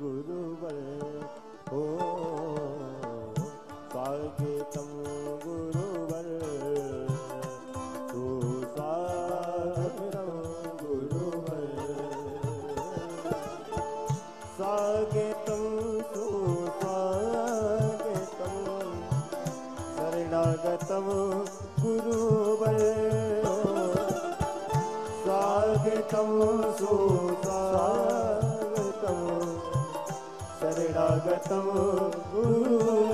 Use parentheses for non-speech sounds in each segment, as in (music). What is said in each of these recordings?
गुरुवर शरणागतम गुरुवर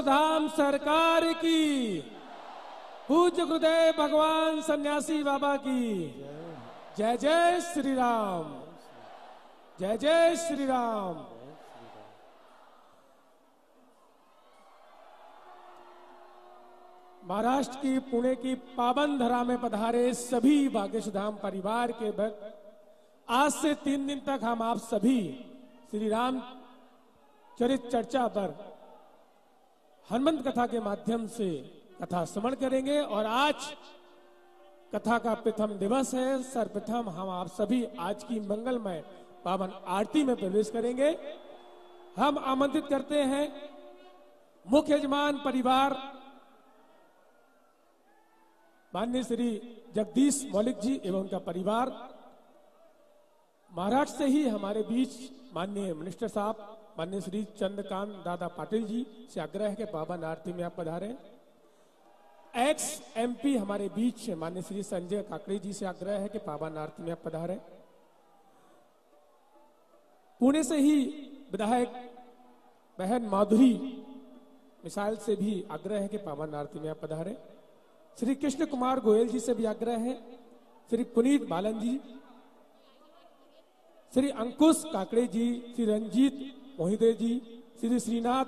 धाम सरकार की। पूज्य गुरुदेव भगवान सन्यासी बाबा की। जय जय श्री राम जय जय श्री राम महाराष्ट्र की, पुणे की पावन धरा में पधारे सभी बागेश्वर धाम परिवार के भक्त। आज से तीन दिन तक हम आप सभी श्री राम चरित चर्चा पर हनुमंत कथा के माध्यम से कथा श्रवण करेंगे और आज कथा का प्रथम दिवस है। सर्वप्रथम हम आप सभी आज की मंगलमय पावन आरती में प्रवेश करेंगे। हम आमंत्रित करते हैं मुख्य यजमान परिवार, माननीय श्री जगदीश मौलिक जी एवं उनका परिवार। महाराष्ट्र से ही हमारे बीच माननीय मिनिस्टर साहब माननीय श्री चंद्रकांत दादा पाटिल जी से आग्रह है कि पावन आरती में आप पधारें। एक्स एमपी हमारे बीच मान्य श्री संजय काकड़े जी से आग्रह है कि पावन आरती में आप पधारें। पुणे से ही विधायक बहन माधुरी मिसाइल से भी आग्रह है कि पावन आरती में आप पधारें। श्री कृष्ण कुमार गोयल जी से भी आग्रह है। श्री पुनीत बालन जी, श्री अंकुश काकड़े जी, श्री रंजीत मोहिदे जी, श्री श्रीनाथ,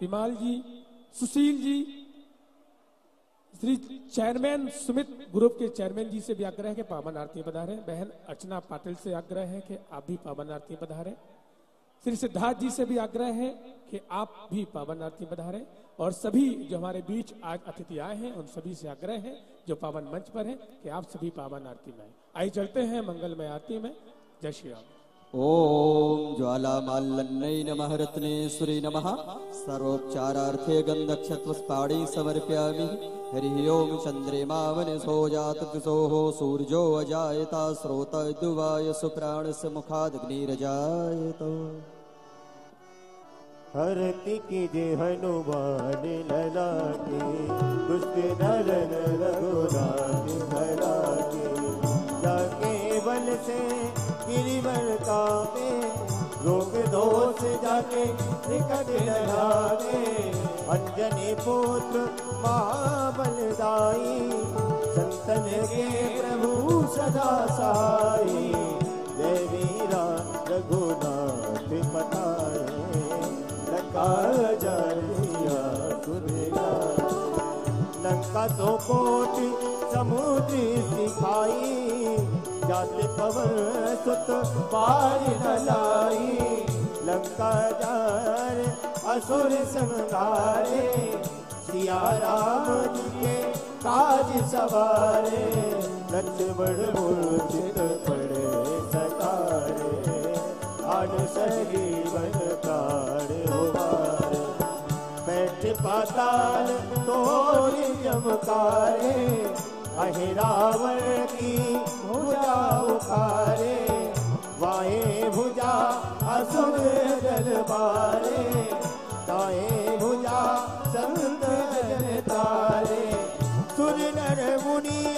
विमाल जी, सुशील जी, श्री चेयरमैन सुमित ग्रुप के चेयरमैन जी से भी आग्रह है कि पावन आरती पधारे। बहन अर्चना पाटिल से आग्रह है कि आप भी पावन आरती पधारे। श्री सिद्धार्थ जी से भी आग्रह है कि आप भी पावन आरती पधारे। और सभी जो हमारे बीच आज अतिथि आए हैं, उन सभी से आग्रह है, जो पावन मंच पर है, कि आप सभी पावन आरती में आए। आइए चलते हैं मंगलमय आरती में। जय श्री राम। ॐ ज्वालामाल्लन्नै नमः रत्नेश्वरी नमः। सर्वोपचारार्थे गन्धक्षत्वस्पाणि समर्पयामि। हरिः ओं चन्द्रिमा मनसो जातकृसोः सूर्यो अजायता स्रोतद्युवाय सुप्राणस्य मुखादग्निरजायत हरति की जे हनुमान लला के नरन रघुनाथ बल से गिरिवर कापे रोग दोष जाके निकट लगावे अंजनी पुत्र महाबलदाई संतन के प्रभु सदा साई। जय वीरा रघुनाथ पताए, लंका जलिया सुरगा लंका सो कोटि समुद्र सिखाई जाते पवन सुत पार न लंका जार असुर संगारे सिया राम जी के काज सवारे। लक्ष्मण मूर्छित पड़े सतारे। आन सजीवन प्राण उबारे। बैठ पाताल तोरी जमकारे। अहि रावण की भुजा उखारे वाए भुजा असुर जल दाए भुजा संत जन तारे। सुर नर मुनि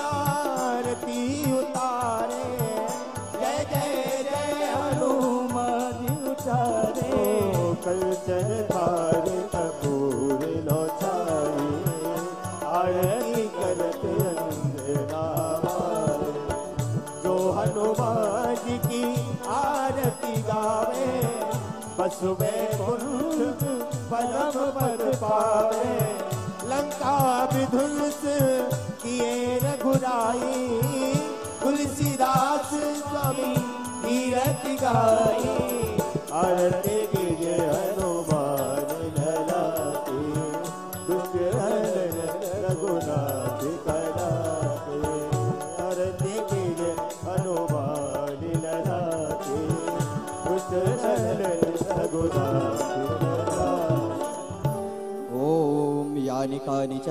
बस में कुंठ पर पावे। लंका विधुंस किए रघुराई। तुलसीदास स्वामी कीरत गाई। आरती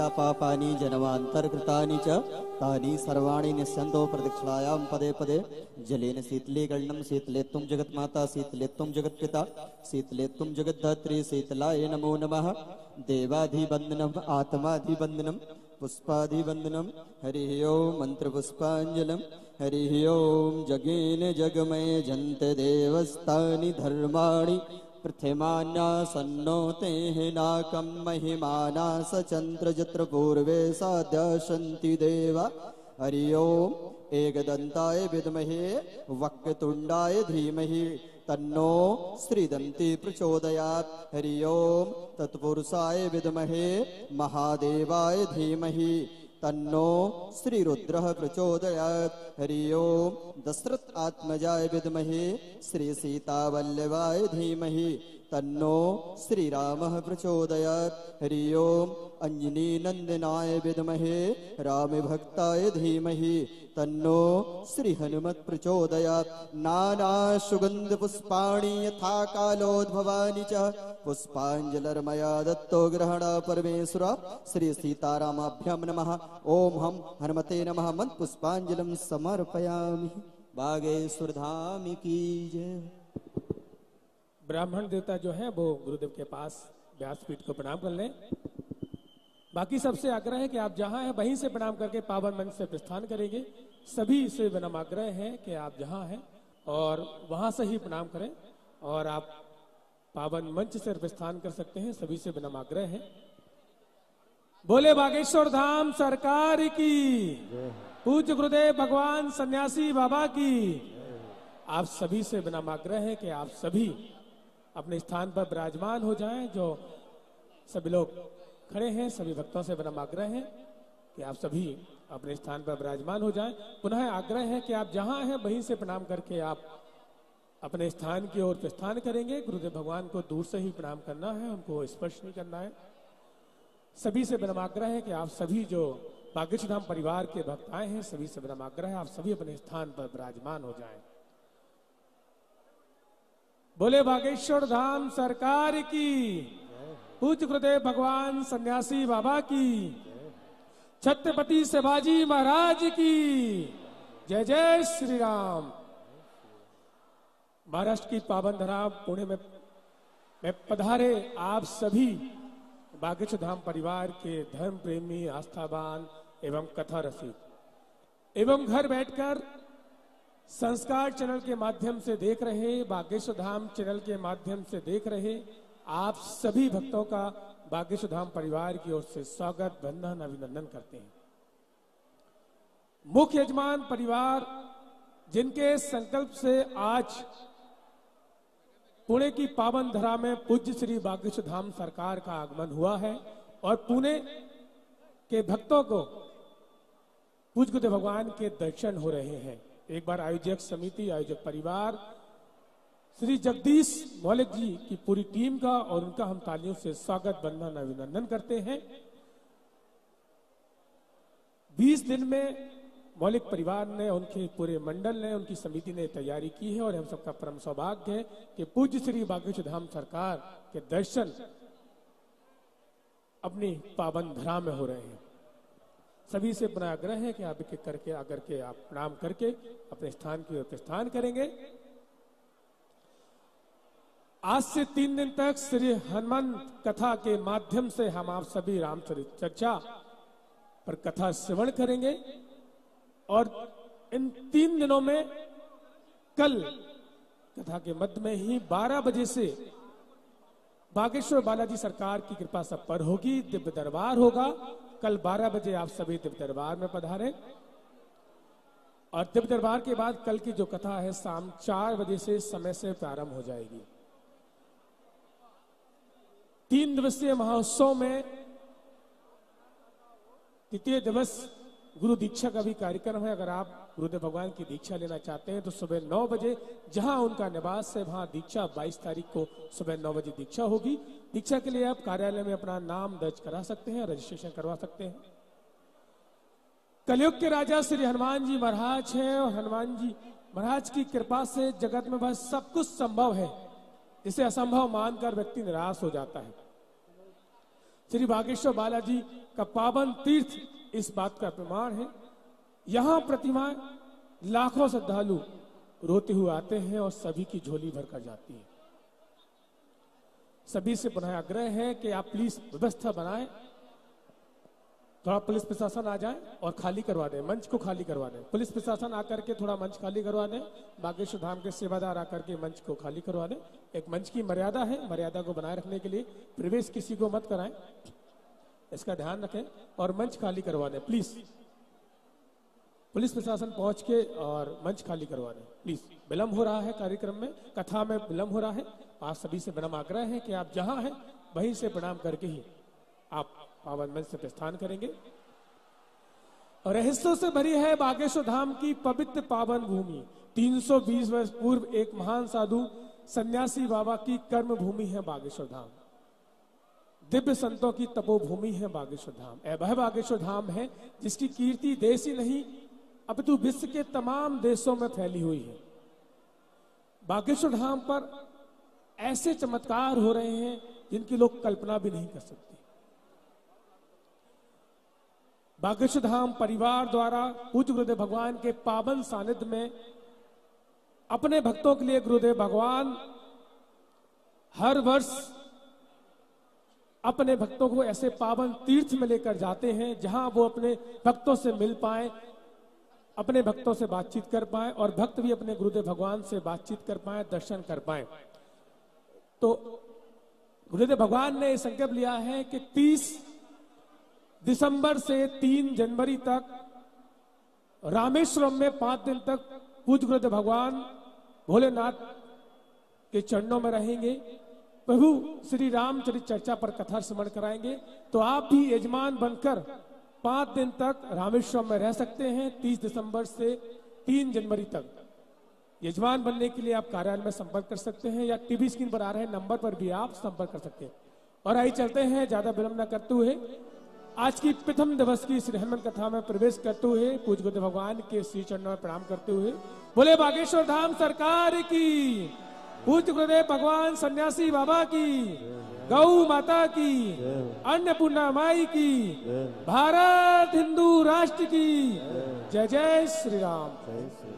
पापानि जनवान्तर्कृतानि च, तानि सर्वाणि निस्यन्तो प्रदक्षिणायां पदे पदे। जलेन शीतलीकरणं शीतलेत्वं जगन्माता शीतलेत्वं जगत्पिता शीतलेत्वं जगद्धात्री, शीतलाय नमो नमः। देवाधिवन्दनम् आत्माधिवन्दनं पुष्पाधिवन्दनं हरिः ओं मन्त्रपुष्पाञ्जलं हरिः ओं जगेन जगमय जन्त देवस्तानि धर्माणि। पृथिमान्यासन्नोतेः नाकं महिमाना स चन्द्रजत्र पूर्वे साद्याशन्ति देवा। हरि ओम्। एकदन्ताय विद्महे वक्रतुण्डाय धीमहि। तन्नो श्रीदन्ति प्रचोदयात्। हरि ओम्। तत्पुरुषाय विद्महे महादेवाय धीमहि तन्नो श्रीरुद्रः प्रचोदयात्। हरि दशरथ आत्मजाय विद्महे। श्रीसीतावल्लभाय धीमहि। तन्नो श्रीरामः प्रचोदयात्। हरि ओम् अञ्जनीनन्दनाय विद्महे रामभक्ताय धीमहि। तन्नो श्रीहनुमत् प्रचोदयात्। नानासुगन्धपुष्पाणि यथा कालोद्भवानि च। पुष्पाञ्जलर्मया दत्तो ग्रहण परमेश्वर। श्रीसीतारामाभ्यां नमः। ॐ हम हनुमते नमः। मन्पुष्पाञ्जलिं समर्पयामि। बागेश्वर धाम की जय। ब्राह्मण देवता जो है, वो गुरुदेव के पास व्यासपीठ को प्रणाम कर लें। बाकी सबसे आग्रह है कि आप जहाँ हैं, वहीं से प्रणाम करके पावन मंच से प्रस्थान करेंगे। सभी से विनम आग्रह है कि आप जहाँ हैं और वहाँ से ही प्रणाम करें और आप पावन मंच से प्रस्थान कर सकते हैं। सभी से विनम आग्रह है। बोले बागेश्वर धाम सरकार की पूज्य गुरुदेव भगवान सन्यासी बाबा की। आप सभी से बिना आग्रह है कि आप सभी अपने स्थान पर विराजमान हो जाएँ, जो सभी लोग खड़े हैं, सभी भक्तों से बिना आग्रह है कि आप सभी अपने स्थान पर विराजमान हो जाएँ। पुनः आग्रह है कि आप जहाँ हैं, वहीं से प्रणाम करके आप अपने स्थान की ओर प्रस्थान करेंगे। गुरुदेव भगवान को दूर से ही प्रणाम करना है, उनको स्पर्श नहीं करना है। सभी से विनम्र है कि आप सभी जो बागेश्वर धाम परिवार के भक्त आए हैं, सभी से विनम्र है, आप सभी अपने स्थान पर विराजमान हो जाएँ। बोले, बागेश्वर धाम सरकार की पूज गुरुदेव भगवान सन्यासी बाबा की, छत्रपति शिवाजी महाराज की, जय जय श्री राम महाराष्ट्र की पावन धरा पुणे में में पधारे आप सभी बागेश्वर धाम परिवार के धर्म प्रेमी, आस्थावान एवं कथा रसिक। एवं घर बैठकर संस्कार चैनल के माध्यम से देख रहे बागेश्वर धाम चैनल के माध्यम से देख रहे आप सभी भक्तों का बागेश्वर धाम परिवार की ओर से स्वागत, बंधन, अभिनंदन करते हैं। मुख्य यजमान परिवार जिनके संकल्प से आज पुणे की पावन धरा में पूज्य श्री बागेश्वर धाम सरकार का आगमन हुआ है और पुणे के भक्तों को पूज्य भगवान के दर्शन हो रहे हैं। एक बार आयोजक समिति, आयोजक परिवार, श्री जगदीश मौलिक जी की पूरी टीम का और उनका हम तालियों से स्वागत, बंधन, अभिनंदन करते हैं। 20 दिन में मौलिक परिवार ने, उनके पूरे मंडल ने, उनकी समिति ने तैयारी की है और हम सबका परम सौभाग्य है कि पूज्य श्री बागेश्वर धाम सरकार के दर्शन अपनी पावन धरा में हो रहे हैं। सभी से अपना आग्रह है कि आप एक करके, आकर के आप प्रणाम करके अपने स्थान की ओर प्रस्थान करेंगे। आज से तीन दिन तक श्री हनुमान कथा के माध्यम से हम आप सभी रामचरित चर्चा पर कथा श्रवण करेंगे और इन तीन दिनों में कल कथा के मध्य में ही 12 बजे से बागेश्वर बालाजी सरकार की कृपा सब पर होगी, दिव्य दरबार होगा। कल 12 बजे आप सभी दिव्य दरबार में पधारे। और दिव्य दरबार के बाद कल की जो कथा है, शाम चार बजे से समय से प्रारंभ हो जाएगी। तीन दिवसीय महोत्सव में तृतीय दिवस गुरु दीक्षा का भी कार्यक्रम है। अगर आप गुरुदेव भगवान की दीक्षा लेना चाहते हैं तो सुबह नौ बजे जहाँ उनका निवास है, वहाँ दीक्षा 22 तारीख को सुबह नौ बजे दीक्षा होगी। दीक्षा के लिए आप कार्यालय में अपना नाम दर्ज करा सकते हैं, रजिस्ट्रेशन करवा सकते हैं। कलयुग के राजा श्री हनुमान जी महाराज हैं, और हनुमान जी महाराज की कृपा से जगत में बस सब कुछ संभव है। इसे असंभव मानकर व्यक्ति निराश हो जाता है। श्री बागेश्वर बालाजी का पावन तीर्थ इस बात का प्रमाण है। यहाँ प्रतिमा लाखों श्रद्धालु रोते हुए आते हैं और सभी की झोली भर कर जाती है। सभी से पुनः आग्रह है कि आप प्लीज़ व्यवस्था बनाए, थोड़ा पुलिस प्रशासन आ जाए और खाली करवा दें, मंच को खाली करवा दें। पुलिस प्रशासन आकर के थोड़ा मंच खाली करवा दें, बागेश्वर धाम के सेवादार आकर के मंच को खाली करवा दें। एक मंच की मर्यादा है, मर्यादा को बनाए रखने के लिए प्रवेश किसी को मत कराएँ, इसका ध्यान रखें और मंच खाली करवा दें, प्लीज़। पुलिस प्रशासन पहुँच के और मंच खाली करवा दें प्लीज़ विलंब हो रहा है कार्यक्रम में, कथा में विलंब हो रहा है। आप सभी से विनम्र आग्रह है कि आप जहाँ हैं, वहीं से प्रणाम करके ही आप पावन मंच से प्रस्थान करेंगे। और रहस्यों से भरी है बागेश्वर धाम की पवित्र पावन भूमि। 320 वर्ष पूर्व एक महान साधु, सन्यासी बाबा की कर्म भूमि है बागेश्वर धाम। दिव्य संतों की तपोभूमि है बागेश्वर धाम। वह बागेश्वर धाम है जिसकी कीर्ति देश ही नहीं अपितु विश्व के तमाम देशों में फैली हुई है। बागेश्वर धाम पर ऐसे चमत्कार हो रहे हैं जिनकी लोग कल्पना भी नहीं कर सकते। बागेश्वर धाम परिवार द्वारा पूज्य गुरुदेव भगवान के पावन सानिध्य में अपने भक्तों के लिए गुरुदेव भगवान हर वर्ष अपने भक्तों को ऐसे पावन तीर्थ में लेकर जाते हैं जहाँ वो अपने भक्तों से मिल पाए। अपने भक्तों से बातचीत कर पाए और भक्त भी अपने गुरुदेव भगवान से बातचीत कर पाए, दर्शन कर पाए। तो गुरुदेव भगवान ने संकल्प लिया है कि 30 दिसंबर से 3 जनवरी तक रामेश्वरम में पाँच दिन तक पूज गुरुदेव भगवान भोलेनाथ के चरणों में रहेंगे। प्रभु श्री रामचरित चर्चा पर कथा स्मरण कराएँगे। तो आप भी यजमान बनकर पाँच दिन तक रामेश्वरम में रह सकते हैं, तीस दिसंबर से तीन जनवरी तक। यजमान बनने के लिए आप कार्यालय में संपर्क कर सकते हैं या टीवी स्क्रीन पर आ रहे नंबर पर भी आप संपर्क कर सकते हैं। और आई चलते हैं, ज़्यादा विलंब न करते हुए। आज की प्रथम दिवस की श्री हनुमान कथा में प्रवेश करते हुए पूज गुरु भगवान के श्री चरणों में प्रणाम करते हुए बोले, बागेश्वर धाम सरकार की पूज गुरुदेव भगवान सन्यासी बाबा की गौ माता की अन्नपूर्णा माई की भारत हिंदू राष्ट्र की। जय। जय श्री राम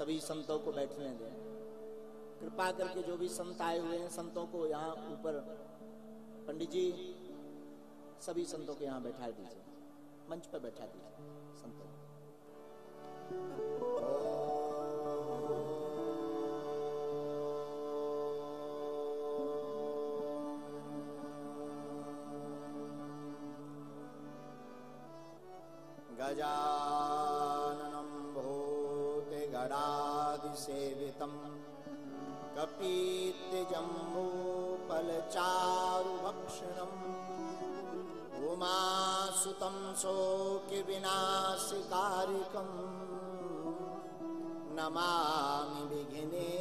सभी संतों को बैठने दें कृपा करके जो भी संत आए हुए हैं, संतों को यहाँ ऊपर, पंडित जी, सभी संतों को यहाँ बैठा दीजिए मंच पर बैठा दीजिए, संतों को। गणादिसेवितं कपीत्यजम्बूफलचारुभक्षणम् उमासुतं शोकविनाशकारिकम्। नमामि विघ्ने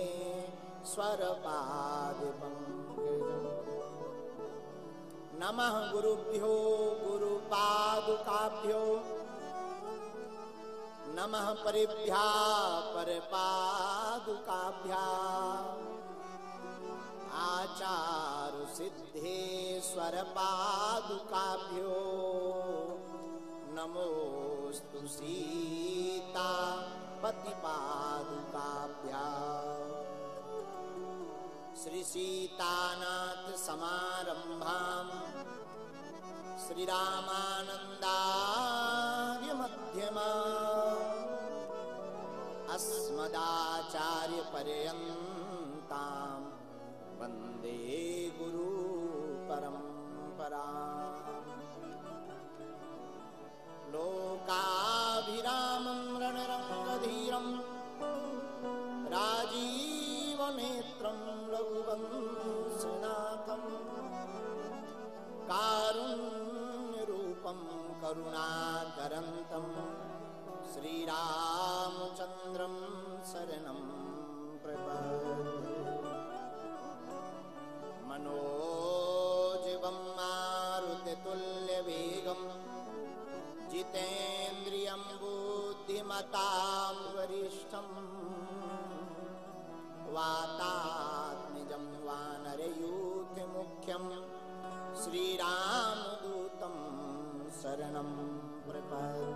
स्वरपादिपङ्कजम् नमः गुरुभ्यो गुरुपादुकाभ्यो नमः परिभ्या परपादुकाभ्या। आचारुसिद्धेश्वरपादुकाभ्यो। नमोऽस्तु सीता पतिपादुकाभ्या। श्रीसीतानाथसमारम्भाम् श्रीरामानन्दार्यमध्यमा अस्मदाचार्यपर्यन्ताम् वन्दे गुरुपरम्परा लोकाभिरामं रणरङ्गीरम् राजीवनेत्रं रघुवन्स्नाथम् कारुण्यरूपं करुणाकरन्तम् श्रीरामचन्द्रं शरणं प्रपद्ये मनोजवं मारुतितुल्यवेगं जितेन्द्रियं बुद्धिमतां वरिष्ठं। वातात्मजं वानरयूथमुख्यं श्रीरामदूतं शरणं प्रपद्ये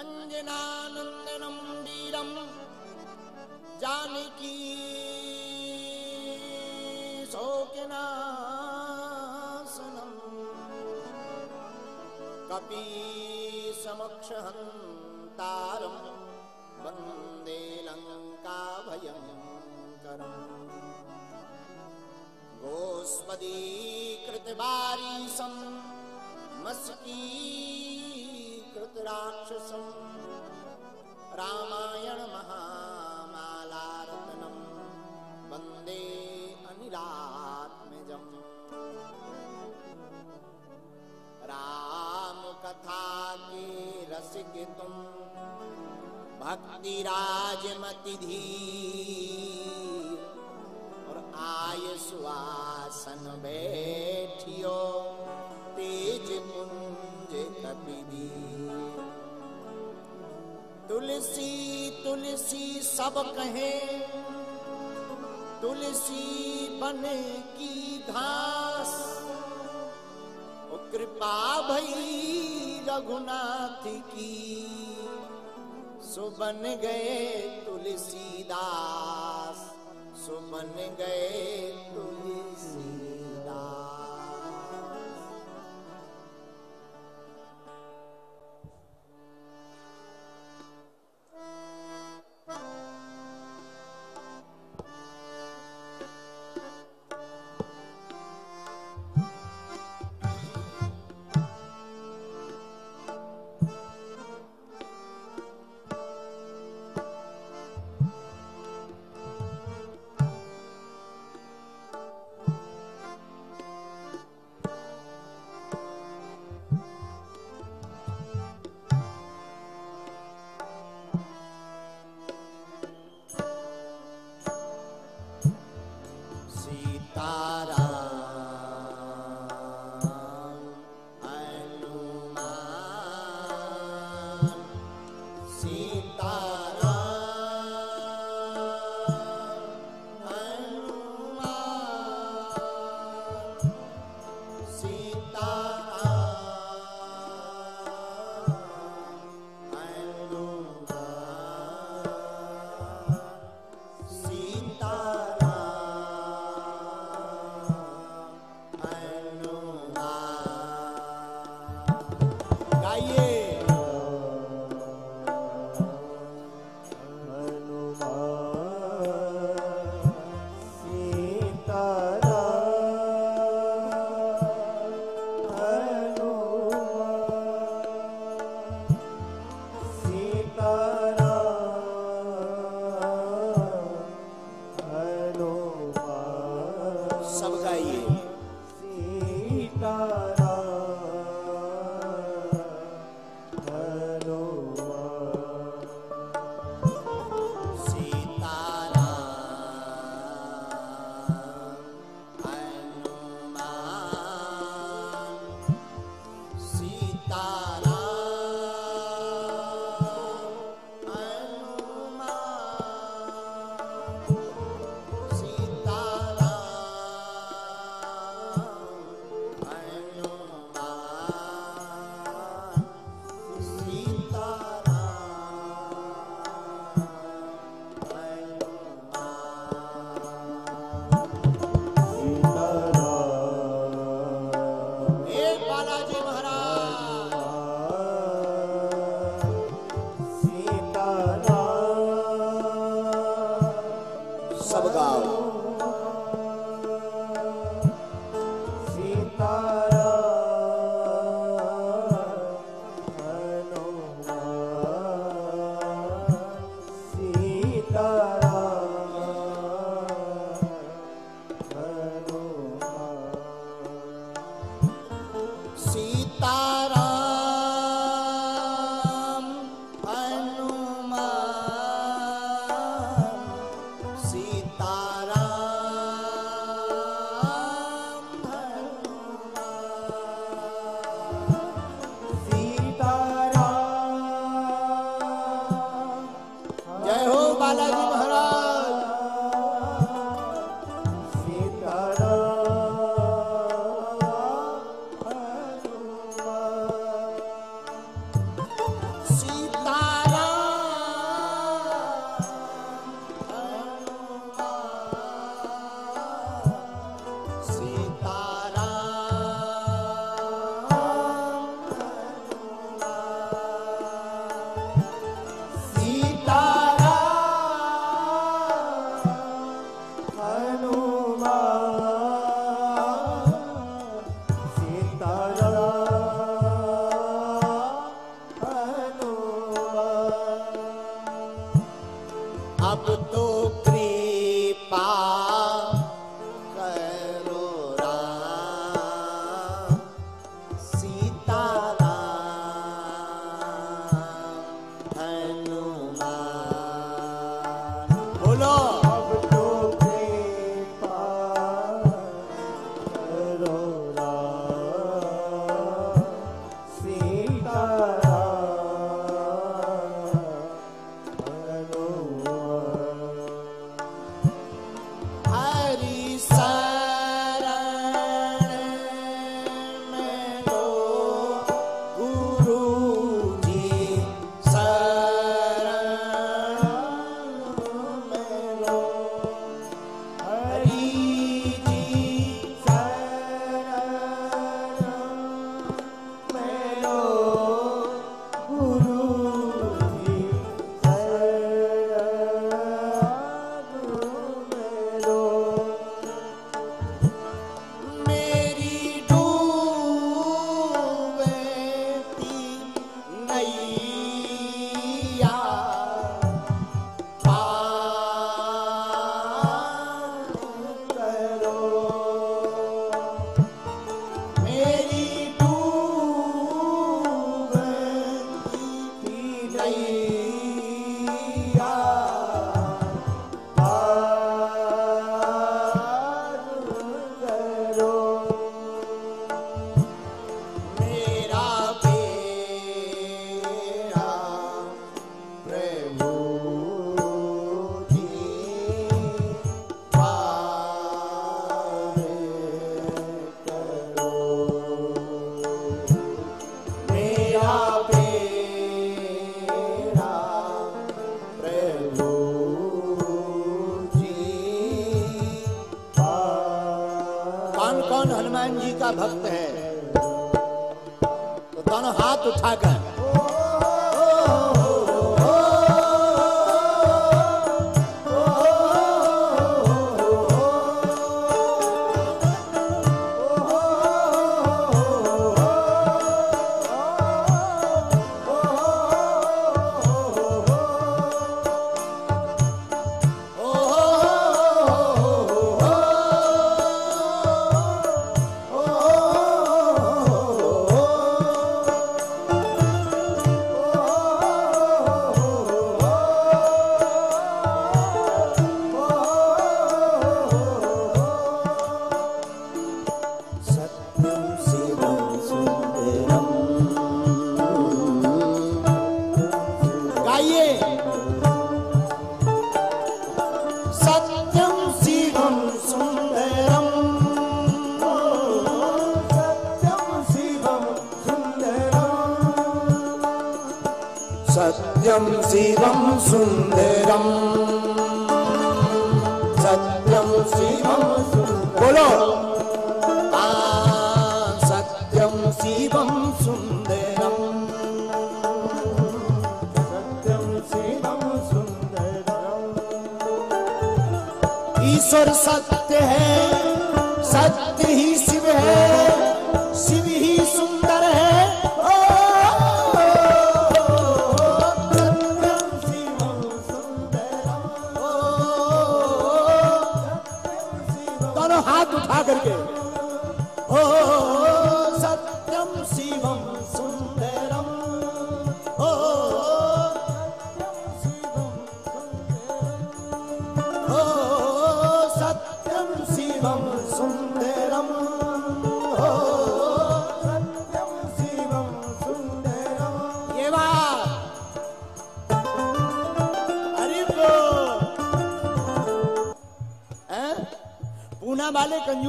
अञ्जनानन्दनं वीरं जानकी शोकनाशनम् कपि समक्षहन्तारं वन्दे लङ्काभयङ्करम् गोस्पदीकृतवारीशं मस्कीकृतराक्षसं रामायणमहामालारत्नं वंदे अनिलात्मजम्। राम कथा के रसिक तुम भक्ति राजमति धीर और आय सुआसन बैठियो। तेज पुंज कपिदी तुलसी तुलसी सब कहे। तुलसी बन की घास। कृपा भई रघुनाथ की। सुबन गए तुलसीदास सुबन गए तुलसीदास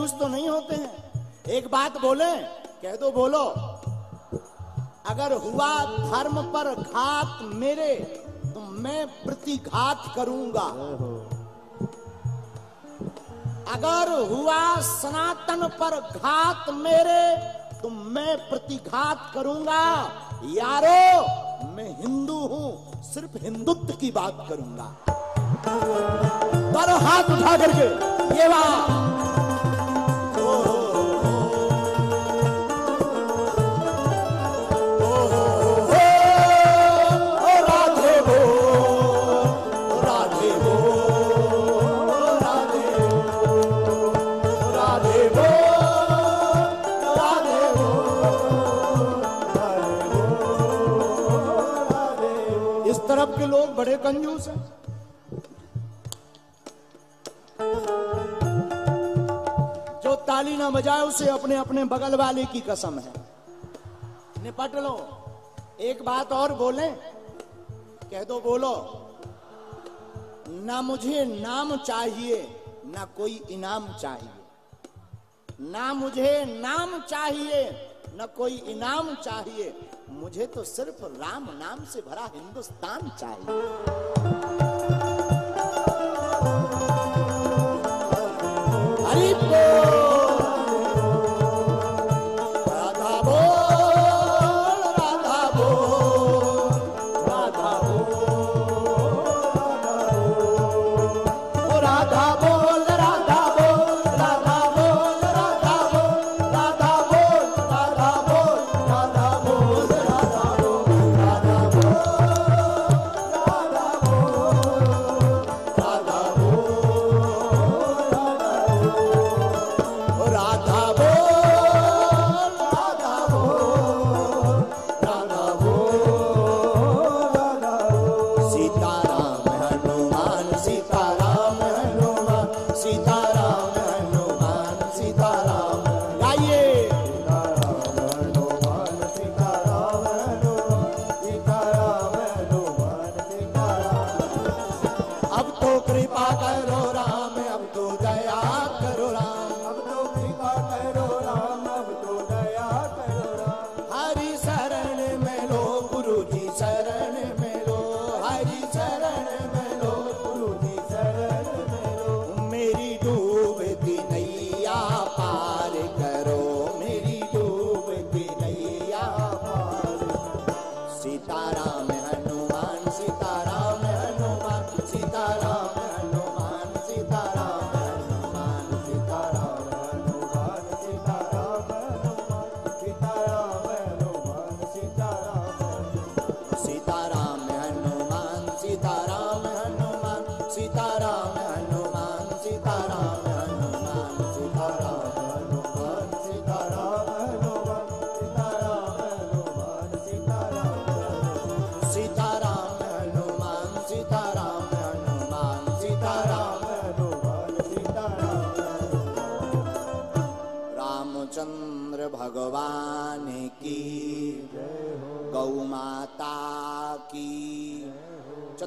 कंजूस तो नहीं होते हैं। एक बात बोले, कह दो बोलो, अगर हुआ धर्म पर घात मेरे तो मैं प्रतिघात करूँगा। अगर हुआ सनातन पर घात मेरे तो मैं प्रतिघात करूँगा। यारो, मैं हिंदू हूँ, सिर्फ़ हिंदुत्व की बात करूँगा। पर हाथ उठा करके, ये बात कंजूस हैं जो ताली ना बजाए, उसे अपने अपने बगल वाले की कसम है। निपट लो। एक बात और बोले। कह दो, बोलो। ना मुझे नाम चाहिए, ना कोई इनाम चाहिए। ना मुझे नाम चाहिए। न कोई इनाम चाहिए। मुझे तो सिर्फ़ राम नाम से भरा हिंदुस्तान चाहिए।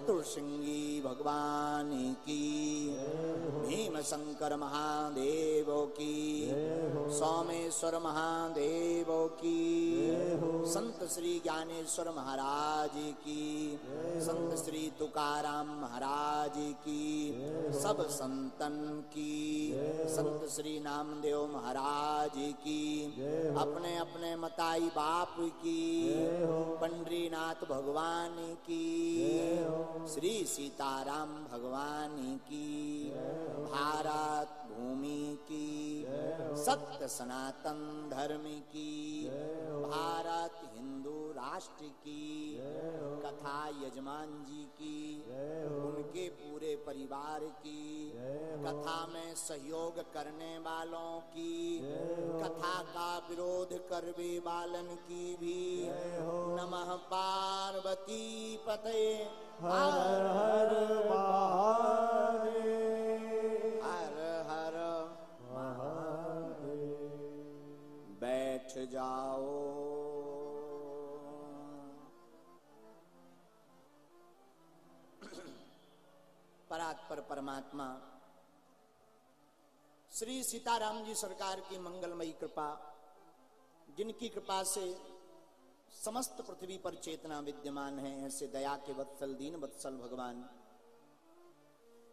चतुर्सिंगी भगवान की। भीम शंकर महादेव की। सोमेश्वर महादेव की। संत श्री ज्ञानेश्वर महाराज की। संत श्री तुकाराम महाराज की। सब संतन की। संत श्री नामदेव महाराज की। अपने अपने मताई बाप की। पंडरीनाथ भगवान की। श्री सीताराम भगवान की। भारत भूमि की, सत्य सनातन धर्म की, भारत हिंदू राष्ट्र की, कथा यजमान जी की, उनके पूरे परिवार की, कथा में सहयोग करने वालों की, कथा का विरोध करवे वालन की भी, नमः पार्वती पते हर हर हर बैठ जाओ। परात्पर परमात्मा, श्री सीताराम जी सरकार की मंगलमयी कृपा, जिनकी कृपा से समस्त पृथ्वी पर चेतना विद्यमान है, ऐसे दया के वत्सल, दीन वत्सल भगवान।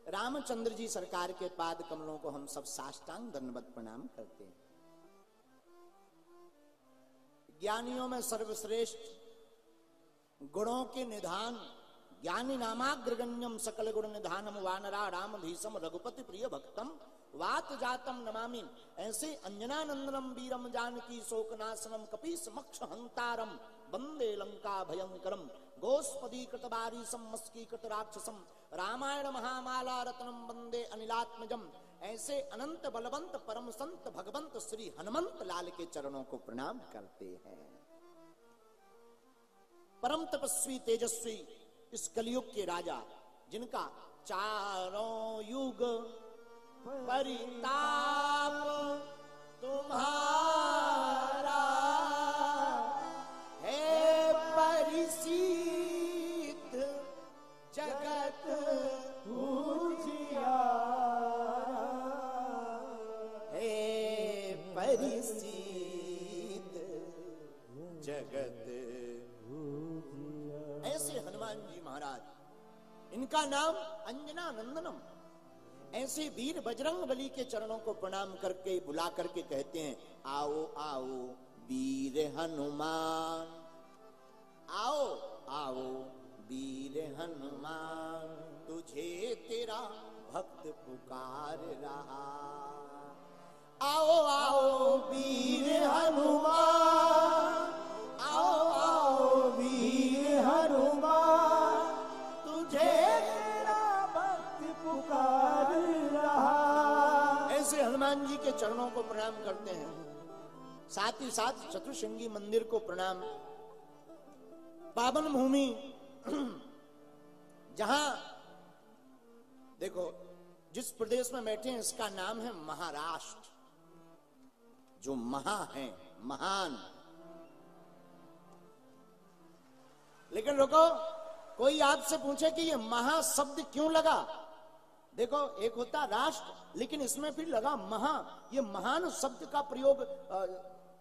रामचंद्र जी सरकार के पाद कमलों को हम सब साष्टांग दंडवत प्रणाम करते हैं। ज्ञानियों में सर्वश्रेष्ठ, गुणों के निधान, ज्ञानी नामाग्रगण्यम सकल गुण निधानम वानरा राम धीसम रघुपति प्रिय भक्तम, वात जातम नमामि। ऐसे अंजनानंदनम वीरम जानकी शोकनाशनम कपी समक्ष हंतारम, वंदे लंका भयंकरम, गोस्पदी कृत बारीसम मस्की कृत राक्षसम, रामायण महामाला रत्नम वंदे अनिलात्मजम। ऐसे अनंत बलवंत परम संत भगवंत श्री हनुमंत लाल के चरणों को प्रणाम करते हैं। परम तपस्वी, तेजस्वी इस कलयुग के राजा, जिनका चारों युग परिताप तुम्हारा इनका नाम अंजना नंदनम। ऐसे वीर बजरंग बली के चरणों को प्रणाम करके, बुला करके कहते हैं, आओ आओ, वीर हनुमान। आओ आओ, वीर हनुमान, तुझे तेरा भक्त पुकार रहा। आओ आओ, वीर हनुमान। चरणों को प्रणाम करते हैं। साथ ही साथ चतुर्शृंगी मंदिर को प्रणाम। पावन भूमि, (clears throat) जहाँ, देखो, जिस प्रदेश में बैठे हैं, इसका नाम है महाराष्ट्र। जो महा है, महान। लेकिन रुको, कोई आपसे पूछे कि ये महा शब्द क्यों लगा? देखो, एक होता राष्ट्र, लेकिन इसमें फिर लगा महा ये महान शब्द का प्रयोग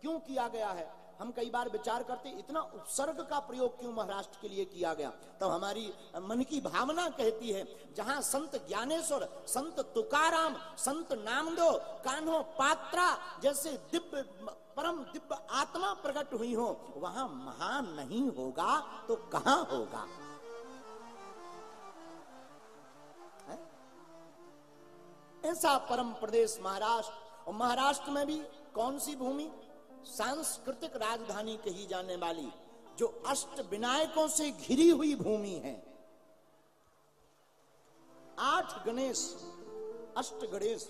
क्यों किया गया है? हम कई बार विचार करते, इतना उपसर्ग का प्रयोग क्यों महाराष्ट्र के लिए किया गया? तो हमारी मन की भावना कहती है, जहाँ संत ज्ञानेश्वर, संत तुकाराम, संत नामदो कान्हो पात्रा जैसे दिव्य, परम दिव्य आत्मा प्रकट हुई हो, वहाँ महान नहीं होगा तो कहाँ होगा? ऐसा परम प्रदेश महाराष्ट्र, और महाराष्ट्र में भी कौन सी भूमि? सांस्कृतिक राजधानी कही जाने वाली, जो अष्ट विनायकों से घिरी हुई भूमि है। आठ गणेश, अष्ट गणेश,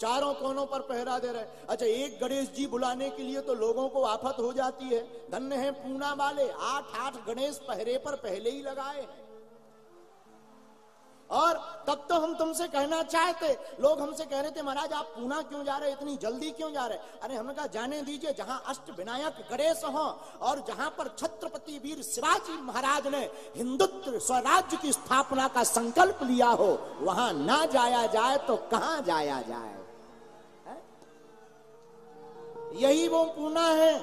चारों कोनों पर पहरा दे रहे अच्छा एक गणेश जी बुलाने के लिए तो लोगों को आफत हो जाती है। धन्य है पूना वाले, आठ आठ गणेश पहरे पर पहले ही लगाए हैं। और तब तो हम तुमसे कहना चाहते, लोग हमसे कह रहे थे, महाराज, आप पूना क्यों जा रहे? इतनी जल्दी क्यों जा रहे? अरे, हमने कहा, जाने दीजिए, जहाँ अष्ट विनायक गणेश हो और जहाँ पर छत्रपति वीर शिवाजी महाराज ने हिंदुत्व स्वराज्य की स्थापना का संकल्प लिया हो, वहाँ ना जाया जाए तो कहाँ जाया जाए? यही वो पूना है।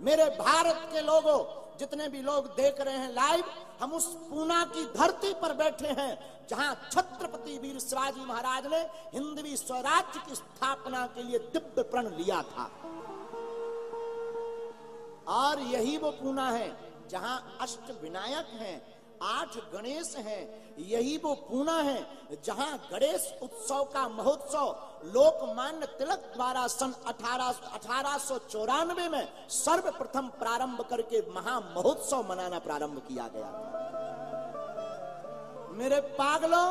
मेरे भारत के लोगों जितने भी लोग देख रहे हैं लाइव, हम उस पूना की धरती पर बैठे हैं, जहाँ छत्रपति वीर शिवाजी महाराज ने हिंदवी स्वराज्य की स्थापना के लिए दिव्य प्रण लिया था। और यही वो पूना है, जहाँ अष्ट विनायक हैं, आठ गणेश हैं यही वो पूना है जहाँ गणेश उत्सव का महोत्सव लोकमान्य तिलक द्वारा सन अठारह अठारह में सर्वप्रथम प्रारंभ करके महा महोत्सव मनाना प्रारंभ किया गया मेरे पागलों,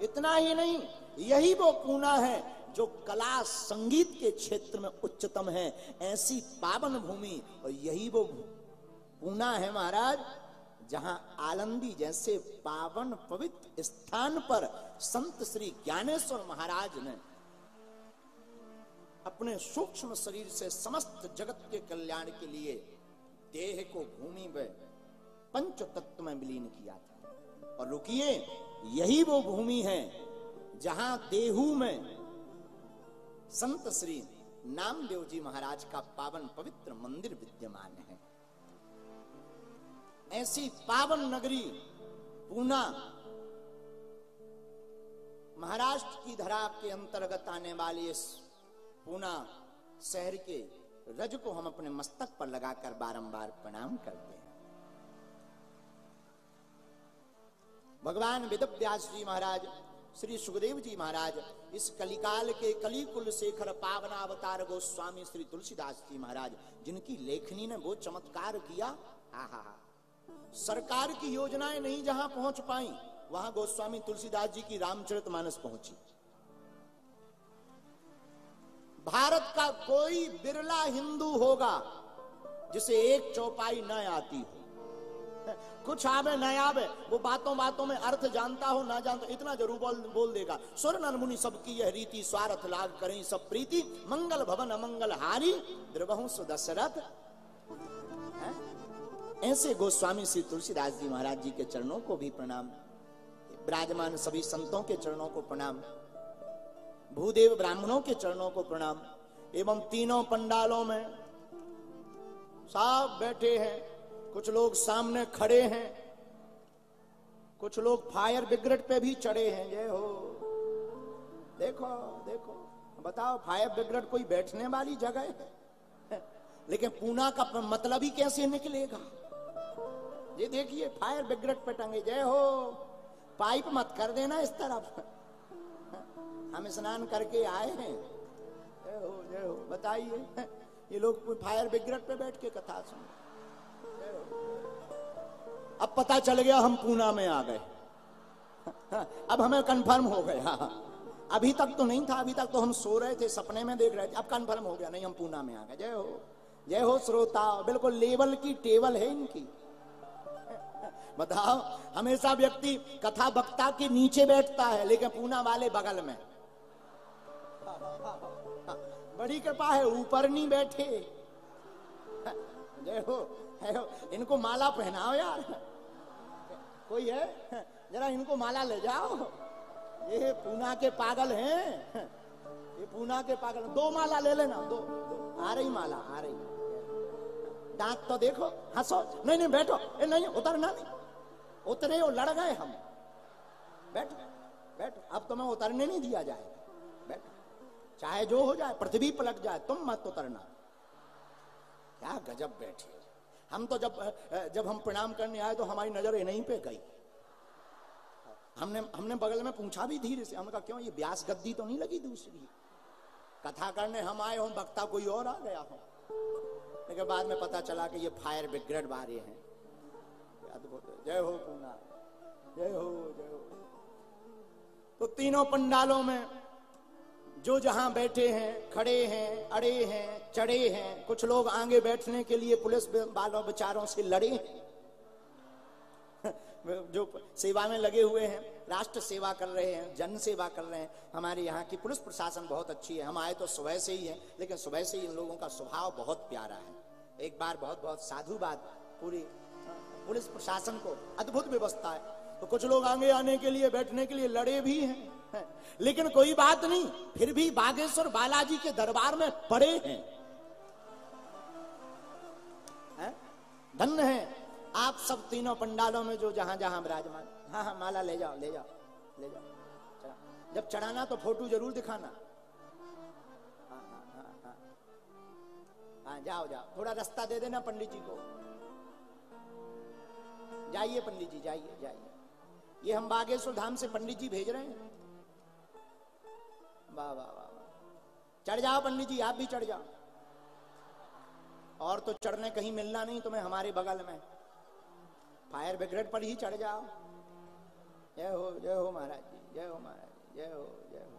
इतना ही नहीं, यही वो पूना है जो कला संगीत के क्षेत्र में उच्चतम है, ऐसी पावन भूमि, और यही वो पूना है महाराज जहाँ आलंदी जैसे पावन पवित्र स्थान पर संत श्री ज्ञानेश्वर महाराज ने अपने सूक्ष्म शरीर से समस्त जगत के कल्याण के लिए देह को भूमि में पंच तत्व में विलीन किया था। और रुकिए, यही वो भूमि है जहाँ देहू में संत श्री नामदेव जी महाराज का पावन पवित्र मंदिर विद्यमान है। ऐसी पावन नगरी पूना महाराष्ट्र की धरा के अंतर्गत आने वाली इस पूना शहर के रज को हम अपने मस्तक पर लगाकर बारंबार प्रणाम करते हैं। भगवान वेद व्यास जी महाराज, श्री सुखदेव जी महाराज, इस कलिकाल के कलिकुल शेखर पावनावतार गोस्वामी श्री तुलसीदास जी महाराज, जिनकी लेखनी ने वो चमत्कार किया। आहा सरकार की योजनाएँ नहीं जहाँ पहुँच पाई, वहाँ गोस्वामी तुलसीदास जी की रामचरित मानस पहुँची। भारत का कोई बिरला हिंदू होगा जिसे एक चौपाई न आती हो। (laughs) कुछ आवे, न आवे, वो बातों बातों में अर्थ जानता हो, ना जानता इतना ज़रूर बोल बोल देगा। सुर नर मुनि सबकी यह रीति, स्वार्थ लाग करें सब प्रीति। मंगल भवन अमंगल हारी द्रवहु सुदशरथ हैं? ऐसे गोस्वामी श्री तुलसीदास जी महाराज जी के चरणों को भी प्रणाम। विराजमान सभी संतों के चरणों को प्रणाम। भूदेव ब्राह्मणों के चरणों को प्रणाम। एवं तीनों पंडालों में सब बैठे हैं। कुछ लोग सामने खड़े हैं। कुछ लोग फायर ब्रिगेड पे भी चढ़े हैं। जय हो। देखो देखो। बताओ, फायर ब्रिगेड कोई बैठने वाली जगह है? लेकिन पूना का मतलब ही कैसे निकलेगा? ये देखिए, फायर ब्रिगेड पे टंगे जय हो। पाइप मत कर देना इस तरफ़। हम स्नान करके आए हैं। जय हो जय हो। बताइए, ये लोग फायर ब्रिगेड पे बैठ के कथा सुन। अब पता चल गया हम पूना में आ गए। अब हमें कंफर्म हो गया। अभी तक तो नहीं था, अभी तक तो हम सो रहे थे, सपने में देख रहे थे। अब कंफर्म हो गया, नहीं, हम पूना में आ गए। जय हो जय हो, श्रोता। बिल्कुल लेवल की टेबल है इनकी। बताओ हमेशा व्यक्ति कथा वक्ता के नीचे बैठता है लेकिन पूना वाले बगल में। बड़ी कृपा है ऊपर नहीं बैठे। जय हो इनको माला पहनाओ यार। कोई है? जरा इनको माला ले जाओ। ये पूना के पागल हैं। ये पूना के पागल। दो माला ले लेना दो, दो। आ रही माला आ रही। दांत तो देखो हंसो। नहीं नहीं बैठो। ए नहीं उतरना नहीं। उतरे हो लड़ गए हम। बैठो बैठो। अब तुम्हें उतरने नहीं दिया जाएगा बैठो। चाहे जो हो जाए, पृथ्वी पलट जाए, तुम मत उतरना। क्या गजब बैठे हम तो जब जब हम प्रणाम करने आए तो हमारी नज़र नहीं पे गई। हमने हमने बगल में पूछा भी धीरे से। हमने कहा, क्यों, ये ब्यास गद्दी तो नहीं लगी दूसरी? कथा करने हम आए हो, वक्ता कोई और आ गया हो। लेकिन बाद में पता चला कि ये फायर ब्रिगेड वाले हैं। अद्भुत जय हो पूना। जय हो जय हो। तो तीनों पंडालों में जो जहाँ बैठे हैं, खड़े हैं, अड़े हैं, चढ़े हैं, कुछ लोग आगे बैठने के लिए पुलिस वालों बेचारों से लड़े हैं। (laughs) जो सेवा में लगे हुए हैं, राष्ट्र सेवा कर रहे हैं, जन सेवा कर रहे हैं। हमारे यहाँ की पुलिस प्रशासन बहुत अच्छी है। हम आए तो सुबह से ही है, लेकिन सुबह से ही इन लोगों का स्वभाव बहुत प्यारा है। एक बार बहुत बहुत साधुवाद पूरी पुलिस प्रशासन को अद्भुत व्यवस्था है। तो कुछ लोग आगे आने के लिए, बैठने के लिए लड़े भी हैं लेकिन कोई बात नहीं, फिर भी बागेश्वर बालाजी के दरबार में पड़े हैं। है? धन्य है। आप सब तीनों पंडालों में जो जहाँ जहाँ विराजमान। हाँ हाँ माला ले जाओ ले जाओ ले जाओ। जब चढ़ाना तो फ़ोटो ज़रूर दिखाना। हाँ हाँ हाँ हाँ। हाँ जाओ जाओ। थोड़ा रास्ता दे देना पंडित जी को। जाइए पंडित जी, जाइए जाइए। ये हम बागेश्वर धाम से पंडित जी भेज रहे हैं। वाह वाह वाह चढ़ जाओ पंडित जी, आप भी चढ़ जाओ। और तो चढ़ने कहीं मिलना नहीं, तुम्हें हमारे बगल में। फायर ब्रिगेड पर ही चढ़ जाओ। जय हो जय हो महाराज जी, जय हो महाराज जी, जय हो जय हो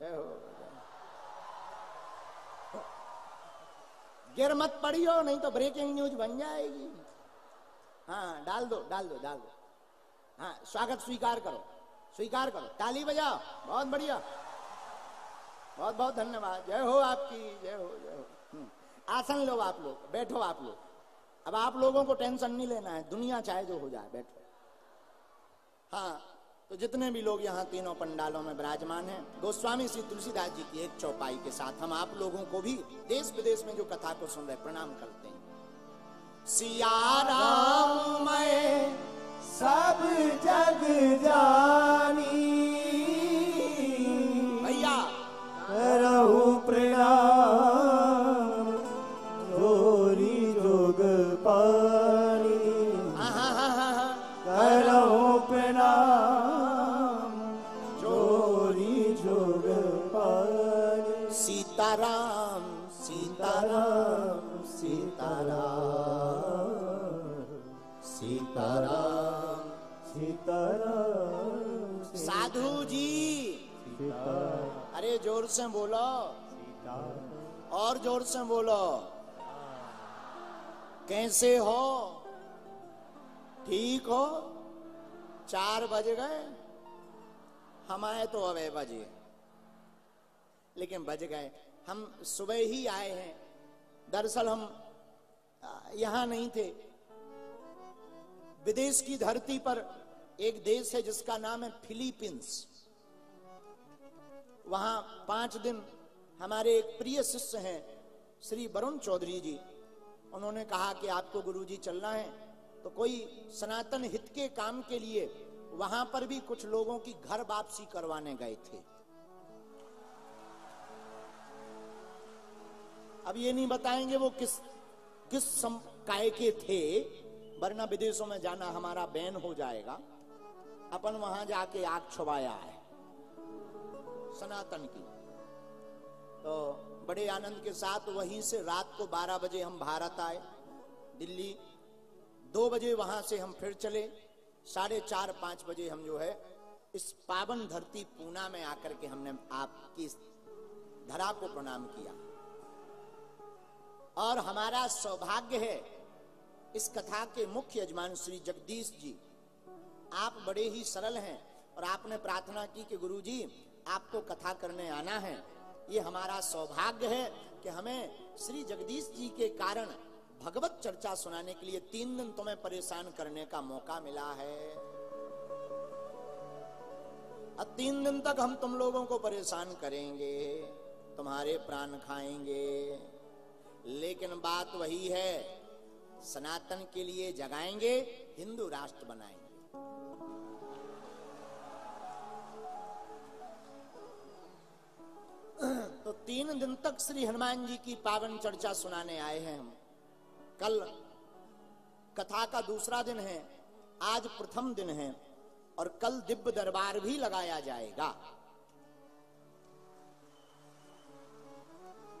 जय हो गिर मत पड़ियो, नहीं तो ब्रेकिंग न्यूज़ बन जाएगी। हाँ डाल दो डाल दो डाल दो। हाँ स्वागत स्वीकार करो स्वीकार करो। ताली बजाओ, बहुत बढ़िया। बहुत बहुत धन्यवाद। जय हो आपकी, जय हो जय हो। आसन लो आप लोग, बैठो आप लोग। अब आप लोगों को टेंशन नहीं लेना है, दुनिया चाहे जो हो जाए, बैठो। हाँ तो जितने भी लोग यहाँ तीनों पंडालों में विराजमान हैं, गोस्वामी श्री तुलसीदास जी की एक चौपाई के साथ हम आप लोगों को भी देश विदेश में जो कथा को सुन रहे प्रणाम करते हैं। सिया राम मैं सब जग जानी से बोलो। और ज़ोर से बोलो। कैसे हो? ठीक हो? चार बज गए। हम आए तो अबे बजे। लेकिन बज गए। हम सुबह ही आए हैं। दरअसल हम यहाँ नहीं थे। विदेश की धरती पर एक देश है जिसका नाम है फिलीपींस। वहाँ पाँच दिन हमारे एक प्रिय शिष्य हैं, श्री वरुण चौधरी जी। उन्होंने कहा कि आपको गुरुजी चलना है तो कोई सनातन हित के काम के लिए वहाँ पर भी कुछ लोगों की घर वापसी करवाने गए थे। अब ये नहीं बताएँगे वो किस किस काय के थे, वरना विदेशों में जाना हमारा बैन हो जाएगा। अपन वहाँ जाके आग छुपाया है। सनातन की। तो बड़े आनंद के साथ वहीं से रात को 12 बजे हम भारत आए। दिल्ली, दो बजे वहाँ से हम फिर चले। साढ़े चार, पाँच बजे हम जो है, इस पावन धरती पूना में आकर के हमने आपकी धरा को प्रणाम किया। और हमारा सौभाग्य है, इस कथा के मुख्य यजमान श्री जगदीश जी, आप बड़े ही सरल हैं और आपने प्रार्थना की कि गुरुजी आपको कथा करने आना है। ये हमारा सौभाग्य है कि हमें श्री जगदीश जी के कारण भगवत चर्चा सुनाने के लिए तीन दिन तुम्हें परेशान करने का मौका मिला है। अब तीन दिन तक हम तुम लोगों को परेशान करेंगे, तुम्हारे प्राण खाएँगे। लेकिन बात वही है, सनातन के लिए जगाएँगे, हिंदू राष्ट्र बनाएँगे। तीन दिन तक श्री हनुमान जी की पावन चर्चा सुनाने आए हैं हम। कल कथा का दूसरा दिन है, आज प्रथम दिन है, और कल दिव्य दरबार भी लगाया जाएगा।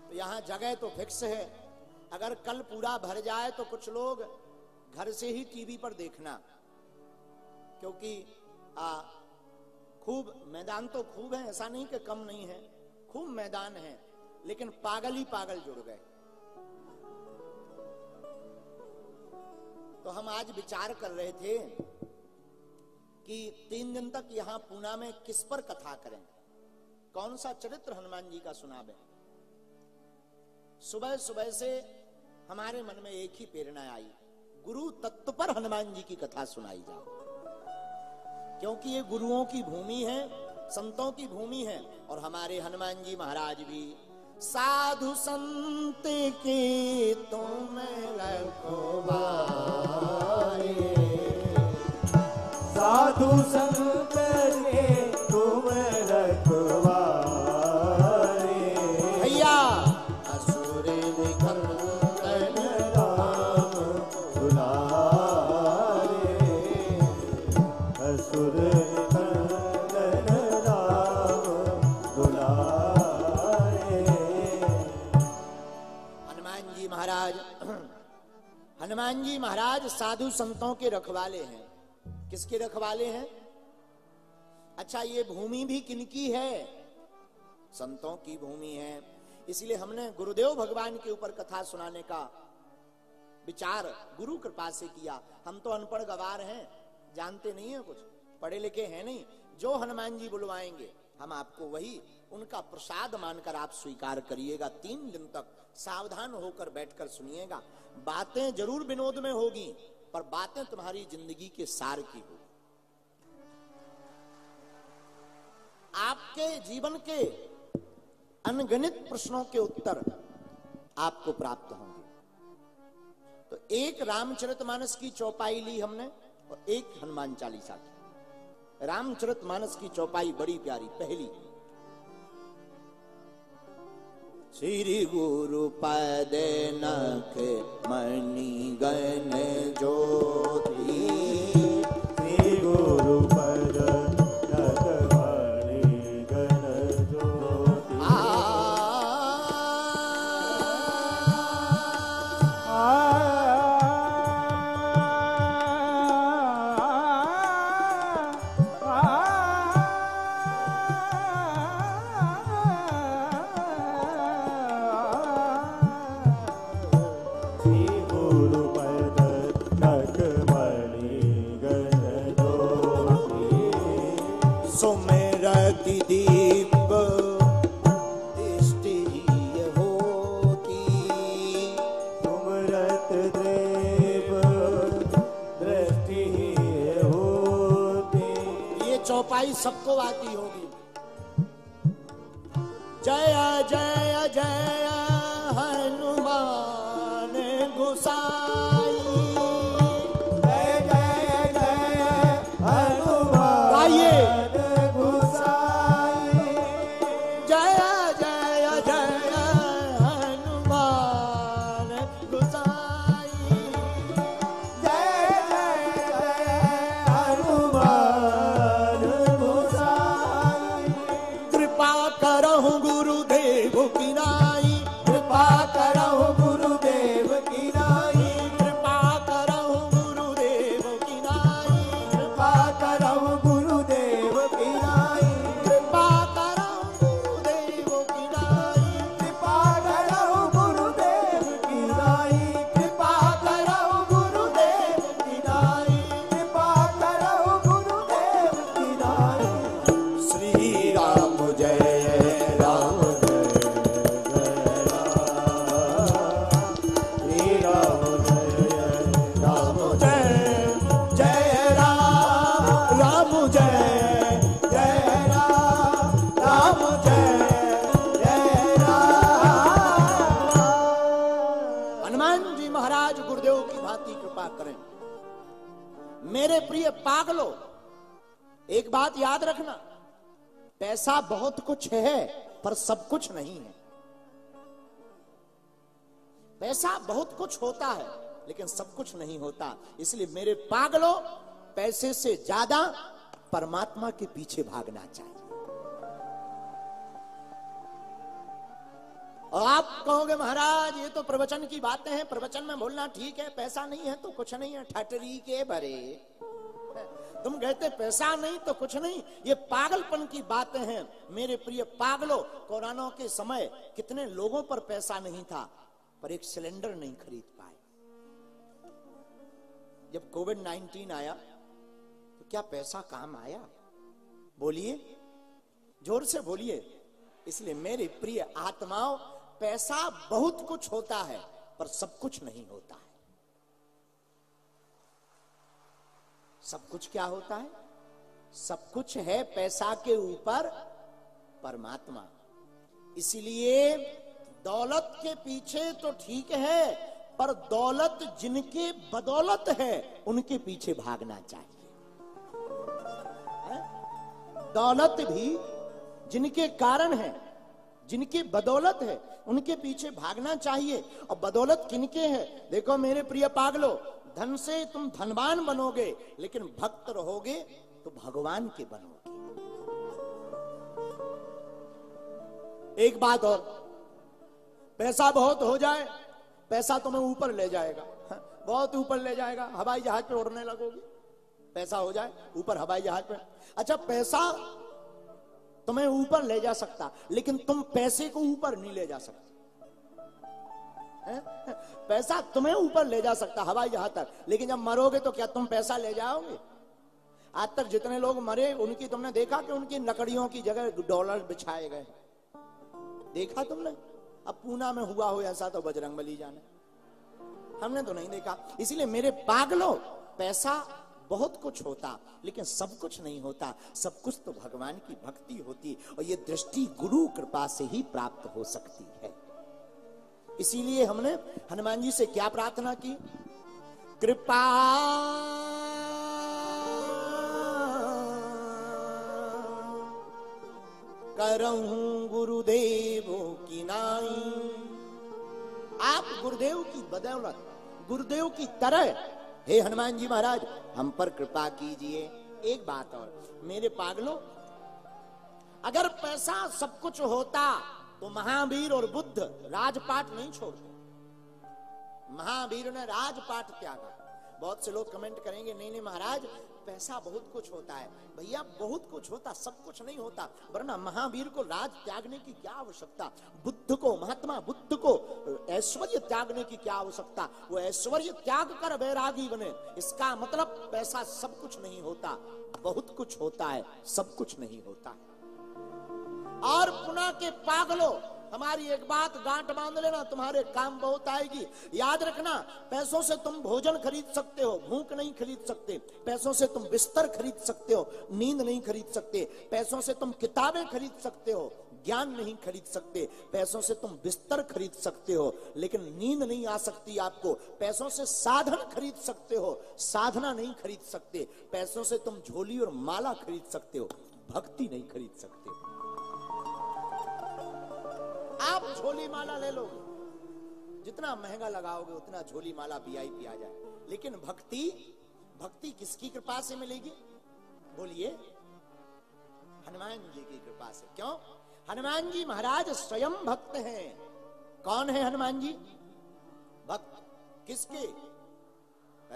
तो यहाँ जगह तो फिक्स है। अगर कल पूरा भर जाए तो कुछ लोग घर से ही टीवी पर देखना, क्योंकि खूब मैदान तो खूब है, ऐसा नहीं कि कम नहीं है, खूब मैदान है। लेकिन पागल ही पागल जुड़ गए। तो हम आज विचार कर रहे थे कि तीन दिन तक यहाँ पूना में किस पर कथा करें? कौन सा चरित्र हनुमान जी का सुनावे? सुबह सुबह से हमारे मन में एक ही प्रेरणा आई, गुरु तत्व पर हनुमान जी की कथा सुनाई जाए। क्योंकि ये गुरुओं की भूमि है, संतों की भूमि है, और हमारे हनुमान जी महाराज भी साधु संत की तुम रखवारे साधु संत के हनुमान जी महाराज साधु संतों के रखवाले हैं। किसके रखवाले हैं? अच्छा ये भूमि भी किनकी है? संतों की भूमि है। इसलिए हमने गुरुदेव भगवान के ऊपर कथा सुनाने का विचार गुरु कृपा से किया। हम तो अनपढ़ गवार हैं, जानते नहीं है कुछ, पढ़े लिखे हैं नहीं। जो हनुमान जी बुलवाएँगे, हम आपको वही उनका प्रसाद मानकर आप स्वीकार करिएगा। तीन दिन तक सावधान होकर बैठकर सुनिएगा। बातें ज़रूर विनोद में होगी, पर बातें तुम्हारी ज़िंदगी के सार की होगी। आपके जीवन के अनगणित प्रश्नों के उत्तर आपको प्राप्त होंगे। तो एक रामचरितमानस की चौपाई ली हमने और एक हनुमान चालीसा की। रामचरितमानस की चौपाई बड़ी प्यारी, पहली। श्री गुरु पद नख मणि गण ज्योति। सबको आती होगी एक बात याद रखना। पैसा बहुत कुछ है, पर सब कुछ नहीं है। पैसा बहुत कुछ होता है, लेकिन सब कुछ नहीं होता। इसलिए मेरे पागलो, पैसे से ज़्यादा परमात्मा के पीछे भागना चाहिए। और आप कहोगे, महाराज, ये तो प्रवचन की बातें हैं, प्रवचन में बोलना ठीक है, पैसा नहीं है तो कुछ नहीं है, ठटरी के भरे तुम कहते पैसा नहीं तो कुछ नहीं। ये पागलपन की बातें हैं। मेरे प्रिय पागलों, कोरोना के समय कितने लोगों पर पैसा नहीं था, पर एक सिलेंडर नहीं खरीद पाए। जब कोविड 19 आया तो क्या पैसा काम आया? बोलिए, ज़ोर से बोलिए। इसलिए मेरे प्रिय आत्माओं, पैसा बहुत कुछ होता है, पर सब कुछ नहीं होता है। सब कुछ क्या होता है? सब कुछ है पैसा के ऊपर परमात्मा। इसलिए दौलत के पीछे तो ठीक है, पर दौलत जिनके बदौलत है, उनके पीछे भागना चाहिए। हैं? दौलत भी जिनके कारण है, जिनकी बदौलत है, उनके पीछे भागना चाहिए। और बदौलत किनके है? देखो मेरे प्रिय पागलो धन से तुम धनवान बनोगे, लेकिन भक्त रहोगे तो भगवान के बनोगे। एक बात और, पैसा बहुत हो जाए, पैसा तुम्हें ऊपर ले जाएगा। बहुत ऊपर ले जाएगा, हवाई जहाज़ पे उड़ने लगोगे। पैसा हो जाए, ऊपर हवाई जहाज़ पे। अच्छा पैसा तुम्हें ऊपर ले जा सकता, लेकिन तुम पैसे को ऊपर नहीं ले जा सकते। पैसा तुम्हें ऊपर ले जा सकता, हवाई जहाज़ तक। लेकिन जब मरोगे तो क्या तुम पैसा ले जाओगे? आज तक जितने लोग मरे, उनकी तुमने देखा कि उनकी लकड़ियों की जगह डॉलर बिछाए गए? देखा तुमने? अब पूना में हुआ हो ऐसा तो बजरंग बली जाने। हमने तो नहीं देखा। इसीलिए मेरे पागलों, पैसा बहुत कुछ होता, लेकिन सब कुछ नहीं होता। सब कुछ तो भगवान की भक्ति होती, और ये दृष्टि गुरु कृपा से ही प्राप्त हो सकती है। इसीलिए हमने हनुमान जी से क्या प्रार्थना की? कृपा। करऊं गुरुदेवों की नाई। आप गुरुदेव की बदौलत, गुरुदेव की तरह। हे हनुमान जी महाराज, हम पर कृपा कीजिए। एक बात और, मेरे पागलों, अगर पैसा सब कुछ होता तो महावीर और बुद्ध राजपाट नहीं छोड़ते। महावीर ने राजपाट त्यागा। बहुत से लोग कमेंट करेंगे, नहीं नहीं महाराज, पैसा बहुत कुछ होता है। भैया, बहुत कुछ होता, सब कुछ नहीं होता। वरना महावीर को राज त्यागने की क्या आवश्यकता? बुद्ध को, महात्मा बुद्ध को, ऐश्वर्य त्यागने की क्या आवश्यकता? वो ऐश्वर्य त्याग कर वैरागी बने। इसका मतलब पैसा सब कुछ नहीं होता, बहुत कुछ होता है, सब कुछ नहीं होता। और पुना के पागलो, हमारी एक बात गांठ बाँध लेना, तुम्हारे काम बहुत आएगी। याद रखना, पैसों से तुम भोजन खरीद सकते हो, भूख नहीं खरीद सकते। पैसों से तुम बिस्तर खरीद सकते हो, नींद नहीं खरीद सकते। पैसों से तुम किताबें खरीद सकते हो, ज्ञान नहीं खरीद सकते। पैसों से तुम बिस्तर खरीद सकते हो, लेकिन नींद नहीं आ सकती आपको। पैसों से साधन खरीद सकते हो, साधना नहीं खरीद सकते। पैसों से तुम झोली और माला खरीद सकते हो, भक्ति नहीं खरीद सकते। आप झोली माला ले। लोगे जितना महँगा लगाओगे, उतना झोली माला वीआईपी आ जाए। लेकिन भक्ति भक्ति किसकी कृपा से मिलेगी? बोलिए, हनुमान जी की कृपा से। क्यों? हनुमान जी महाराज स्वयं भक्त हैं। कौन है हनुमान जी? भक्त किसके?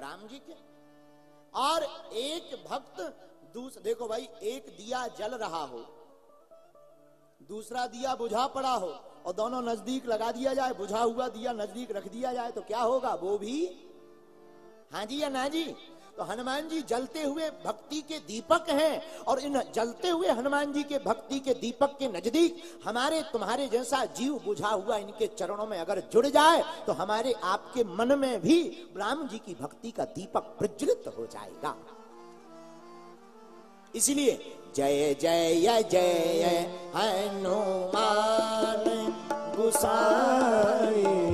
राम जी के। और एक भक्त दूसरा देखो भाई, एक दिया जल रहा हो। दूसरा दिया बुझा पड़ा हो। और दोनों नज़दीक लगा दिया जाए, बुझा हुआ दिया नज़दीक रख दिया जाए तो क्या होगा? वो भी? हाँ जी या ना जी? तो हनुमान जी जलते हुए भक्ति के दीपक हैं और इन जलते हुए हनुमान जी के भक्ति के दीपक के नज़दीक हमारे, तुम्हारे जैसा जीव बुझा हुआ इनके चरणों में अगर जुड़ जाए तो हमारे आपके मन में भी राम जी की भक्ति का दीपक प्रज्वलित हो जाएगा। इसलिए जय जय जय हनुमान। गुसाई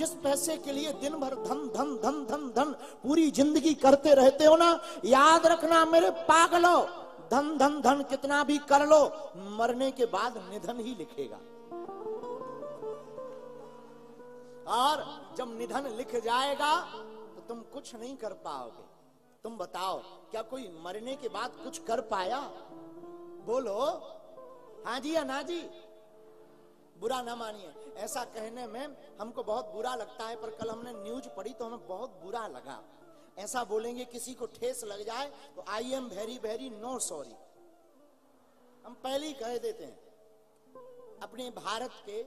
जिस पैसे के लिए दिन भर धन धन धन धन धन पूरी ज़िंदगी करते रहते हो ना, याद रखना मेरे पागलो, धन धन धन कितना भी कर लो, मरने के बाद निधन ही लिखेगा। और जब निधन लिख जाएगा तो तुम कुछ नहीं कर पाओगे। तुम बताओ, क्या कोई मरने के बाद कुछ कर पाया? बोलो हाँ जी या ना जी? बुरा ना मानिए। ऐसा कहने में हमको बहुत बुरा लगता है, पर कल हमने न्यूज़ पढ़ी तो हमें बहुत बुरा लगा। ऐसा बोलेंगे किसी को ठेस लग जाए तो I am very very no sorry हम पहले ही कह देते हैं, अपने भारत के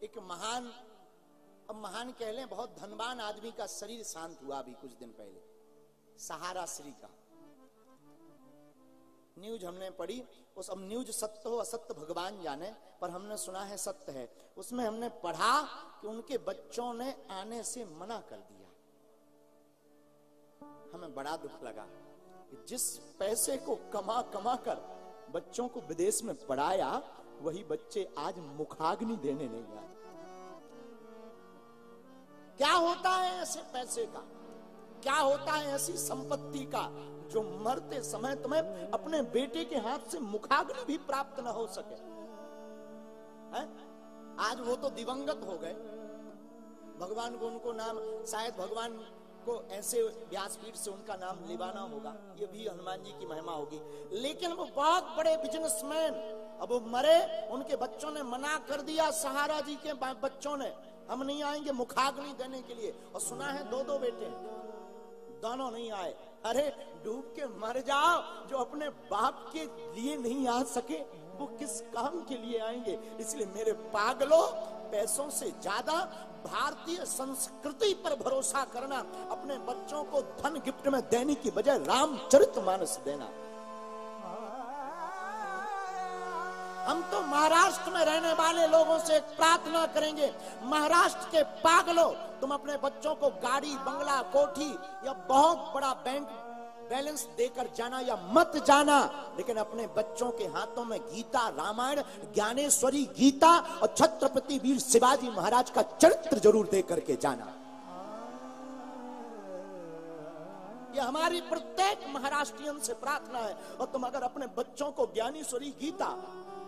एक महान, अब महान कह लें, बहुत धनवान आदमी का शरीर शांत हुआ अभी कुछ दिन पहले, सहारा श्री का। न्यूज़ हमने पढ़ी उस अब न्यूज़ सत्य हो, असत्य भगवान जाने, पर हमने सुना है सत्य है। उसमें हमने पढ़ा कि उनके बच्चों ने आने से मना कर दिया। हमें बड़ा दुख लगा जिस पैसे को कमा कमा कर बच्चों को विदेश में पढ़ाया, वही बच्चे आज मुखाग्नि देने नहीं आए। क्या होता है ऐसे पैसे का? क्या होता है ऐसी संपत्ति का जो मरते समय तुम्हें अपने बेटे के हाथ से मुखाग्नि भी प्राप्त न हो सके? है? आज वो तो दिवंगत हो गए। भगवान को उनको नाम, शायद भगवान को ऐसे व्यासपीठ से उनका नाम लिवाना होगा। ये भी हनुमान जी की महिमा होगी। लेकिन वो बहुत बड़े बिजनेसमैन अब वो मरे, उनके बच्चों ने मना कर दिया, सहारा जी के बच्चों ने। हम नहीं आएँगे मुखाग्नि देने के लिए। और सुना है दो दो बेटे। दोनों नहीं आए। अरे, डूब के मर जाओ। जो अपने बाप के लिए नहीं आ सके, वो किस काम के लिए आएँगे? इसलिए मेरे पागलों, पैसों से ज़्यादा भारतीय संस्कृति पर भरोसा करना, अपने बच्चों को धन गिफ्ट में देने की बजाय रामचरित मानस देना। हम तो महाराष्ट्र में रहने वाले लोगों से प्रार्थना करेंगे, महाराष्ट्र के पागलों, तुम अपने बच्चों को गाड़ी, बंगला, कोठी या बहुत बड़ा बैंक बैलेंस देकर जाना या मत जाना, लेकिन अपने बच्चों के हाथों में गीता, रामायण, ज्ञानेश्वरी गीता और छत्रपति वीर शिवाजी महाराज का चरित्र ज़रूर दे करके जाना। ये हमारी प्रत्येक महाराष्ट्रियन से प्रार्थना है, और तुम अगर अपने बच्चों को ज्ञानेश्वरी गीता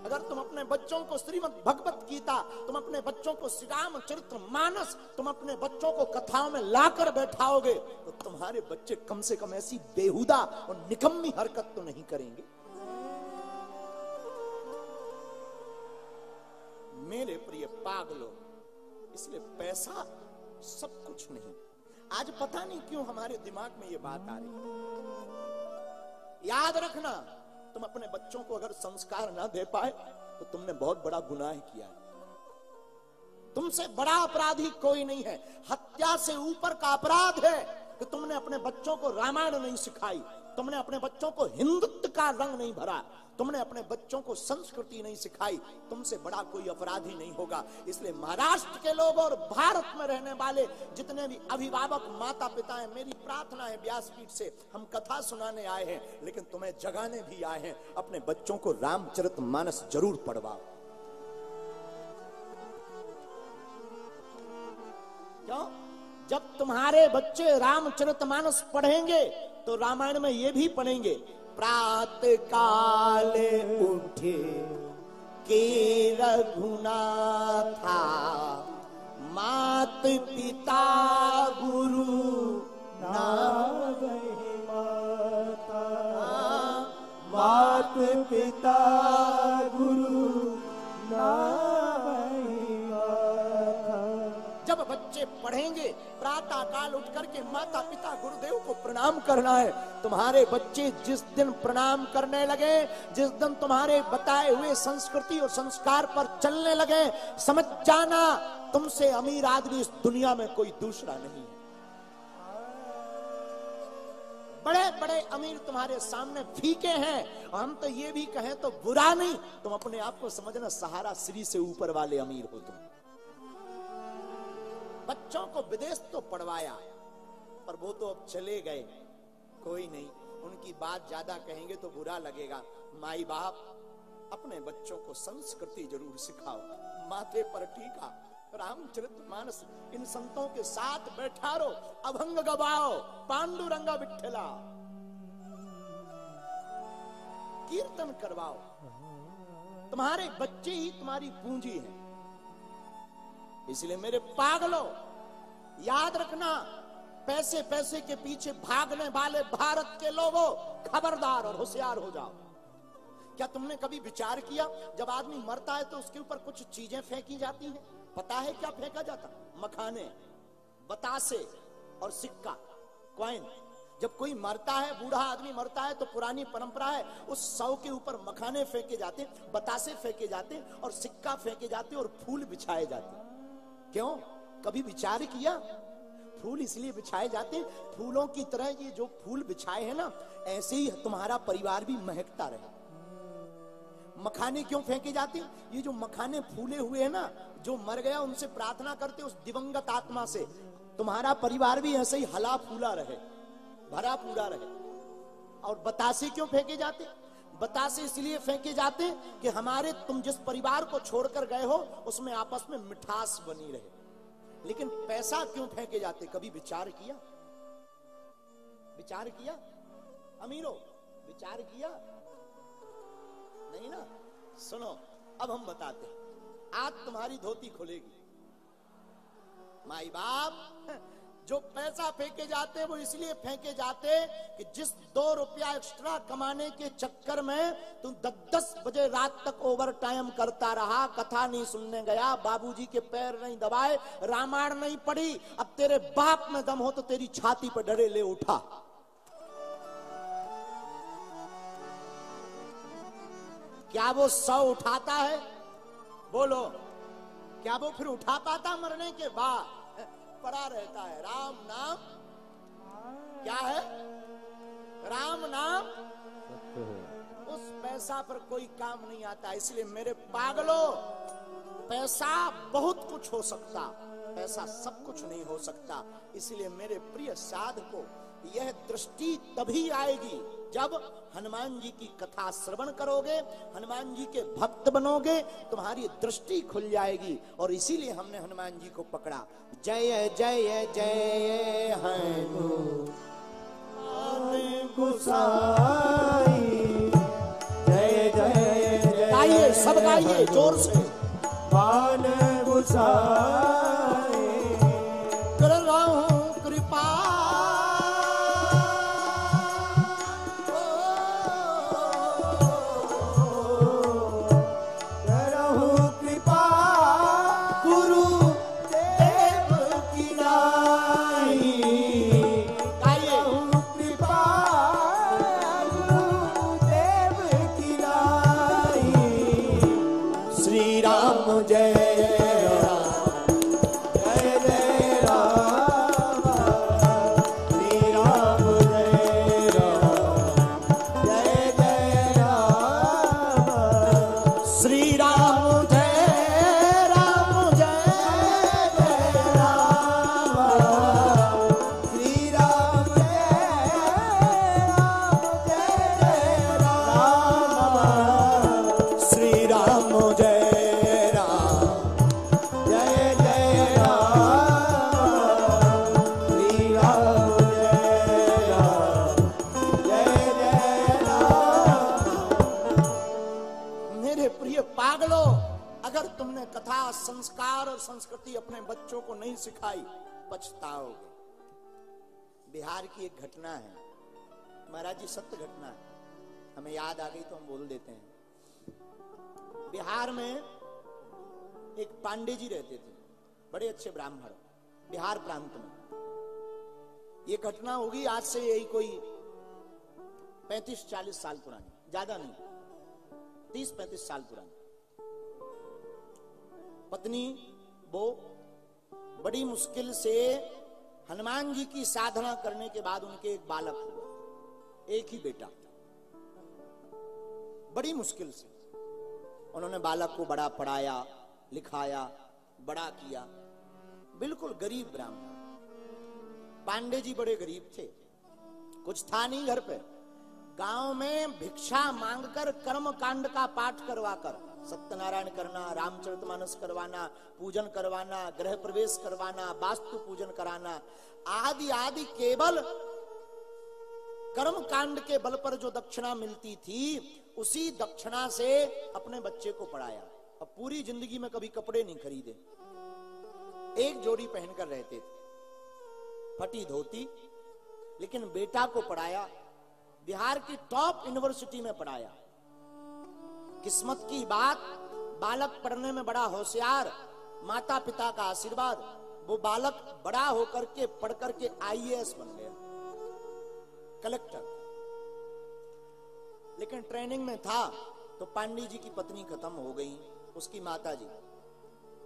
अगर तुम अपने बच्चों को श्रीमद भगवत गीता, तुम अपने बच्चों को श्री राम चरित्र मानस, तुम अपने बच्चों को कथाओं में लाकर बैठाओगे तो तुम्हारे बच्चे कम से कम ऐसी बेहुदा और निकम्मी हरकत तो नहीं करेंगे। मेरे प्रिय पागलो, इसलिए पैसा सब कुछ नहीं। आज पता नहीं क्यों हमारे दिमाग में ये बात आ रही है। याद रखना तुम अपने बच्चों को अगर संस्कार ना दे पाए तो तुमने बहुत बड़ा गुनाह किया है। तुमसे बड़ा अपराधी कोई नहीं है। हत्या से ऊपर का अपराध है कि तुमने अपने बच्चों को रामायण नहीं सिखाई। तुमने अपने बच्चों को हिंदुत्व का रंग नहीं भरा, तुमने अपने बच्चों को संस्कृति नहीं सिखाई, तुमसे बड़ा कोई अपराधी नहीं होगा। इसलिए महाराष्ट्र के लोग और भारत में रहने वाले जितने भी अभिभावक माता पिता हैं मेरी प्रार्थना है व्यासपीठ से, हम कथा सुनाने आए हैं, लेकिन तुम्हें जगाने भी आए हैं। अपने बच्चों को रामचरित मानस ज़रूर पढ़वाओ। क्यों? जब तुम्हारे बच्चे रामचरित मानस पढ़ेंगे तो रामायण में ये भी पढ़ेंगे, प्रात काल उठे के रघुनाथा, मात पिता गुरु मात पिता गुरु जब बच्चे पढ़ेंगे प्रातः काल उठ करके माता पिता गुरुदेव को प्रणाम करना है। तुम्हारे बच्चे जिस दिन प्रणाम करने लगे, जिस दिन तुम्हारे बताए हुए संस्कृति और संस्कार पर चलने लगे, समझ जाना, तुमसे अमीर आदमी इस दुनिया में कोई दूसरा नहीं बड़े बड़े अमीर तुम्हारे सामने फीके हैं हम तो ये भी कहें तो बुरा नहीं, तुम अपने आप को समझना सहारा श्री से ऊपर वाले अमीर हो तुम। बच्चों को विदेश तो पढ़वाया, पर वो तो अब चले गए। कोई नहीं, उनकी बात ज़्यादा कहेंगे तो बुरा लगेगा। माई बाप, अपने बच्चों को संस्कृति ज़रूर सिखाओ। माथे पर टीका, रामचरित मानस, इन संतों के साथ बैठा रो अभंग गवाओ, पांडुरंगा विठला कीर्तन करवाओ। तुम्हारे बच्चे ही तुम्हारी पूंजी है। इसलिए मेरे पागलों, याद रखना, पैसे पैसे के पीछे भागने वाले भारत के लोगों, खबरदार और होशियार हो जाओ। क्या तुमने कभी विचार किया, जब आदमी मरता है तो उसके ऊपर कुछ चीज़ें फेंकी जाती हैं? पता है क्या फेंका जाता? मखाने, बतासे और सिक्का क्वाइन जब कोई मरता है, बूढ़ा आदमी मरता है तो पुरानी परंपरा है, उस सौ के ऊपर मखाने फेंके जाते, बतासे फेंके जाते और सिक्का फेंके जाते और फूल बिछाए जाते। क्यों? कभी विचार किया? फूल इसलिए बिछाए जाते फूलों की तरह ये जो फूल बिछाए हैं ना, ऐसे ही तुम्हारा परिवार भी महकता रहे। मखाने क्यों फेंके जाते ये जो मखाने फूले हुए हैं ना, जो मर गया, उनसे प्रार्थना करते उस दिवंगत आत्मा से, तुम्हारा परिवार भी ऐसे ही हला फूला रहे, भरा पूरा रहे। और बतासे क्यों फेंके जाते बतासे इसलिए फेंके जाते कि हमारे तुम जिस परिवार को छोड़कर गए हो, उसमें आपस में मिठास बनी रहे। लेकिन पैसा क्यों फेंके जाते? कभी विचार किया? विचार किया? अमीरो, विचार किया? नहीं ना? सुनो, अब हम बताते आज तुम्हारी धोती खुलेगी। माई बाप जो पैसा फेंके जाते वो इसलिए फेंके जाते कि जिस दो रुपया एक्स्ट्रा कमाने के चक्कर में तुम दस दस बजे रात तक ओवर टाइम करता रहा, कथा नहीं सुनने गया, बाबूजी के पैर नहीं दबाए, रामायण नहीं पढ़ी, अब तेरे बाप में दम हो तो तेरी छाती पर डरे ले उठा। क्या वो सौ उठाता है? बोलो, क्या वो फिर उठा पाता मरने के बाद? पड़ा रहता है। राम नाम क्या है? राम नाम उस पैसा पर कोई काम नहीं आता इसलिए मेरे पागलों पैसा बहुत कुछ हो सकता पैसा सब कुछ नहीं हो सकता इसलिए मेरे प्रिय साधको यह दृष्टि तभी आएगी जब हनुमान जी की कथा श्रवण करोगे हनुमान जी के भक्त बनोगे तुम्हारी दृष्टि खुल जाएगी। और इसीलिए हमने हनुमान जी को पकड़ा। जय जय जय हनुमान गुसाई। जय जय जय गाइए सब गाइए ज़ोर से। मान गुसाई। बच्चों को नहीं सिखाई पछताओगे बिहार की एक घटना है। महाराज जी, सत्य घटना है। हमें याद आ गई तो हम बोल देते हैं। बिहार में एक पांडे जी रहते थे, बड़े अच्छे ब्राह्मण। बिहार प्रांत में। ये घटना होगी, आज से यही कोई 35-40 साल पुरानी, ज़्यादा नहीं। तीस पैंतीस साल पुरानी। पत्नी वो बड़ी मुश्किल से हनुमान जी की साधना करने के बाद उनके एक बालक हुआ। एक ही बेटा। बड़ी मुश्किल से। उन्होंने बालक को बड़ा पढ़ाया, लिखाया, बड़ा किया। बिल्कुल गरीब ब्राह्मण। पांडे जी बड़े गरीब थे। कुछ था नहीं घर पे। गाँव में भिक्षा मांगकर कर्म कांड का पाठ करवाकर सत्यनारायण करना रामचरितमानस करवाना, पूजन करवाना, गृह प्रवेश करवाना, वास्तु पूजन कराना। आदि आदि केवल कर्म कांड के बल पर जो दक्षिणा मिलती थी, उसी दक्षिणा से अपने बच्चे को पढ़ाया। अब पूरी ज़िंदगी में कभी कपड़े नहीं खरीदे। एक जोड़ी पहनकर रहते थे। फटी धोती, लेकिन बेटा को पढ़ाया, बिहार की टॉप यूनिवर्सिटी में पढ़ाया। किस्मत की बात, बालक पढ़ने में बड़ा होशियार माता पिता का आशीर्वाद, वो बालक बड़ा होकर के पढ़ करके आईएएस बन गया। कलेक्टर। लेकिन ट्रेनिंग में था तो पांडे जी की पत्नी खत्म हो गई, उसकी माता जी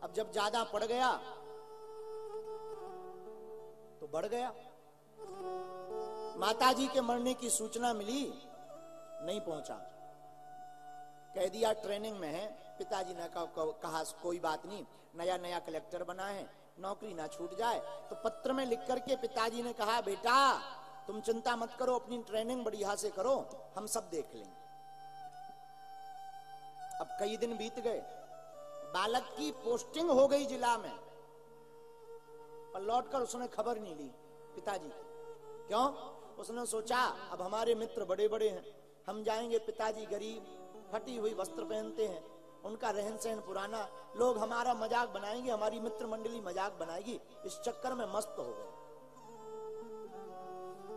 अब जब ज़्यादा पड़ गया तो बढ़ गया। माता जी के मरने की सूचना मिली, नहीं पहुँचा। कह दिया ट्रेनिंग में है। पिताजी ने कहा, कोई बात नहीं नया नया कलेक्टर बना है नौकरी ना छूट जाए। तो पत्र में लिख करके पिताजी ने कहा बेटा तुम चिंता मत करो अपनी ट्रेनिंग बढ़िया से करो हम सब देख लेंगे। अब कई दिन बीत गए बालक की पोस्टिंग हो गई जिला में पर लौटकर उसने खबर नहीं ली पिताजी। क्यों? उसने सोचा अब हमारे मित्र बड़े बड़े हैं हम जाएँगे पिताजी गरीब फटी हुई वस्त्र पहनते हैं। उनका रहन सहन पुराना। लोग हमारा मज़ाक बनाएँगे, हमारी मित्र मंडली मज़ाक बनाएगी। इस चक्कर में मस्त हो गए।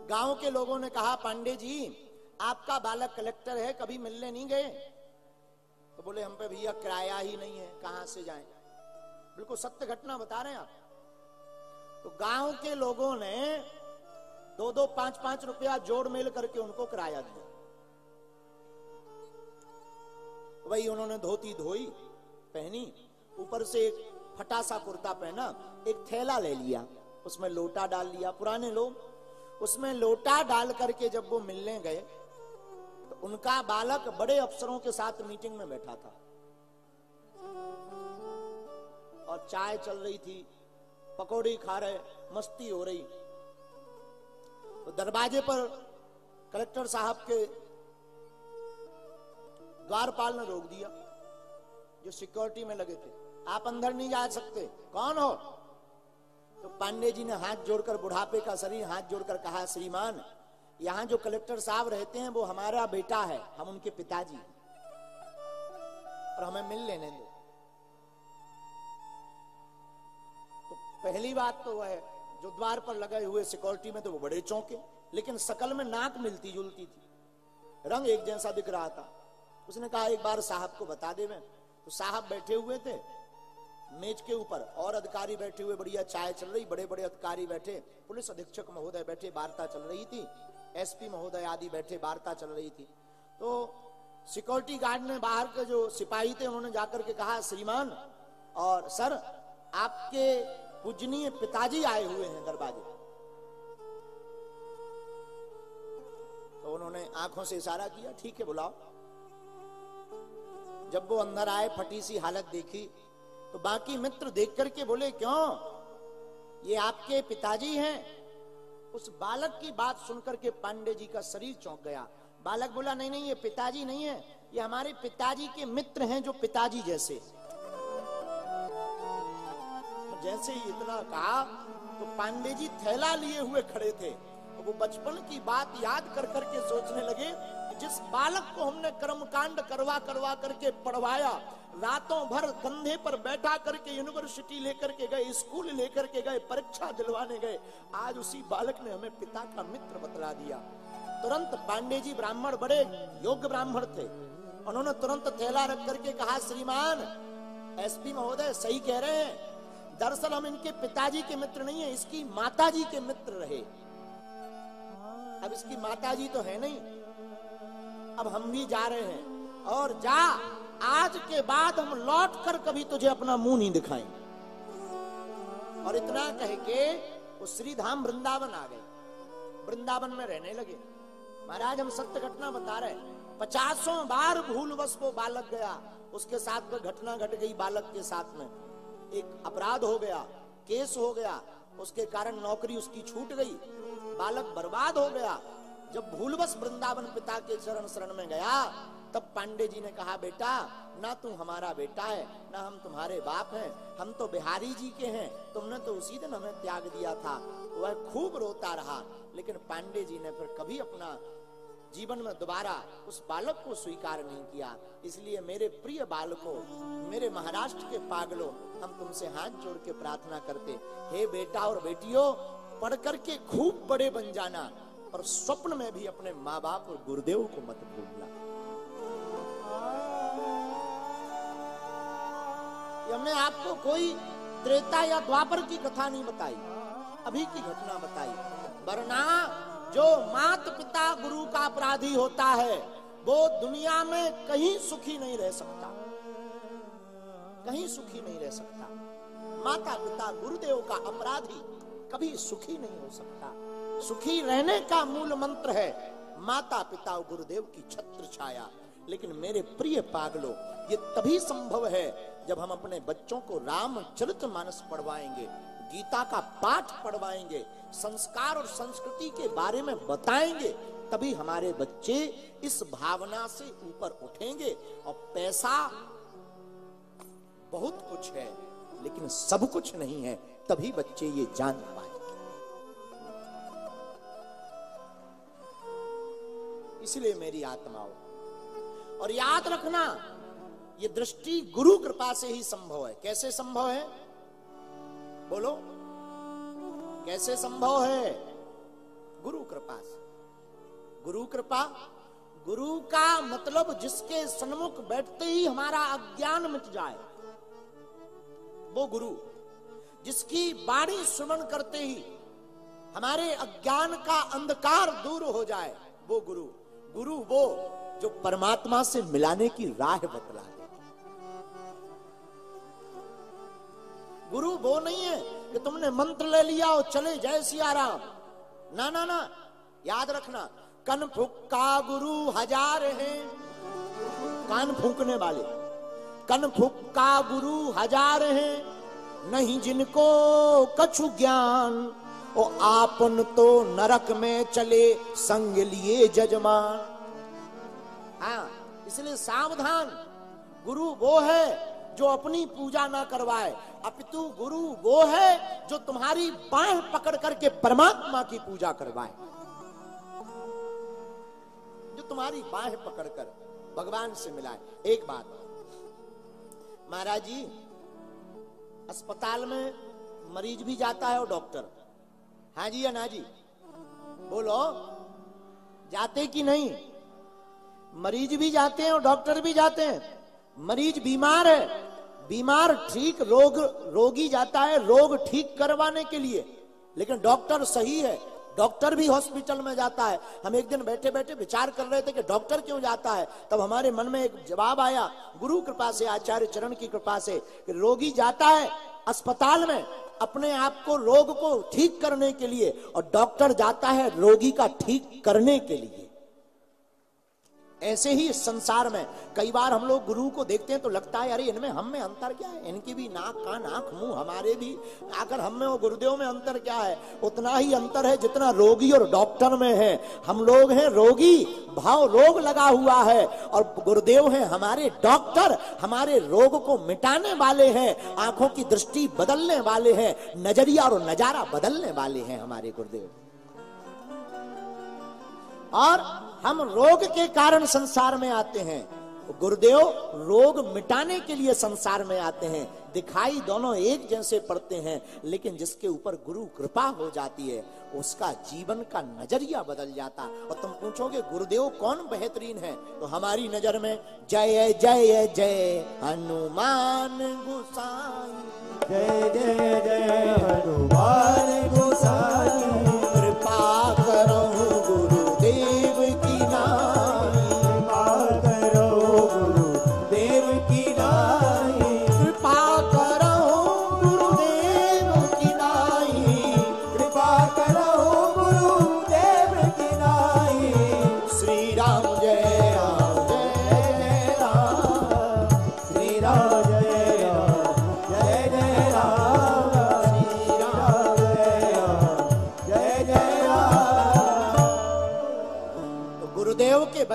गाँव के लोगों ने कहा, पांडे जी, आपका बालक कलेक्टर है, कभी मिलने नहीं गए? तो बोले, हम पे भैया किराया ही नहीं है, कहाँ से जाएँ? बिल्कुल सत्य घटना बता रहे हैं आप। तो गाँव के लोगों ने दो दो पाँच पाँच रुपया जोड़ मेल करके उनको किराया दिया। वही उन्होंने धोती धोई, पहनी, ऊपर से एक फटा सा कुर्ता पहना, एक थैला ले लिया, उसमें लोटा डाल लिया, पुराने लोग। उसमें लोटा डाल करके जब वो मिलने गए तो उनका बालक बड़े अफसरों के साथ मीटिंग में बैठा था। और चाय चल रही थी, पकौड़ी खा रहे, मस्ती हो रही। तो दरवाजे पर कलेक्टर साहब के द्वारपाल ने रोक दिया। जो सिक्योरिटी में लगे थे। आप अंदर नहीं जा सकते। कौन हो? तो पांडे जी ने हाथ जोड़कर बुढ़ापे का शरीर हाथ जोड़कर कहा, श्रीमान, यहाँ जो कलेक्टर साहब रहते हैं, वो हमारा बेटा है। हम उनके पिताजी। और हमें मिल लेने दो। तो पहली बात तो वह जो द्वार पर लगे हुए सिक्योरिटी में तो वो बड़े चौंके, लेकिन सकल में नाक मिलती जुलती थी। रंग एक जैसा दिख रहा था। उसने कहा, एक बार साहब को बता दे मैं। तो साहब बैठे हुए थे, मेज के ऊपर, और अधिकारी बैठे हुए, बढ़िया चाय चल रही बड़े बड़े अधिकारी बैठे, पुलिस अधीक्षक महोदय बैठे, वार्ता चल रही थी, एसपी महोदय आदि बैठे, वार्ता चल रही थी। तो सिक्योरिटी गार्ड ने बाहर के जो सिपाही थे, उन्होंने जाकर के कहा, श्रीमान और सर, आपके पूजनीय पिताजी आए हुए हैं दरवाजे। तो उन्होंने आँखों से इशारा किया, ठीक है, बुलाओ। जब वो अंदर आए, फटी सी हालत देखी तो बाकी मित्र देख करके बोले, क्यों? ये आपके पिताजी हैं। उस बालक की बात सुनकर के पांडे जी का शरीर चौंक गया। बालक बोला, नहीं नहीं, ये पिताजी नहीं है। ये हमारे पिताजी के मित्र हैं जो पिताजी जैसे। जैसे ही इतना कहा तो पांडे जी थैला लिए हुए खड़े थे। वो बचपन की बात याद कर, करके सोचने लगे जिस बालक को हमने कर्मकांड करवा करवा करके पढ़वाया, रातों भर कंधे पर बैठा करके यूनिवर्सिटी लेकर के गए स्कूल लेकर के गए, परीक्षा दिलवाने गए, आज उसी बालक ने हमें पिता का मित्र बतला दिया। तुरंत पांडे जी ब्राह्मण बड़े योग्य ब्राह्मण थे। उन्होंने तुरंत थैला रख करके कहा, श्रीमान एसपी महोदय सही कह रहे हैं। दरअसल हम इनके पिताजी के मित्र नहीं है, इसकी माताजी के मित्र रहे। अब इसकी माताजी तो है नहीं। अब हम भी जा रहे हैं। और जा, आज के बाद हम लौट कर कभी तुझे अपना मुँह नहीं दिखाएँगे। और इतना कह के वो श्रीधाम वृंदावन आ गए। वृंदावन में रहने लगे। महाराज, हम सत्य घटना बता रहे पचासों बार भूल बस वो बालक गया। उसके साथ में घटना घट गई बालक के साथ में। एक अपराध हो गया, केस हो गया। उसके कारण नौकरी उसकी छूट गई। बालक बर्बाद हो गया। जब भूलवश वृंदावन पिता के चरण शरण में गया, तब पांडे जी ने कहा, बेटा, ना तू हमारा बेटा है, ना हम तुम्हारे बाप हैं, हम तो बिहारी जी के हैं, तुमने तो उसी दिन हमें त्याग दिया था। वह खूब रोता रहा, लेकिन पांडे जी ने फिर कभी अपना जीवन में दोबारा उस बालक को स्वीकार नहीं किया। इसलिए मेरे प्रिय बालकों, मेरे महाराष्ट्र के पागलों, हम तुमसे हाथ जोड़ के प्रार्थना करते, हे बेटा और बेटियों, पढ़ करके खूब बड़े बन जाना और स्वप्न में भी अपने माँ बाप और गुरुदेव को मत भूलना। हमने आपको कोई त्रेता या द्वापर की कथा नहीं बताई, अभी की घटना बताई। वरना जो मात पिता गुरु का अपराधी होता है, वो दुनिया में कहीं सुखी नहीं रह सकता। कहीं सुखी नहीं रह सकता। माता पिता गुरुदेव का अपराधी कभी सुखी नहीं हो सकता। सुखी रहने का मूल मंत्र है माता पिता गुरुदेव की छत्र छाया। लेकिन मेरे प्रिय पागलों, ये तभी संभव है जब हम अपने बच्चों को रामचरित मानस पढ़वाएँगे, गीता का पाठ पढ़वाएँगे, संस्कार और संस्कृति के बारे में बताएँगे, तभी हमारे बच्चे इस भावना से ऊपर उठेंगे और पैसा बहुत कुछ है, लेकिन सब कुछ नहीं है, तभी बच्चे ये जान पाएँगे। इसलिए मेरी आत्माओं और याद रखना, ये दृष्टि गुरु कृपा से ही संभव है। कैसे संभव है? बोलो। कैसे संभव है? गुरु कृपा से। गुरु कृपा, गुरु का मतलब जिसके सन्मुख बैठते ही हमारा अज्ञान मिट जाए, वो गुरु। जिसकी बाणी श्रवण करते ही हमारे अज्ञान का अंधकार दूर हो जाए, वो गुरु। गुरु वो जो परमात्मा से मिलाने की राह बतला दे। गुरु वो नहीं है कि तुमने मंत्र ले लिया और चले जय सिया राम ना ना ना, याद रखना, कन फुक्का गुरु हज़ार हैं। कान फूकने वाले, कन फुक्का गुरु हज़ार हैं। नहीं जिनको कछु ज्ञान ओ आपन तो नरक में चले संग लिए जजमान हाँ इसलिए सावधान। गुरु वो है जो अपनी पूजा ना करवाए। अपितु गुरु वो है जो तुम्हारी बाह पकड़ करके परमात्मा की पूजा करवाए। जो तुम्हारी बाह पकड़कर भगवान से मिलाए। एक बात। महाराज जी, अस्पताल में मरीज़ भी जाता है और डॉक्टर। हाँ जी या ना जी? बोलो। जाते कि नहीं? मरीज़ भी जाते हैं और डॉक्टर भी जाते हैं। मरीज़ बीमार है। बीमार ठीक रोग, रोगी जाता है, रोग ठीक करवाने के लिए। लेकिन डॉक्टर सही है। डॉक्टर भी हॉस्पिटल में जाता है। हम एक दिन बैठे बैठे विचार कर रहे थे कि डॉक्टर क्यों जाता है? तब हमारे मन में एक जवाब आया, गुरु कृपा से, आचार्य चरण की कृपा से, कि रोगी जाता है अस्पताल में अपने आप को रोग को ठीक करने के लिए और डॉक्टर जाता है रोगी का ठीक करने के लिए। ऐसे ही संसार में कई बार हम लोग गुरु को देखते हैं तो लगता है, अरे, इनमें हम में अंतर क्या है? इनकी भी नाक, कान, आँख, मुँह, हमारे भी आकर हम में और गुरुदेव में अंतर क्या है? उतना ही अंतर है जितना रोगी और डॉक्टर में है। हम लोग हैं रोगी, भाव रोग लगा हुआ है और गुरुदेव हैं हमारे डॉक्टर, हमारे रोग को मिटाने वाले हैं, आँखों की दृष्टि बदलने वाले हैं, नज़रिया और नज़ारा बदलने वाले हैं हमारे गुरुदेव। और हम रोग के कारण संसार में आते हैं। गुरुदेव, रोग मिटाने के लिए संसार में आते हैं। दिखाई दोनों एक जैसे पड़ते हैं, लेकिन जिसके ऊपर गुरु कृपा हो जाती है, उसका जीवन का नज़रिया बदल जाता। और तुम पूछोगे, गुरुदेव कौन बेहतरीन है? तो हमारी नज़र में, जय जय जय, हनुमान गुसाई। जय जय जय हनुमान गोसाई।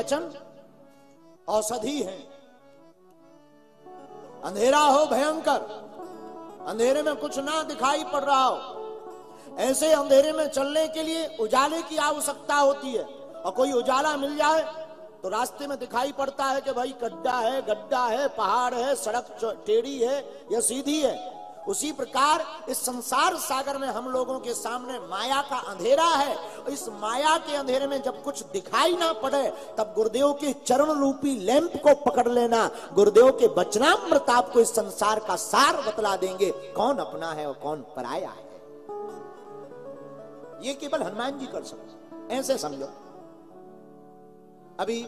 वचन औषधि है। अंधेरा हो, भयंकर। अंधेरे में कुछ ना दिखाई पड़ रहा हो। ऐसे अंधेरे में चलने के लिए उजाले की आवश्यकता होती है। और कोई उजाला मिल जाए तो रास्ते में दिखाई पड़ता है कि भाई गड्ढा है गड्ढा है, पहाड़ है, सड़क टेढ़ी है या सीधी है। उसी प्रकार इस संसार सागर में हम लोगों के सामने माया का अंधेरा है। इस माया के अंधेरे में जब कुछ दिखाई ना पड़े, तब गुरुदेव के चरण रूपी लैंप को पकड़ लेना, गुरुदेव के वचनामृत आपको इस संसार का सार बतला देंगे, कौन अपना है और कौन पराया है। ये केवल हनुमान जी कर सकते ऐसे समझो। अभी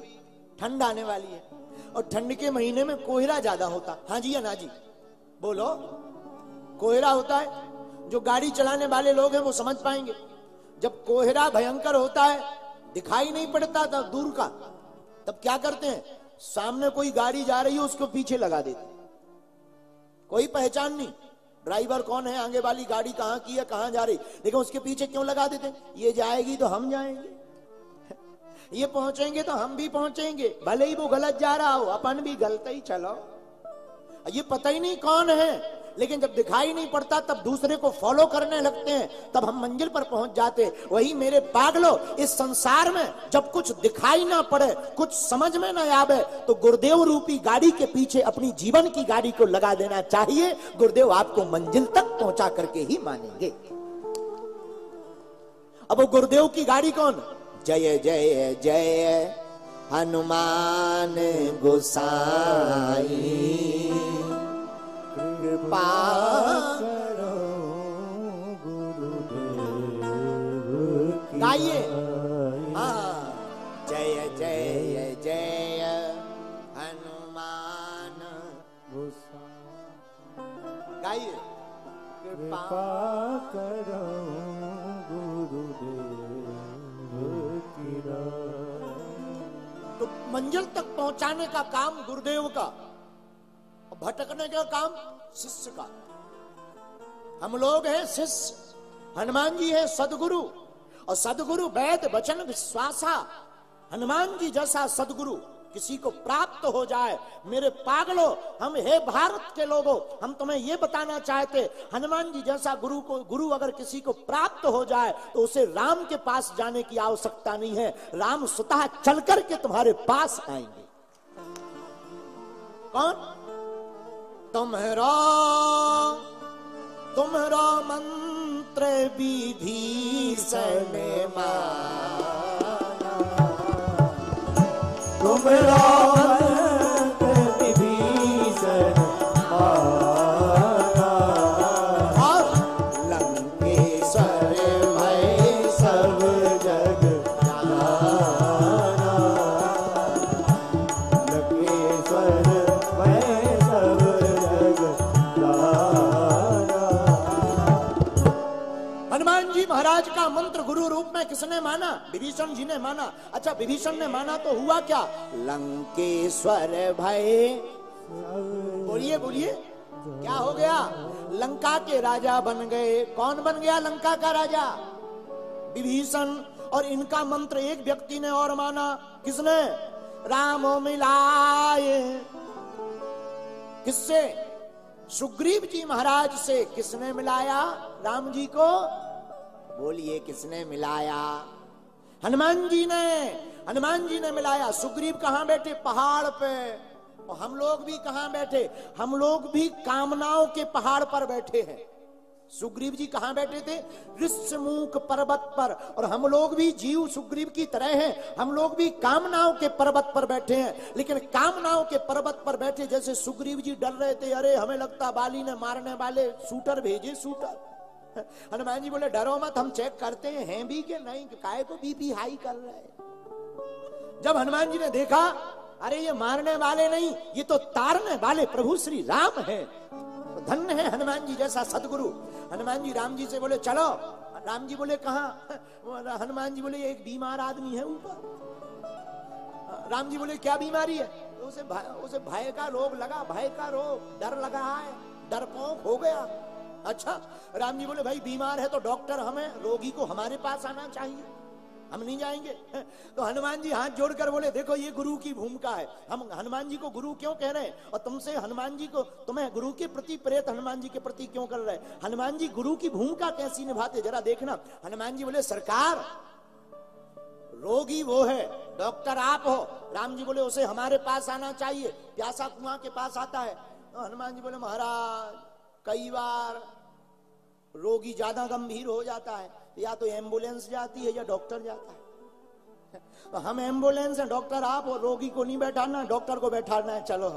ठंड आने वाली है, और ठंड के महीने में कोहरा ज़्यादा होता। हाँ जी या ना जी? बोलो। कोहरा होता है, जो गाड़ी चलाने वाले लोग हैं वो समझ पाएँगे। जब कोहरा भयंकर होता है, दिखाई नहीं पड़ता तब दूर का, तब क्या करते हैं? सामने कोई गाड़ी जा रही है, उसको पीछे लगा देते कोई पहचान नहीं, ड्राइवर कौन है, आगे वाली गाड़ी कहाँ की है, कहाँ जा रही? लेकिन उसके पीछे क्यों लगा देते ये जाएगी तो हम जाएँगे। (laughs) ये पहुँचेंगे तो हम भी पहुँचेंगे। भले ही वो गलत जा रहा हो, अपन भी गलत ही चलो। ये पता ही नहीं कौन है। लेकिन जब दिखाई नहीं पड़ता, तब दूसरे को फॉलो करने लगते हैं, तब हम मंजिल पर पहुँच जाते वही मेरे पागलो, इस संसार में जब कुछ दिखाई ना पड़े, कुछ समझ में ना आवे तो गुरुदेव रूपी गाड़ी के पीछे अपनी जीवन की गाड़ी को लगा देना चाहिए। गुरुदेव आपको मंजिल तक पहुँचा करके ही मानेंगे। अब गुरुदेव की गाड़ी कौन? जय जय जय, हनुमान गोसाई। कृपा गाइए। हाँ। जय जय जय हनुमान गाइए। कृपा करो गुरुदेव तेरा तो मंजिल तक पहुँचाने का काम गुरुदेव का। भटकने का काम शिष्य का। हम लोग हैं शिष्य। हनुमान जी है सदगुरु। और सदगुरु वैद, वचन, विश्वासा। हनुमान जी जैसा सदगुरु किसी को प्राप्त हो जाए, मेरे पागलों, हम हे भारत के लोगों, हम तुम्हें ये बताना चाहते, हनुमान जी जैसा गुरु को, गुरु अगर किसी को प्राप्त हो जाए तो उसे राम के पास जाने की आवश्यकता नहीं है। राम स्वतः चल करके तुम्हारे पास आएँगे। कौन? तुम्हारा तुम्हारा मंत्र विभीषण माना। तुमरा किसने माना, विभीषण जी ने माना। अच्छा विभीषण ने माना तो हुआ क्या? लंकेश्वर भय बोलिए बोलिए, क्या हो गया? लंका के राजा बन गए। कौन बन गया लंका का राजा? विभीषण। और इनका मंत्र एक व्यक्ति ने और माना। किसने? राम मिलाए। किससे? सुग्रीव जी महाराज से किसने मिलाया? राम जी को? बोलिए, किसने मिलाया? हनुमान जी ने, हनुमान जी ने मिलाया। सुग्रीव कहाँ बैठे? पहाड़ पे। और हम लोग भी कहाँ बैठे? हम लोग भी कामनाओं के पहाड़ पर बैठे हैं। सुग्रीव जी कहाँ बैठे थे? ऋषमुख पर्वत पर। और हम लोग भी जीव सुग्रीव की तरह हैं। हम लोग भी कामनाओं के पर्वत पर बैठे हैं। लेकिन कामनाओं के पर्वत पर बैठे जैसे सुग्रीव जी डर रहे थे, अरे, हमें लगता बाली ने मारने वाले शूटर भेजे शूटर हनुमान जी बोले डरो मत हम चेक करते हैं हैं भी कि नहीं? काय को बीपी हाई कर रहे जब हनुमान जी ने देखा अरे ये मारने वाले नहीं ये तो तारने वाले प्रभु श्री राम है। तो धन्य है हनुमान जी जैसा सदगुरु। हनुमान जी राम जी से बोले चलो। राम जी बोले कहा? हनुमान जी बोले एक बीमार आदमी है ऊपर। राम जी बोले क्या बीमारी है? तो उसे भय, उसे भय का रोग लगा भय का रोग डर लगा है डरपोक हो गया। अच्छा राम जी बोले, भाई, बीमार है तो डॉक्टर हमें, रोगी को हमारे पास आना चाहिए। हम नहीं जाएँगे। तो हनुमान जी हाथ जोड़कर बोले, देखो, ये गुरु की भूमिका है। हम हनुमान जी को गुरु क्यों कह रहे हैं? और तुमसे हनुमान जी को, तुम्हें गुरु के प्रति प्रेत हनुमान जी के प्रति क्यों कर रहे हैं? हनुमान जी गुरु की भूमिका कैसी निभाते? जरा देखना। हनुमान जी बोले, सरकार, रोगी वो है, डॉक्टर आप हो। राम जी बोले, उसे हमारे पास आना चाहिए। प्यासा कुआँ के पास आता है। तो हनुमान जी बोले, महाराज, कई बार रोगी ज़्यादा गंभीर हो जाता है, या तो एंबुलेंस जाती है या डॉक्टर जाता है। तो हम एंबुलेंस है, डॉक्टर आप और रोगी को नहीं बैठाना, डॉक्टर को बैठाना है, चलो।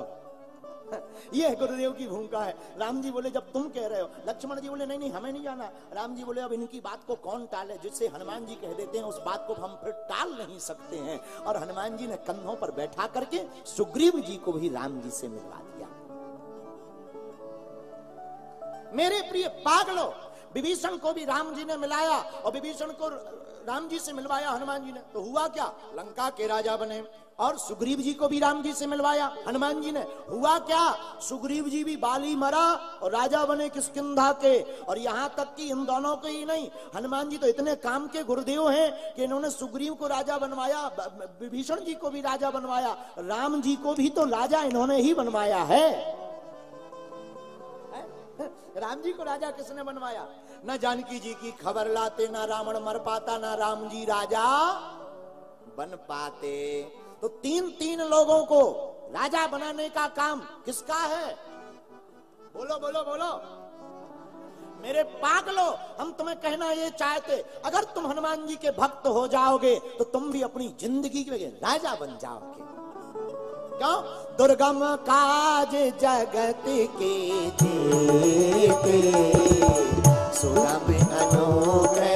ये गुरुदेव की भूमिका है। राम जी बोले, जब तुम कह रहे हो, लक्ष्मण जी बोले, नहीं नहीं, हमें नहीं जाना। राम जी बोले, अब इनकी बात को कौन टाले, जिससे हनुमान जी कह देते हैं, उस बात को हम फिर टाल नहीं सकते हैं। और हनुमान जी ने कंधों पर बैठा करके सुग्रीव जी को भी राम जी से मिलवा दिया। मेरे प्रिय पागलो विभीषण को भी राम जी ने मिलाया और विभीषण को राम जी से मिलवाया हनुमान जी ने। तो हुआ क्या? लंका के राजा बने और सुग्रीव जी को भी राम जी से मिलवाया हनुमान जी ने। हुआ क्या? सुग्रीव जी भी बाली मरा और राजा बने किसकिंधा के। और यहाँ तक कि इन दोनों को ही नहीं, हनुमान जी तो इतने काम के गुरुदेव हैं कि इन्होंने सुग्रीव को राजा बनवाया, विभीषण जी को भी राजा बनवाया, राम जी को भी तो राजा इन्होंने ही बनवाया है। (laughs) राम जी को राजा किसने बनवाया? न जानकी जी की खबर लाते, ना रावण मर पाता, ना राम जी राजा बन पाते। तो तीन तीन लोगों को राजा बनाने का काम किसका है? बोलो बोलो बोलो। मेरे पागलो, हम तुम्हें कहना ये चाहते, अगर तुम हनुमान जी के भक्त हो जाओगे तो तुम भी अपनी ज़िंदगी के राजा बन जाओगे। क्यों दुर्गम काज जगत के जेते सुगम अनुग्रह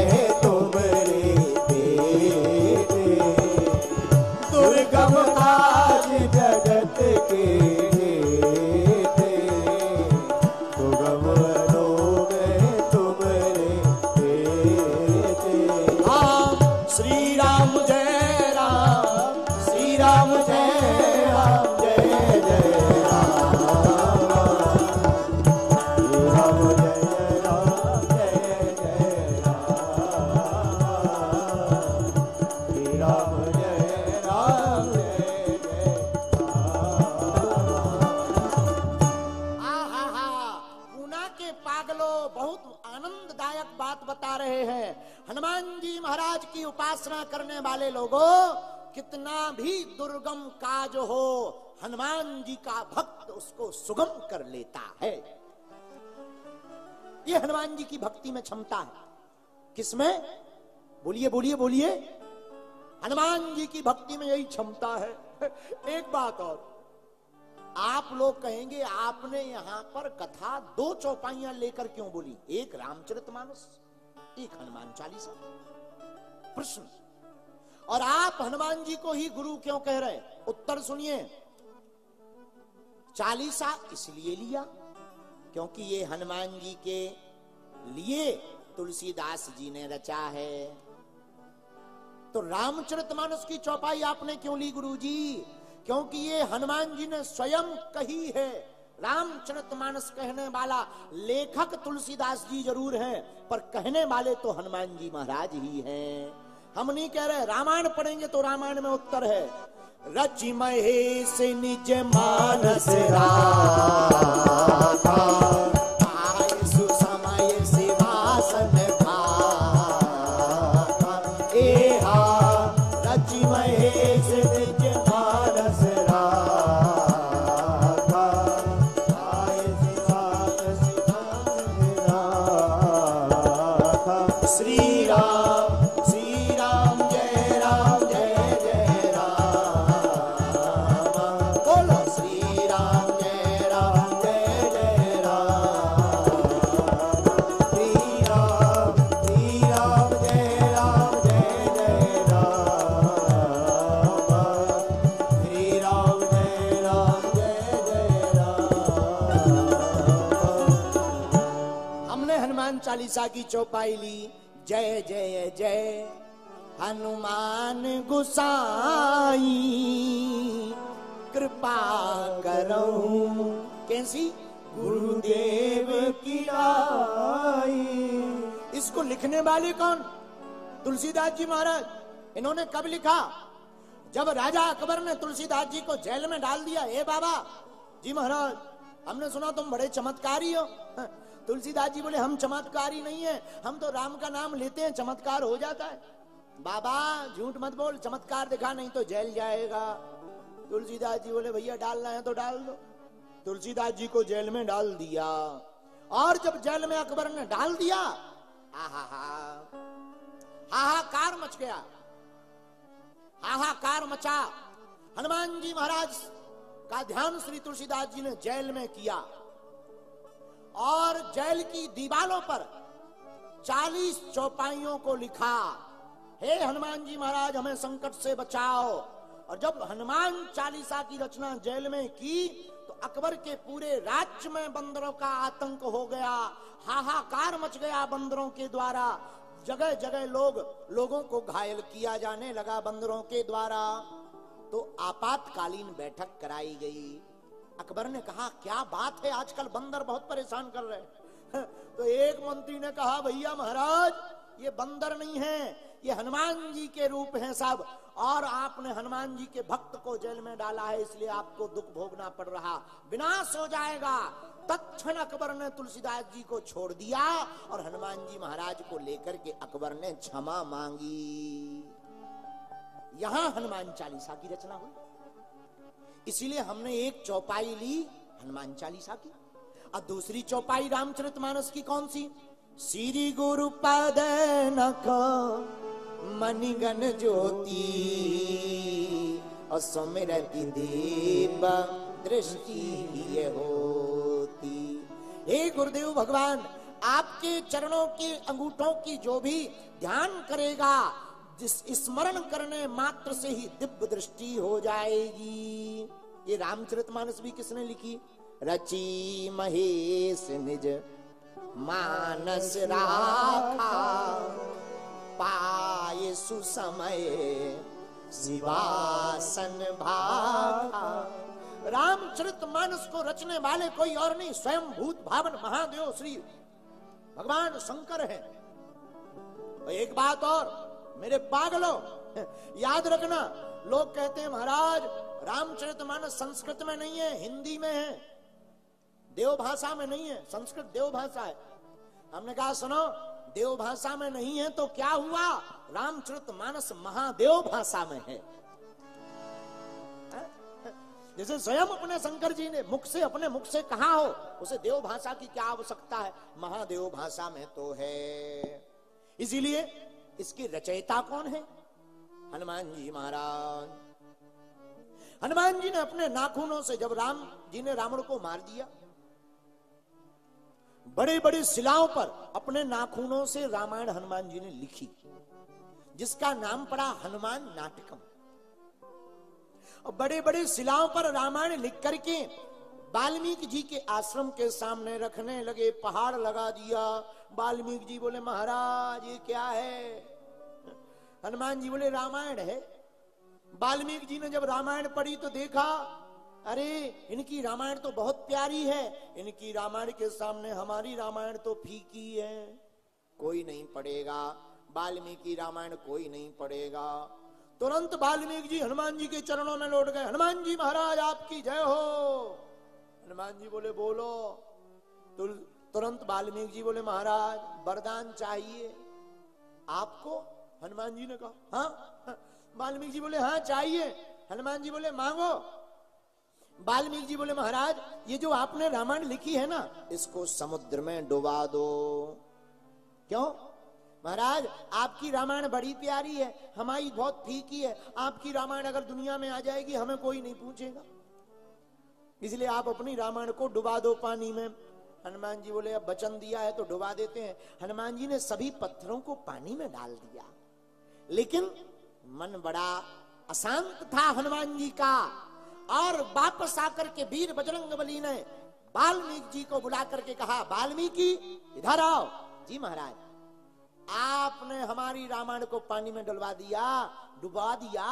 उपासना करने वाले लोगों, कितना भी दुर्गम काज हो, हनुमान जी का भक्त उसको सुगम कर लेता है। ये हनुमान जी की भक्ति में क्षमता है। किसमें? बोलिए बोलिए बोलिए। हनुमान जी की भक्ति में यही क्षमता है। (laughs) एक बात और। आप लोग कहेंगे, आपने यहाँ पर कथा दो चौपाइयाँ लेकर क्यों बोली? एक रामचरितमानस एक हनुमान चालीसा। प्रश्न। और आप हनुमान जी को ही गुरु क्यों कह रहे उत्तर सुनिए। चालीसा इसलिए लिया क्योंकि ये हनुमान जी के लिए तुलसीदास जी ने रचा है। तो रामचरितमानस की चौपाई आपने क्यों ली गुरु जी क्योंकि ये हनुमान जी ने स्वयं कही है। रामचरितमानस कहने वाला लेखक तुलसीदास जी ज़रूर हैं, पर कहने वाले तो हनुमान जी महाराज ही हैं। हम नहीं कह रहे, रामायण पढ़ेंगे तो रामायण में उत्तर है। रचि महेश निज मानस राखा हनुमान की चौपाई ली। जय जय जय। हनुमान गुसाई। कृपा करो। कैसी? गुरुदेव की आई इसको लिखने वाले कौन? तुलसीदास जी महाराज इन्होंने कब लिखा? जब राजा अकबर ने तुलसीदास जी को जेल में डाल दिया हे बाबा जी महाराज हमने सुना तुम बड़े चमत्कारी हाँ, तुलसीदास जी बोले, हम चमत्कारी नहीं है। हम तो राम का नाम लेते हैं, चमत्कार हो जाता है। बाबा, झूठ मत बोल, चमत्कार दिखा, नहीं तो जेल जाएगा। तुलसीदास जी बोले, भैया, डालना है तो डाल दो। तुलसीदास जी को जेल में डाल दिया। और जब जेल में अकबर ने डाल दिया आहा हाहाकार मच गया। हाहाकार मचा। हनुमान जी महाराज का ध्यान श्री तुलसीदास जी ने जेल में किया। और जेल की दीवारों पर चालीस चौपाइयों को लिखा, हे हनुमान जी महाराज, हमें संकट से बचाओ। और जब हनुमान चालीसा की रचना जेल में की तो अकबर के पूरे राज्य में बंदरों का आतंक हो गया, हाहाकार मच गया बंदरों के द्वारा। जगह जगह लोग लोगों को घायल किया जाने लगा बंदरों के द्वारा। तो आपातकालीन बैठक कराई गई। अकबर ने कहा, क्या बात है, आजकल बंदर बहुत परेशान कर रहे हैं। (laughs) तो एक मंत्री ने कहा, भैया महाराज, ये बंदर नहीं है, ये हनुमान जी के रूप हैं सब, और आपने हनुमान जी के भक्त को जेल में डाला है, इसलिए आपको दुख भोगना पड़ रहा। विनाश हो जाएगा। तत्क्षण अकबर ने तुलसीदास जी को छोड़ दिया, और हनुमान जी महाराज को लेकर के अकबर ने क्षमा मांगी। यहाँ हनुमान चालीसा की रचना हुई। इसीलिए हमने एक चौपाई ली, हनुमान चालीसा की। और दूसरी चौपाई रामचरितमानस की कौन सी? श्री गुरु पद नख मणिगण ज्योति और सुमिरति दीप दृष्टि ये होती। हे गुरुदेव भगवान, आपके चरणों के अंगूठों की जो भी ध्यान करेगा जिस स्मरण करने मात्र से ही दिव्य दृष्टि हो जाएगी। ये रामचरितमानस भी किसने लिखी? रची महेश निज मानस राखा। पाए सुसमय शिवासन भाखा। रामचरित मानस को रचने वाले कोई और नहीं स्वयं भूत भावन महादेव श्री भगवान शंकर है। एक बात और मेरे पागलो, याद रखना, लोग कहते हैं, महाराज, रामचरित मानस संस्कृत में नहीं है, हिंदी में है, देव भाषा में नहीं है, संस्कृत देव भाषा है। हमने कहा, सुनो, देव भाषा में नहीं है तो क्या हुआ? रामचरित मानस महादेव भाषा में है। जैसे स्वयं अपने शंकर जी ने मुख से, अपने मुख से कहा हो, उसे देव भाषा की क्या आवश्यकता है? महादेव भाषा में तो है। इसीलिए इसकी रचयिता कौन है? हनुमान जी महाराज। हनुमान जी ने अपने नाखूनों से जब राम जी ने रावण को मार दिया बड़े बड़े शिलाओं पर अपने नाखूनों से रामायण हनुमान जी ने लिखी, जिसका नाम पड़ा हनुमान नाटकम। और बड़े बड़े शिलाओं पर रामायण लिख करके वाल्मीकि जी के आश्रम के सामने रखने लगे, पहाड़ लगा दिया। वाल्मीकि जी बोले, महाराज, ये क्या है? हनुमान जी बोले, रामायण है। वाल्मीकि जी ने जब रामायण पढ़ी तो देखा, अरे, इनकी रामायण तो बहुत प्यारी है। इनकी रामायण के सामने हमारी रामायण तो फीकी है। कोई नहीं पढ़ेगा। वाल्मीकि रामायण कोई नहीं पढ़ेगा। तुरंत वाल्मीकि जी हनुमान जी के चरणों में लौट गए। हनुमान जी महाराज, आपकी जय हो। हनुमान जी बोले, बोलो तुरंत वाल्मीकि जी बोले, महाराज, वरदान चाहिए। आपको? हनुमान जी ने कहा हाँ? (laughs) वाल्मीकि जी बोले हाँ चाहिए। हनुमान जी बोले, मांगो। वाल्मीकि जी बोले, महाराज, ये जो आपने रामायण लिखी है ना, इसको समुद्र में डुबा दो। क्यों? महाराज, आपकी रामायण बड़ी प्यारी है, हमारी बहुत फीकी है। आपकी रामायण अगर दुनिया में आ जाएगी, हमें कोई नहीं पूछेगा। इसलिए आप अपनी रामायण को डुबा दो पानी में। हनुमान जी बोले, अब वचन दिया है तो डुबा देते हैं। हनुमान जी ने सभी पत्थरों को पानी में डाल दिया। लेकिन मन बड़ा अशांत था हनुमान जी का, और वापस आकर के वीर बजरंग बली ने वाल्मीकि जी को बुला करके कहा, वाल्मीकि, इधर आओ। जी महाराज, आपने हमारी रामायण को पानी में डलवा दिया, डुबा दिया।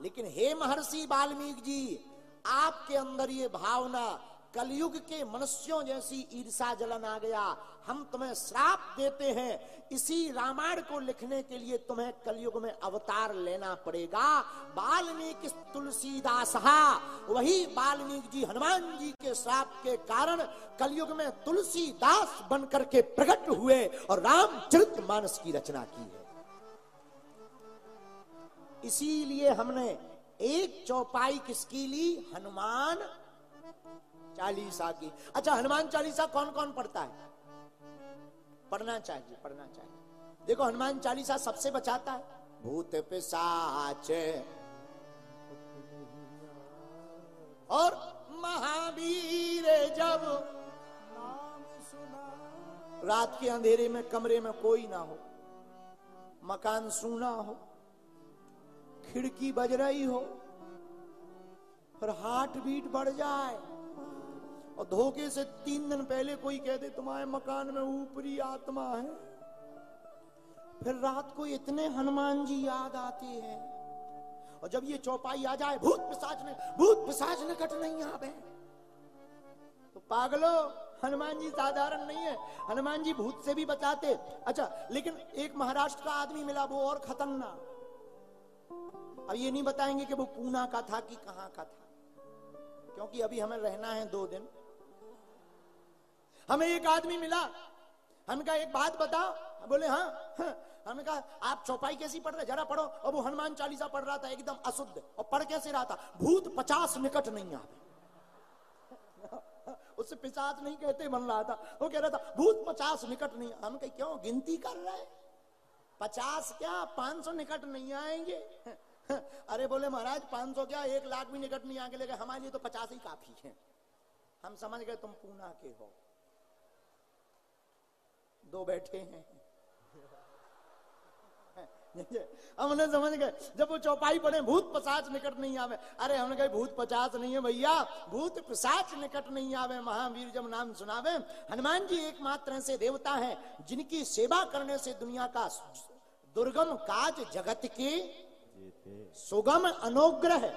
लेकिन हे महर्षि वाल्मीकि जी आपके अंदर ये भावना कलयुग के मनुष्यों जैसी ईर्षा जलन आ गया। हम तुम्हें श्राप देते हैं। इसी रामायण को लिखने के लिए तुम्हें कलयुग में अवतार लेना पड़ेगा। वाल्मीकि तुलसीदास वही वाल्मीकि जी हनुमान जी के श्राप के कारण कलयुग में तुलसीदास बनकर के प्रकट हुए और रामचरित मानस की रचना की है। इसीलिए हमने एक चौपाई किसकी ली? हनुमान चालीसा की। अच्छा हनुमान चालीसा कौन कौन पढ़ता है? पढ़ना चाहिए पढ़ना चाहिए देखो, हनुमान चालीसा सबसे बचाता है। भूत पिशाच और महावीर जब रात के अंधेरे में, कमरे में कोई ना हो, मकान सूना हो खिड़की बज रही हो और हार्ट बीट बढ़ जाए। और धोखे से तीन दिन पहले कोई कह दे, तुम्हारे मकान में ऊपरी आत्मा है। फिर रात को इतने हनुमान जी याद आते हैं। और जब ये चौपाई आ जाए, भूत पिशाच ने, भूत पिशाच ने कट नहीं यहाँ पे। तो पागलो, हनुमान जी साधारण नहीं है। हनुमान जी भूत से भी बचाते। अच्छा लेकिन एक महाराष्ट्र का आदमी मिला, वो और खतरनाक। अब ये नहीं बताएँगे कि वो पूना का था कि कहाँ का था। क्योंकि अभी हमें रहना है दो दिन। हमें एक आदमी मिला। हमने कहा एक बात बताओ। बोले हाँ, हाँ। हमने कहा आप चौपाई कैसी पढ़ रहे जरा पढ़ो। और वो हनुमान चालीसा पढ़ रहा था एकदम अशुद्ध। और पढ़ कैसे रहा था? भूत पचास निकट नहीं आवे। (laughs) उससे पिशाच नहीं कहते बन रहा था। वो कह रहा था भूत पचास निकट नहीं हम कहे क्यों? गिनती कर रहे हैं। पचास क्या? पाँच सौ निकट नहीं आएँगे? (laughs) अरे बोले महाराज, पाँच सौ क्या? एक लाख भी निकट नहीं आएँगे लेकिन हमारे लिए तो पचास ही काफ़ी है। हम समझ गए तुम पूना के हो। दो बैठे हैं। (laughs) हमने समझ गए, जब वो चौपाई पड़े भूत पचास निकट नहीं आवे। अरे हमने कहा, भूत पचास नहीं है भैया, भूत पिशाच निकट नहीं आवे, महावीर जब नाम सुनावे। हनुमान जी एकमात्र ऐसे देवता हैं, जिनकी सेवा करने से दुनिया का दुर्गम काज जगत की सुगम अनुग्रह।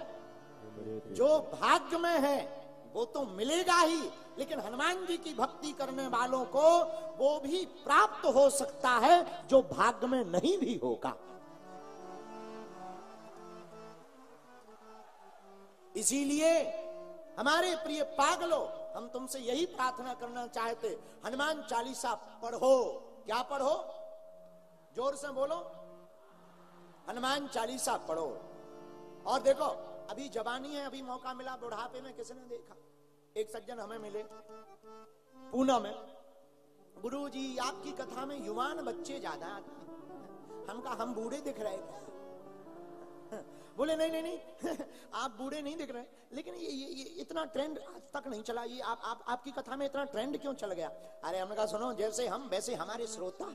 जो भाग्य में है, वो तो मिलेगा ही, लेकिन हनुमान जी की भक्ति करने वालों को वो भी प्राप्त हो सकता है, जो भाग्य में नहीं भी होगा। इसीलिए, हमारे प्रिय पागलो, हम तुमसे यही प्रार्थना करना चाहते, हनुमान चालीसा पढ़ो। क्या पढ़ो? ज़ोर से बोलो। हनुमान चालीसा पढ़ो। और देखो अभी जवानी है अभी मौका मिला बुढ़ापे में किसने देखा? एक सज्जन हमें मिले पूना में। गुरु जी आपकी कथा में युवान बच्चे ज़्यादा आते हैं। हम कहा हम बूढ़े दिख रहे थे बोले नहीं नहीं नहीं (laughs) आप बूढ़े नहीं दिख रहे। लेकिन ये, ये, ये इतना ट्रेंड आज तक नहीं चला। ये आप, आप आपकी कथा में इतना ट्रेंड क्यों चल गया? अरे हमने कहा सुनो जैसे हम वैसे हमारे श्रोता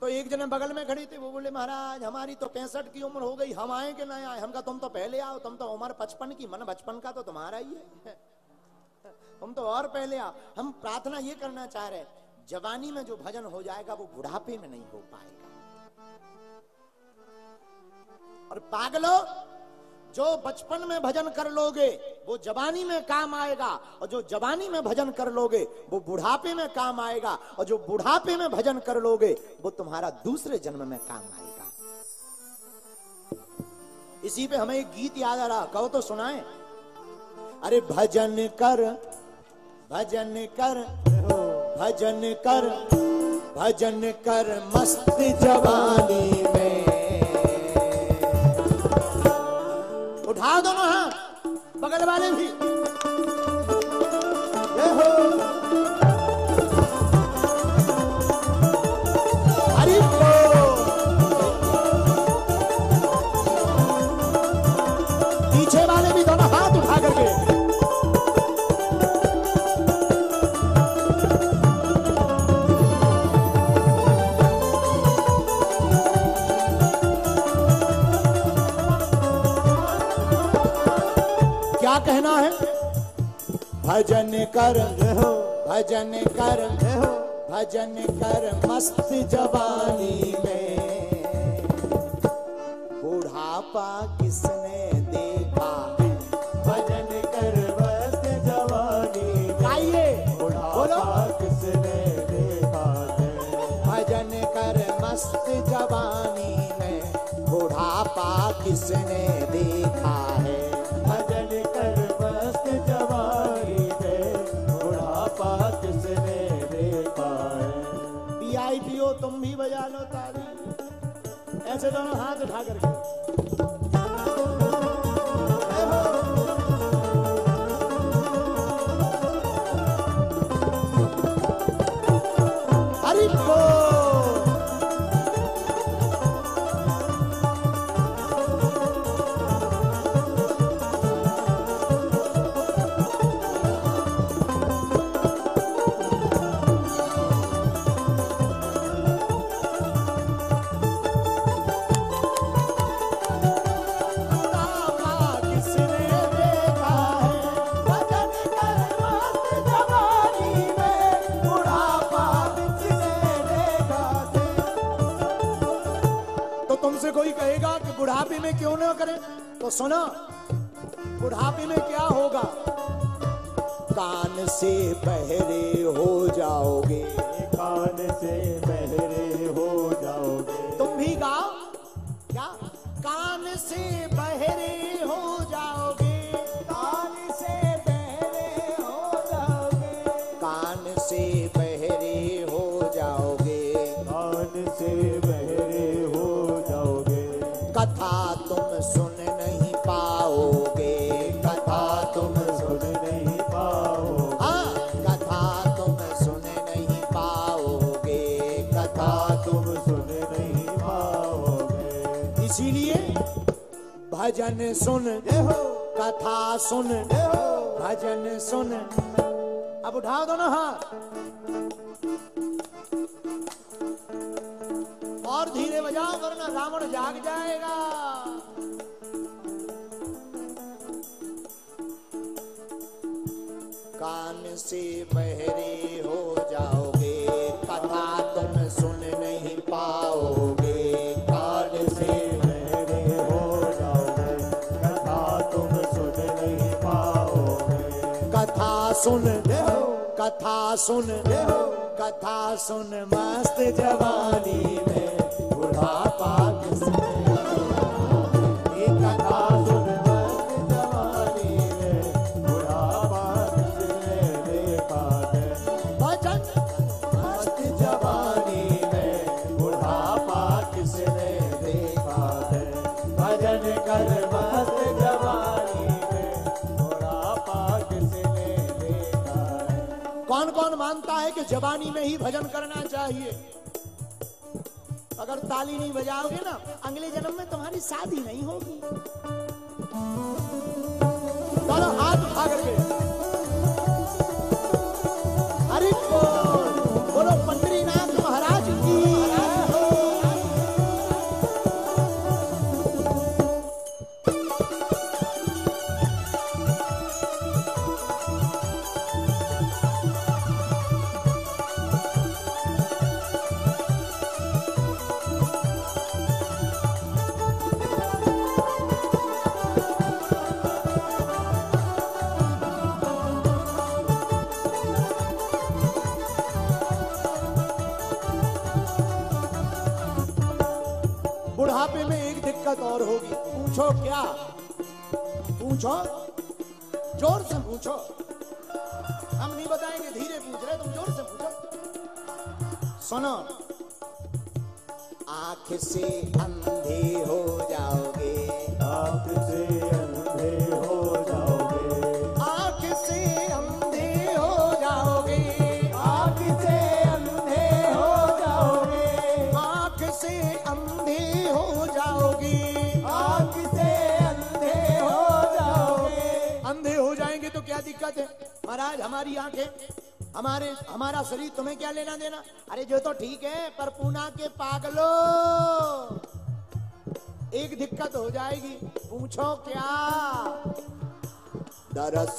तो एक जने बगल में खड़ी थी, वो बोले, महाराज, हमारी तो पैंसठ की उम्र हो गई, हम आए कि नहीं आए? हम कहा, तुम तो पहले आओ, तुम तो उम्र पचपन की, मन बचपन का तो तुम्हारा ही है। (laughs) तुम तो और पहले आओ। हम प्रार्थना ये करना चाह रहे जवानी में जो भजन हो जाएगा, वो बुढ़ापे में नहीं हो पाएगा। और पागलो जो बचपन में भजन कर लोगे, वो जवानी में काम आएगा, और जो जवानी में भजन कर लोगे, वो बुढ़ापे में काम आएगा, और जो बुढ़ापे में भजन कर लोगे, वो तुम्हारा दूसरे जन्म में काम आएगा। इसी पे हमें एक गीत याद आ रहा, कहो तो सुनाए। अरे भजन कर भजन कर भजन कर भजन कर, मस्त जवानी में उठा दोनों हाँ बगल वाले भी। भजन कर हो भजन कर हो भजन कर मस्त जवानी में। बुढ़ापा किसने देखा? भजन कर मस्त जवानी गाइए बुढ़ापा बोलो किसने देखा? है भजन कर मस्त जवानी में। बुढ़ापा किसने देखा है? ऐसे दोनों हाथ उठा करके। में क्यों ना करें? तो सुना बुढ़ापे में क्या होगा? कान से बहरे भजन सुन। कथा सुन। भजन सुन। अब उठाओ दोनों हाथ। और धीरे बजाओ, वरना रावण जाग जाएगा। सुन कथा सुन मस्त जवानी में। बुढ़ापा है कि जवानी में ही भजन करना चाहिए। अगर ताली नहीं बजाओगे ना, अगले जन्म में तुम्हारी शादी नहीं होगी। चलो हाथ भाग करके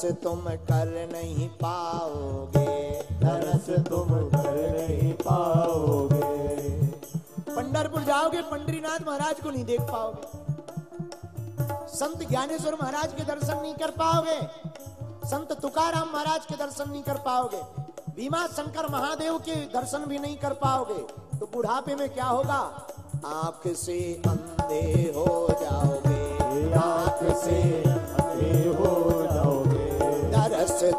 दरस तुम कर नहीं पाओगे दरस तुम कर नहीं पाओगे। पंडरपुर जाओगे पंडरीनाथ महाराज को नहीं देख पाओगे। संत ज्ञानेश्वर महाराज के दर्शन नहीं कर पाओगे। संत तुकाराम महाराज के दर्शन नहीं कर पाओगे। भीमा शंकर महादेव के दर्शन भी नहीं कर पाओगे। तो बुढ़ापे में क्या होगा? आँख से अंधे हो जाओगे। आँख से अंधे हो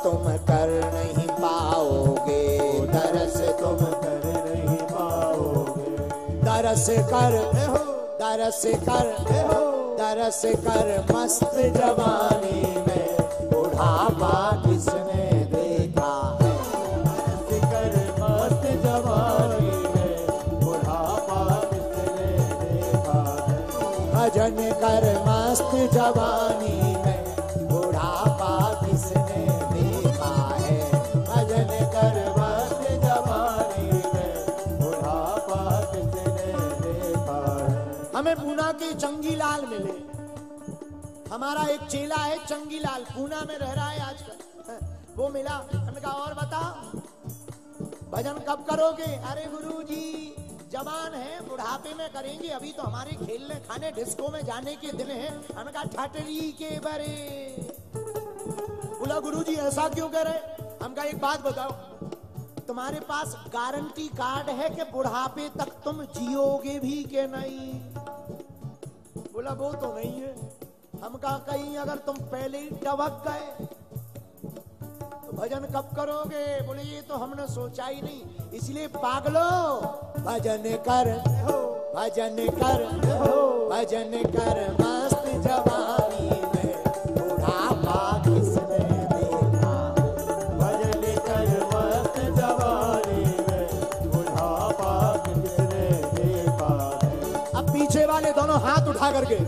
तुम कर नहीं पाओगे दरस तुम कर नहीं पाओगे। दरस कर हो दरस कर हो दरस कर मस्त जवानी में। बुढ़ापा हमारा एक चेला है, चंगीलाल, पूना में रह रहा है आजकल। वो मिला। हमने कहा, और बता, भजन कब करोगे? अरे गुरु जी जवान है, बुढ़ापे में करेंगे। अभी तो हमारे खेलने खाने, डिस्को में जाने के दिन है। हमने कहा ठटरी के बरे। बोला, गुरुजी, ऐसा क्यों करे? हम कहा, एक बात बताओ। तुम्हारे पास गारंटी कार्ड है कि बुढ़ापे तक तुम जियोगे भी के नहीं? बोला, वो तो नहीं है। हम कहा कहीं अगर तुम पहले ही टबक गए तो भजन कब करोगे? बोले, ये तो हमने सोचा ही नहीं। इसलिए पागलो, भजन कर भजन कर भजन कर मस्त जवानी में। बुढ़ापा भजन कर मस्त जवानी में। बुढ़ापा अब पीछे वाले दोनों हाथ उठा करके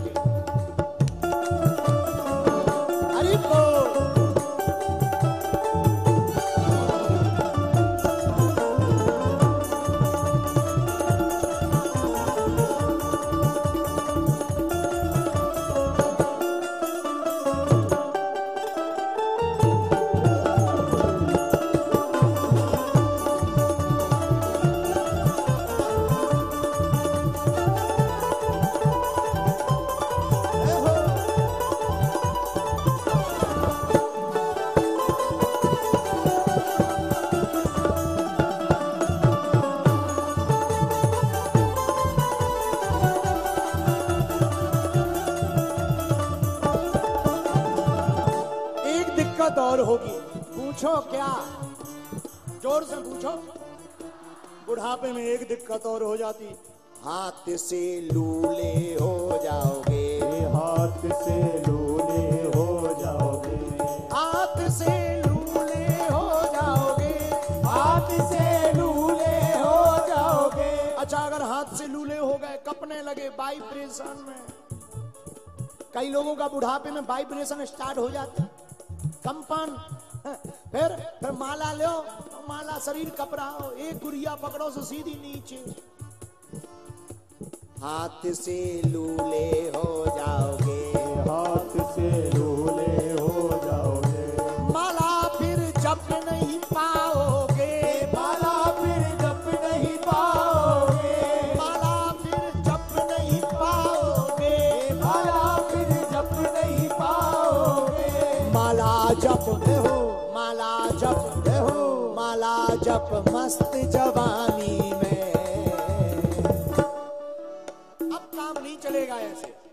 दिक्कत और होगी। पूछो क्या? ज़ोर से पूछो। बुढ़ापे में एक दिक्कत और हो जाती। हाथ से लूले हो जाओगे। हाथ से लूले हो जाओगे। हाथ से लूले हो जाओगे। हाथ से लूले हो जाओगे। अच्छा अगर हाथ से लूले हो गए कपने लगे वाइब्रेशन में। कई लोगों का बुढ़ापे में वाइब्रेशन स्टार्ट हो जाता। है कंपन फिर फिर माला लो माला शरीर कपड़ाओ एक गुड़िया पकड़ो से सीधी नीचे। हाथ से लूले हो जाओगे। हाथ से लूले हो जप मस्त जवानी में। अब काम नहीं चलेगा ऐसे।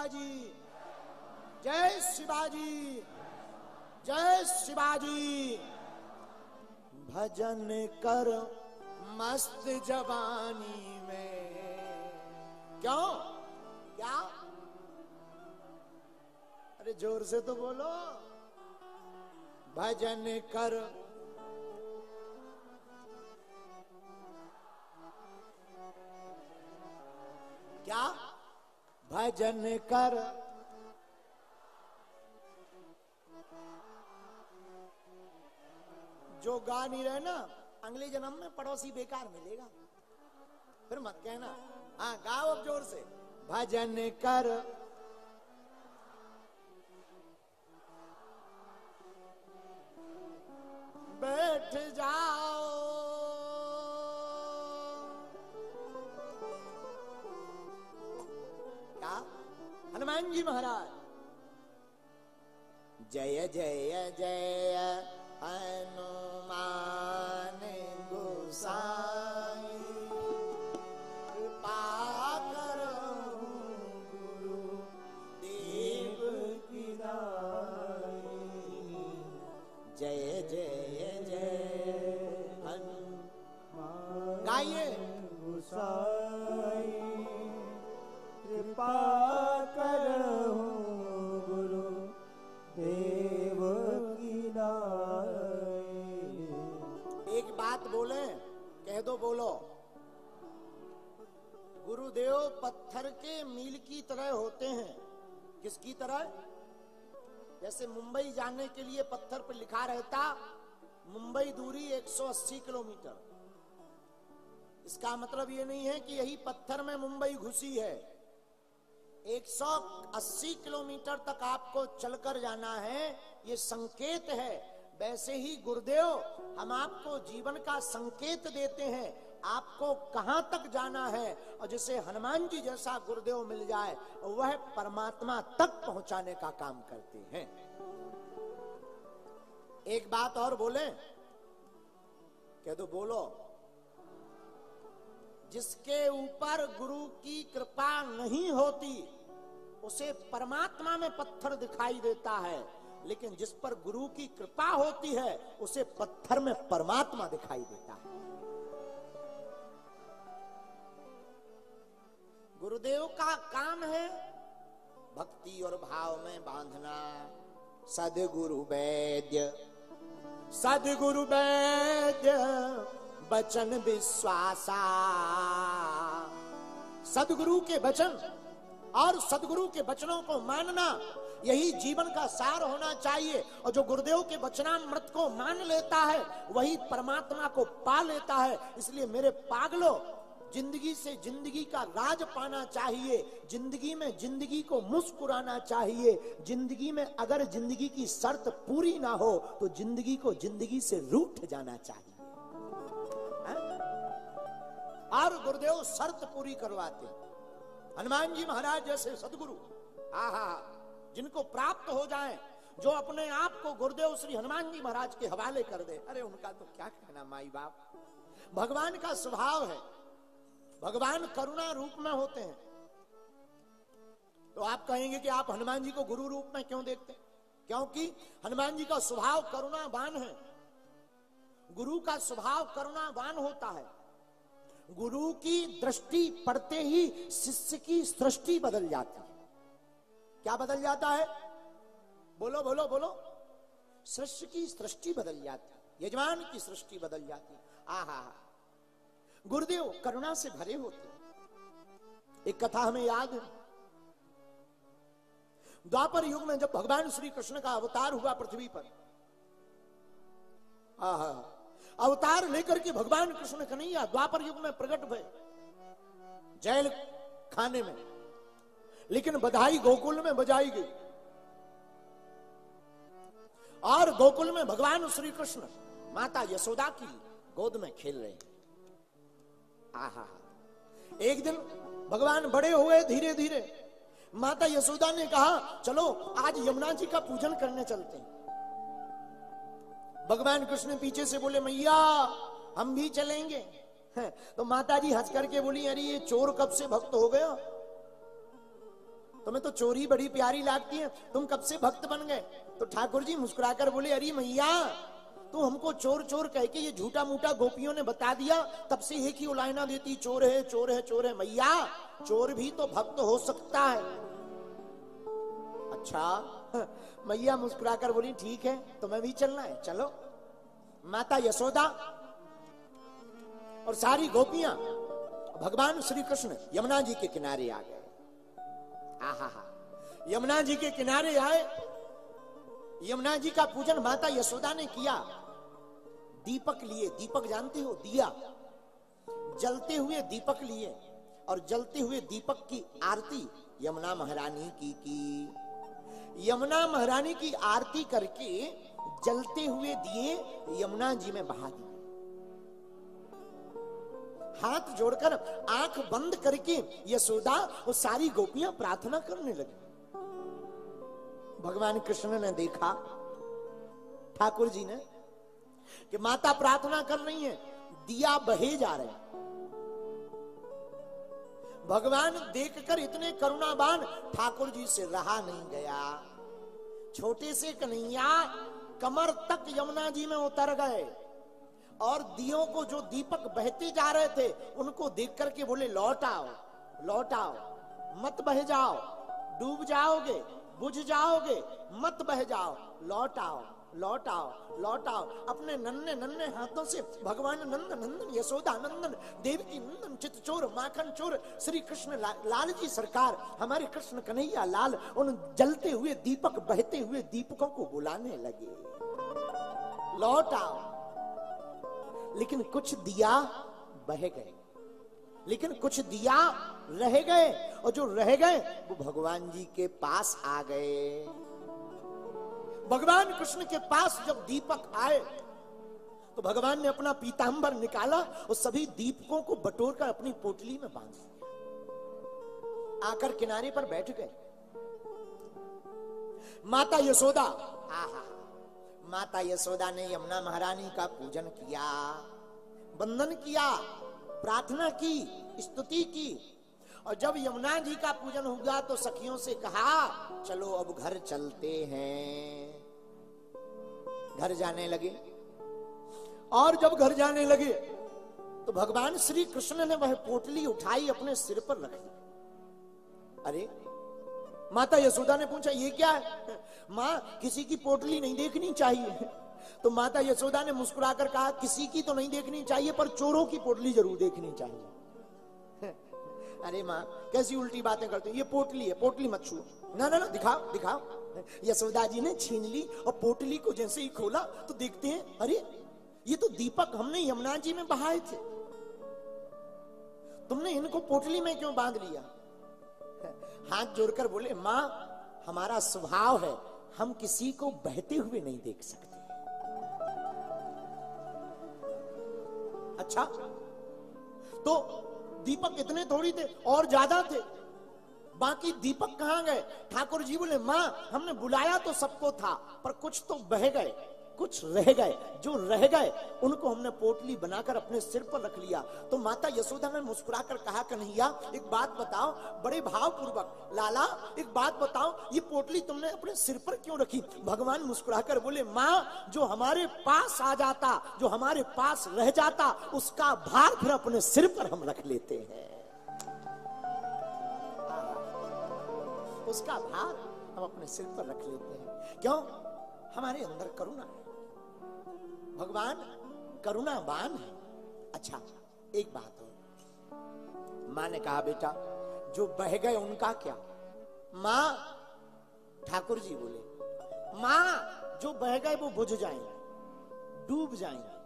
शिवाजी। जय शिवाजी। जय शिवाजी। भजन कर मस्त जवानी में। क्यों? क्या? अरे ज़ोर से तो बोलो। भजन कर। क्या? भजन कर। जो गा नहीं रहे ना, अगले जन्म में पड़ोसी बेकार मिलेगा। फिर मत कहना। हाँ गाओ अब ज़ोर से। भजन कर। बैठ जाओ। क्या? हनुमान जी महाराज। जय जय जय हनुमान गोसाई। गुरुदेव पत्थर के मील की तरह होते हैं। किसकी तरह? जैसे मुंबई जाने के लिए पत्थर पर लिखा रहता, मुंबई दूरी 180 किलोमीटर। इसका मतलब ये नहीं है कि यही पत्थर में मुंबई घुसी है। 180 किलोमीटर तक आपको चलकर जाना है, ये संकेत है। वैसे ही गुरुदेव, हम आपको जीवन का संकेत देते हैं। आपको कहाँ तक जाना है और जिसे हनुमान जी जैसा गुरुदेव मिल जाए, वह परमात्मा तक पहुँचाने का काम करते हैं। एक बात और बोले? कह दो, बोलो। जिसके ऊपर गुरु की कृपा नहीं होती, उसे परमात्मा में पत्थर दिखाई देता है। लेकिन जिस पर गुरु की कृपा होती है, उसे पत्थर में परमात्मा दिखाई देता है। गुरुदेव का काम है भक्ति और भाव में बांधना। सदगुरु वैद्य सदगुरु वैद्य, बचन विश्वासा। सदगुरु के वचन और सदगुरु के वचनों को मानना, यही जीवन का सार होना चाहिए। और जो गुरुदेव के वचनामृत को मान लेता है, वही परमात्मा को पा लेता है। इसलिए मेरे पागलो ज़िंदगी से ज़िंदगी का राज पाना चाहिए। ज़िंदगी में ज़िंदगी को मुस्कुराना चाहिए। ज़िंदगी में अगर ज़िंदगी की शर्त पूरी ना हो तो ज़िंदगी को ज़िंदगी से रूठ जाना चाहिए? और गुरुदेव शर्त पूरी करवाते। हनुमान जी महाराज जैसे सदगुरु, आहा, जिनको प्राप्त हो जाए, जो अपने आप को गुरुदेव श्री हनुमान जी महाराज के हवाले कर दे। अरे उनका तो क्या कहना, माई बाप? भगवान का स्वभाव है। भगवान करुणा रूप में होते हैं। तो आप कहेंगे कि आप हनुमान जी को गुरु रूप में क्यों देखते हैं? क्योंकि हनुमान जी का स्वभाव करुणावान है। गुरु का स्वभाव करुणावान होता है। गुरु की दृष्टि पड़ते ही शिष्य की सृष्टि बदल जाती है। क्या बदल जाता है? बोलो बोलो बोलो। शिष्य की सृष्टि बदल जाती है। यजमान की सृष्टि बदल जाती है। आहा गुरुदेव, करुणा से भरे होते हैं। एक कथा हमें याद है। द्वापर युग में जब भगवान श्री कृष्ण का अवतार हुआ पृथ्वी पर, आहा, अवतार लेकर के भगवान कृष्ण कन्हैया द्वापर युग में प्रकट हुए, जैल खाने में। लेकिन बधाई गोकुल में बजाई गई। और गोकुल में भगवान श्री कृष्ण माता यशोदा की गोद में खेल रहे हैं। आहा एक दिन भगवान बड़े हुए धीरे धीरे माता यशोदा ने कहा, चलो, आज यमुना जी का पूजन करने चलते हैं। भगवान कृष्ण पीछे से बोले, मैया, हम भी चलेंगे। तो माता जी हंस करके बोली, अरे, ये चोर कब से भक्त हो गया तुम्हें तो चोरी बड़ी प्यारी लगती है। तुम कब से भक्त बन गए? तो ठाकुर जी मुस्कुराकर बोले, अरे, मैया तू हमको चोर चोर कह के ये झूठा मूठा गोपियों ने बता दिया, तब से एक ही उलायना देती, चोर है चोर है चोर है। मैया, चोर भी तो भक्त हो सकता है। अच्छा (laughs) मैया मुस्कुराकर बोली, ठीक है, तुम्हें भी चलना है, चलो। माता यशोदा और सारी गोपियाँ, भगवान श्री कृष्ण यमुना जी के किनारे आ गए। आहा यमुना जी के किनारे आए। यमुना जी का पूजन माता यशोदा ने किया। दीपक लिए। दीपक जानते हो? दिया। जलते हुए दीपक लिए और जलते हुए दीपक की आरती। यमुना महारानी की की। यमुना महारानी की आरती करके जलते हुए दिए यमुना जी में बहा दिए हाथ जोड़कर, आँख बंद करके यशोदा वो सारी गोपियाँ प्रार्थना करने लगी। भगवान कृष्ण ने देखा, ठाकुर जी ने कि माता प्रार्थना कर रही है, दिया बहे जा रहे भगवान देखकर इतने करुणाबान ठाकुर जी से रहा नहीं गया। छोटे से कन्हैया कमर तक यमुना जी में उतर गए। और दियो को जो दीपक बहते जा रहे थे, उनको देख करके बोले, लौट आओ लौट आओ, मत बह जाओ। डूब जाओगे, बुझ जाओगे, मत बह जाओ, लौट आओ। लौट आओ लौट आओ। अपने नन्हे नन्हे हाथों से भगवान नंद नंदन यशोदा नंदन देवकी नंदन चित चोर माखन चोर श्री कृष्ण ला, लाल जी सरकार हमारे कृष्ण कन्हैया लाल उन जलते हुए दीपक बहते हुए दीपकों को बुलाने लगे। लौट आओ। लेकिन कुछ दिया बह गए। लेकिन कुछ दिया रह गए और जो रह गए वो भगवान जी के पास आ गए। भगवान कृष्ण के पास जब दीपक आए तो भगवान ने अपना पीतांबर निकाला और सभी दीपकों को बटोर कर अपनी पोटली में बाँध दिया। आकर किनारे पर बैठ गए। माता यशोदा, आहा, माता यशोदा ने यमुना महारानी का पूजन किया, वंदन किया, प्रार्थना की, स्तुति की। और जब यमुना जी का पूजन हुआ तो सखियों से कहा, चलो अब घर चलते हैं। घर जाने लगे। और जब घर जाने लगे तो भगवान श्री कृष्ण ने वह पोटली उठाई, अपने सिर पर रखी अरे, माता यशोदा ने पूछा, ये क्या है? माँ, किसी की पोटली नहीं देखनी चाहिए। तो माता यशोदा ने मुस्कुराकर कहा, किसी की तो नहीं देखनी चाहिए, पर चोरों की पोटली ज़रूर देखनी चाहिए। अरे माँ, कैसी उल्टी बातें करते ये पोटली है, पोटली मत छू। ना ना ना दिखाओ दिखाओ यशोदा जी ने छीन ली और पोटली को जैसे ही खोला तो देखते हैं, अरे, ये तो दीपक हमने यमुना जी में बहाए थे। तुमने इनको पोटली में क्यों बाँध लिया? हाथ जोड़कर बोले, माँ, हमारा स्वभाव है, हम किसी को बहते हुए नहीं देख सकते। अच्छा तो दीपक इतने थोड़ी थे, और ज़्यादा थे। बाकी दीपक कहाँ गए? ठाकुर जी बोले, माँ, हमने बुलाया तो सबको था, पर कुछ तो बह गए। कुछ रह गए, जो रह गए, उनको हमने पोटली बनाकर अपने सिर पर रख लिया। तो माता यशोदा ने मुस्कुराकर कहा कन्हैया, एक बात बताओ, बड़े भाव पूर्वक लाला, एक बात बताओ, ये पोटली तुमने अपने सिर पर क्यों रखी? भगवान मुस्कुराकर बोले, माँ, जो हमारे पास आ जाता, जो हमारे पास रह जाता, उसका भार फिर अपने सिर पर हम रख लेते हैं। उसका भार हम अपने सिर पर रख लेते हैं। क्यों? हमारे अंदर करुणा है। भगवान, करुणावान है। अच्छा एक बात माँ ने कहा, बेटा, जो बह गए उनका क्या? माँ, ठाकुर जी बोले, माँ, जो बह गए वो बुझ जाएँगे, डूब जाएँगे।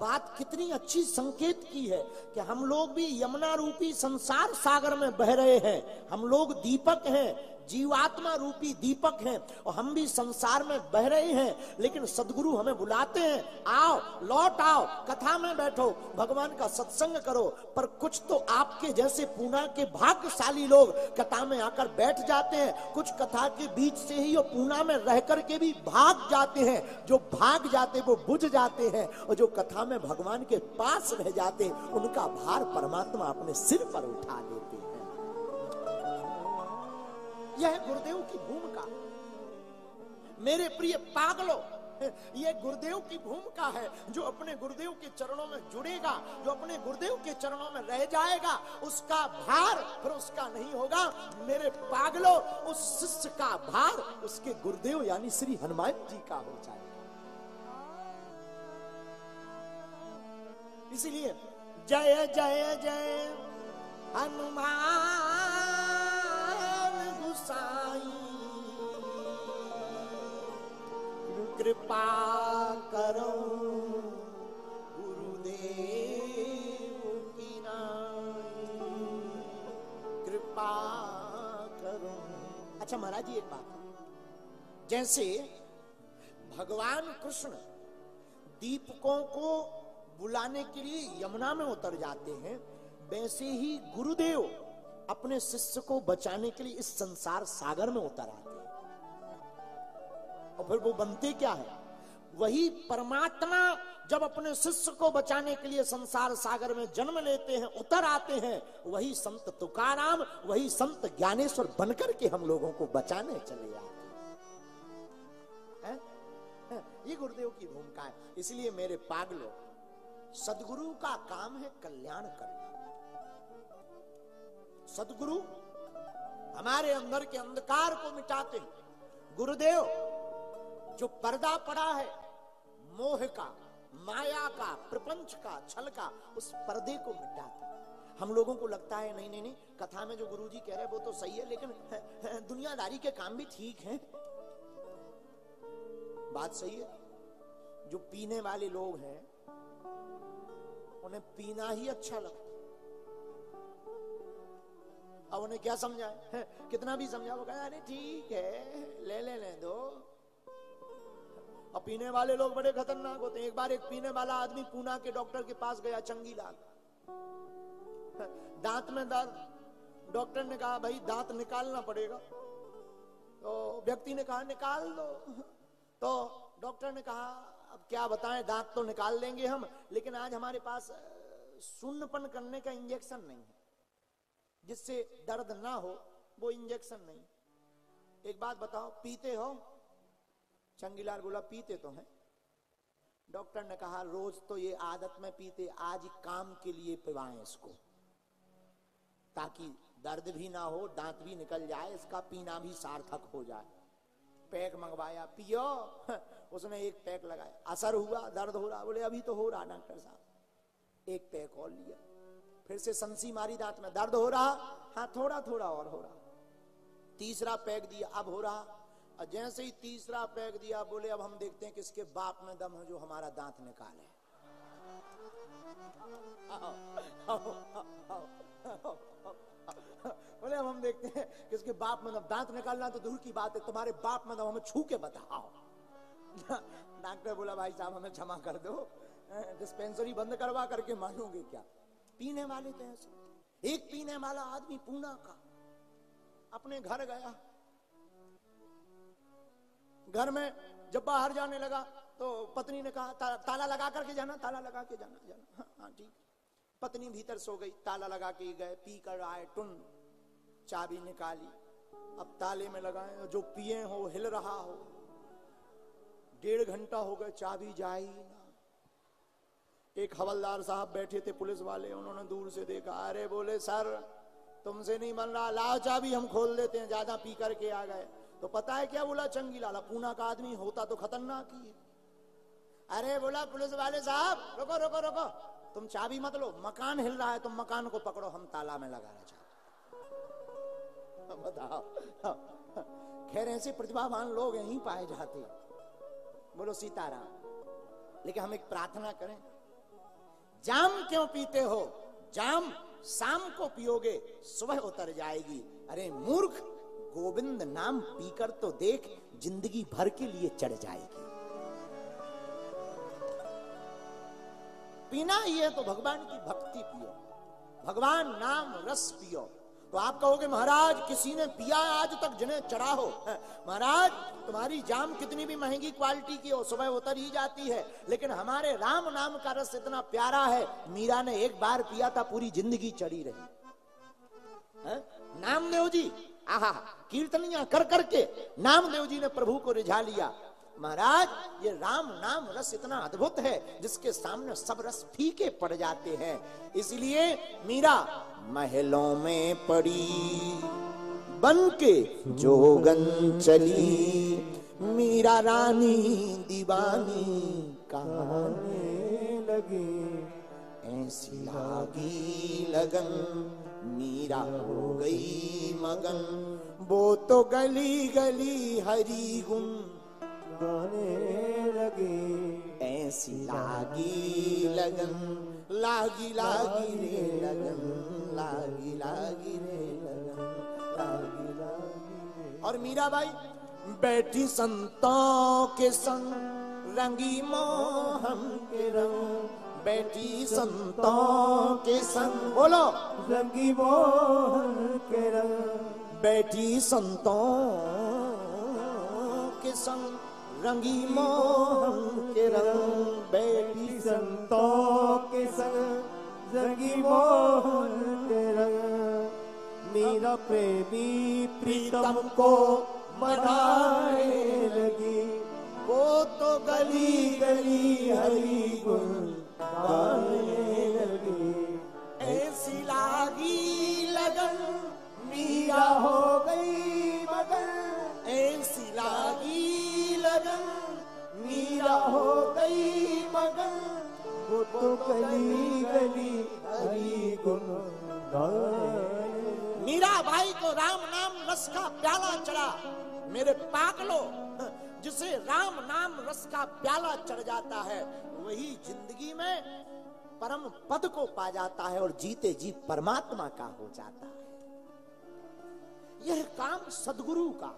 बात कितनी अच्छी संकेत की है कि हम लोग भी यमुना रूपी संसार सागर में बह रहे हैं। हम लोग दीपक हैं जीवात्मा रूपी दीपक हैं और हम भी संसार में बह रहे हैं। लेकिन सदगुरु हमें बुलाते हैं, आओ, लौट आओ, कथा में बैठो, भगवान का सत्संग करो। पर कुछ तो आपके जैसे पूना के भाग्यशाली लोग कथा में आकर बैठ जाते हैं। कुछ कथा के बीच से ही वो पूना में रह करके भी भाग जाते हैं। जो भाग जाते वो बुझ जाते हैं और जो कथा में भगवान के पास रह जाते उनका भार परमात्मा अपने सिर पर उठा लेते यह गुरुदेव की भूमिका। मेरे प्रिय पागलों ये गुरुदेव की भूमिका है जो अपने गुरुदेव के चरणों में जुड़ेगा, जो अपने गुरुदेव के चरणों में रह जाएगा, उसका भार फिर उसका नहीं होगा। मेरे पागलों, उस शिष्य का भार उसके गुरुदेव यानी श्री हनुमान जी का हो जाएगा। इसलिए जय जय जय, हनुमान। गुसाई कृपा करो गुरुदेव की नाई। कृपा करो। अच्छा महाराज जी, एक बात। जैसे भगवान कृष्ण दीपकों को बुलाने के लिए यमुना में उतर जाते हैं, वैसे ही गुरुदेव अपने शिष्य को बचाने के लिए इस संसार सागर में उतर आते हैं। और फिर वो बनते क्या है? वही परमात्मा जब अपने शिष्य को बचाने के लिए संसार सागर में जन्म लेते हैं, उतर आते हैं, वही संत तुकाराम, वही संत ज्ञानेश्वर बनकर के हम लोगों को बचाने चले आते हैं? ये गुरुदेव की भूमिका है। इसलिए मेरे पागलों, सदगुरु का काम है कल्याण करना। सदगुरु हमारे अंदर के अंधकार को मिटाते गुरुदेव, जो पर्दा पड़ा है, मोह का, माया का, प्रपंच का, छल का, उस पर्दे को मिटाते हम लोगों को लगता है, नहीं नहीं नहीं, कथा में जो गुरुजी कह रहे हैं, वो तो सही है, लेकिन दुनियादारी के काम भी ठीक हैं। बात सही है, जो पीने वाले लोग हैं, उन्हें पीना ही अच्छा लगता अब उन्हें क्या समझाए? कितना भी समझा वो कहा, अरे ठीक है, ले ले ले, दो। और पीने वाले लोग बड़े खतरनाक होते हैं। एक बार एक पीने वाला आदमी पूना के डॉक्टर के पास गया चंगी लाल दांत में दर्द। डॉक्टर ने कहा, भाई, दांत निकालना पड़ेगा। तो व्यक्ति ने कहा, निकाल दो। तो डॉक्टर ने कहा, अब क्या बताएँ, दांत तो निकाल देंगे हम, लेकिन आज हमारे पास सुन्नपन करने का इंजेक्शन नहीं है। जिससे दर्द ना हो, वो इंजेक्शन नहीं। एक बात बताओ, पीते हो? चंगीलाल बोला, पीते तो हैं। डॉक्टर ने कहा, रोज तो ये आदत में पीते, आज काम के लिए पिवाएँ इसको। ताकि दर्द भी ना हो, दांत भी निकल जाए, इसका पीना भी सार्थक हो जाए। पैक मंगवाया, पियो। (laughs) उसने एक पैक लगाया। असर हुआ, दर्द हो रहा, बोले, अभी तो हो रहा, डॉक्टर साहब। एक पैक और लिया। फिर से संसी मारी दांत में दर्द हो रहा हाँ थोड़ा थोड़ा और हो रहा। तीसरा पैक दिया, अब हो रहा। और जैसे ही तीसरा पैक दिया, बोले, अब हम देखते हैं किसके बाप में दम है जो हमारा दांत निकाले। बोले, अब हम देखते हैं किसके बाप में दांत निकालना तो दूर की बात है, तुम्हारे बाप में दम हमें छू के बताओ। डॉक्टर बोला, भाई साहब, हमें क्षमा कर दो। डिस्पेंसरी बंद करवा करके मानोगे क्या? पीने वाले तो ऐसे एक पीने वाला आदमी पूना का अपने घर गया। घर में जब बाहर जाने लगा तो पत्नी ने कहा ता, ताला लगा करके जाना ताला लगा के जाना जाना। हाँ, हाँ ठीक। पत्नी भीतर सो गई ताला लगा के गए पी कर आए टुन चाबी निकाली। अब ताले में लगाए जो पिए हो हिल रहा हो। डेढ़ घंटा हो गए चाबी जाई एक हवलदार साहब बैठे थे पुलिस वाले, उन्होंने दूर से देखा, अरे बोले सर, तुमसे नहीं बन रहा लाओ चाबी हम खोल देते हैं, ज़्यादा पी करके आ गए। तो पता है क्या बोला चंगी लाला पूना का आदमी होता तो खतरनाक ही है। अरे बोला पुलिस वाले साहब, रुको रुको रुको, तुम चाबी मत लो, मकान हिल रहा है, तुम मकान को पकड़ो, हम ताला में लगाना चाहते (laughs) बताओ। (laughs) खैर, ऐसे प्रतिभावान लोग यहीं पाए जाते बोलो, सीताराम, लेकिन हम एक प्रार्थना करें जाम क्यों पीते हो? जाम शाम को पियोगे, सुबह उतर जाएगी। अरे मूर्ख, गोविंद नाम पीकर तो देख ज़िंदगी भर के लिए चढ़ जाएगी। पीना ही है तो भगवान की भक्ति पियो। भगवान नाम रस पियो। तो आप कहोगे, महाराज, किसी ने पिया आज तक जिन्हें चढ़ा हो? महाराज, तुम्हारी जाम कितनी भी महँगी क्वालिटी की हो, सुबह उतर ही जाती है। लेकिन हमारे राम नाम का रस इतना प्यारा है, मीरा ने एक बार पिया था, पूरी ज़िंदगी चढ़ी रही। है? नामदेव जी, आहा, कीर्तनिया कर करके नामदेव जी ने प्रभु को रिझा लिया। महाराज, ये राम नाम रस इतना अद्भुत है, जिसके सामने सब रस फीके पड़ जाते हैं। इसलिए मीरा, महलों में पड़ी बन के जोगन चली। मीरा रानी, दीवानी, कहानी लगी, ऐसी लागी लगन। मीरा हो गई मगन, वो तो गली गली हरी गुन गाने लगी। ऐसी लागी लगन लागी लागी रे लगन लागी लागी रे लगन लागी लागी और मीराबाई बैठी संतों के संग रंगी मोहन के रंग बैठी संतों के संग बोलो। रंगी मोहन के रंग। बैठी संतों के संग रंगी मोहन के रंग बैठी संतों के संग। रंगी मोहन के रंग। मेरा प्रेमी प्रीतम को मनाने लगी। वो तो गली गली हरी गाने लगी। ऐसी लागी लगन मीरा हो गई। मीरा हो गई मगन। वो तो गली गली हरी गुण मीरा भाई को राम नाम रस का प्याला चढ़ा। मेरे पागलो, जिसे राम नाम रस का प्याला चढ़ जाता है, वही ज़िंदगी में परम पद को पा जाता है और जीते जी परमात्मा का हो जाता है। यह काम सदगुरु का,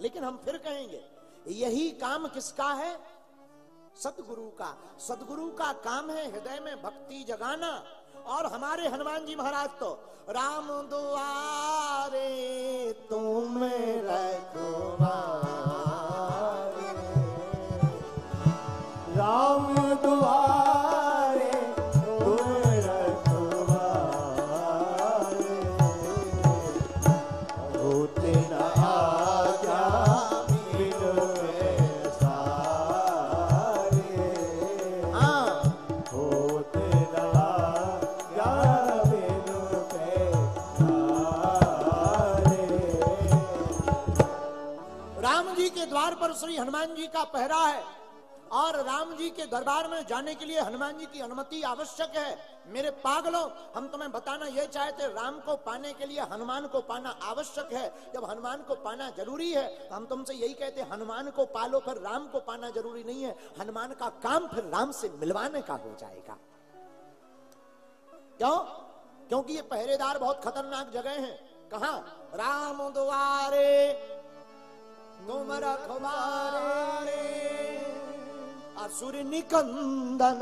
लेकिन हम फिर कहेंगे यही काम किसका है? सदगुरु का। सदगुरु का काम है हृदय में भक्ति जगाना। और हमारे हनुमान जी महाराज तो राम दुआरे तुम रखवारे श्री हनुमान जी का पहरा है। और राम जी के दरबार में जाने के लिए हनुमान जी की अनुमति आवश्यक है। मेरे पागलों, हम तुम्हें बताना यह चाहते राम को पाने के लिए हनुमान को पाना आवश्यक है। जब हनुमान को पाना ज़रूरी है तो हम तुमसे यही कहते हनुमान को पालो फिर राम को पाना ज़रूरी नहीं है। हनुमान का काम फिर राम से मिलवाने का हो जाएगा। क्यों? क्योंकि ये पहरेदार बहुत खतरनाक जगह है। कहा? राम द्वारे तुम रखवारे असुर निकंदन?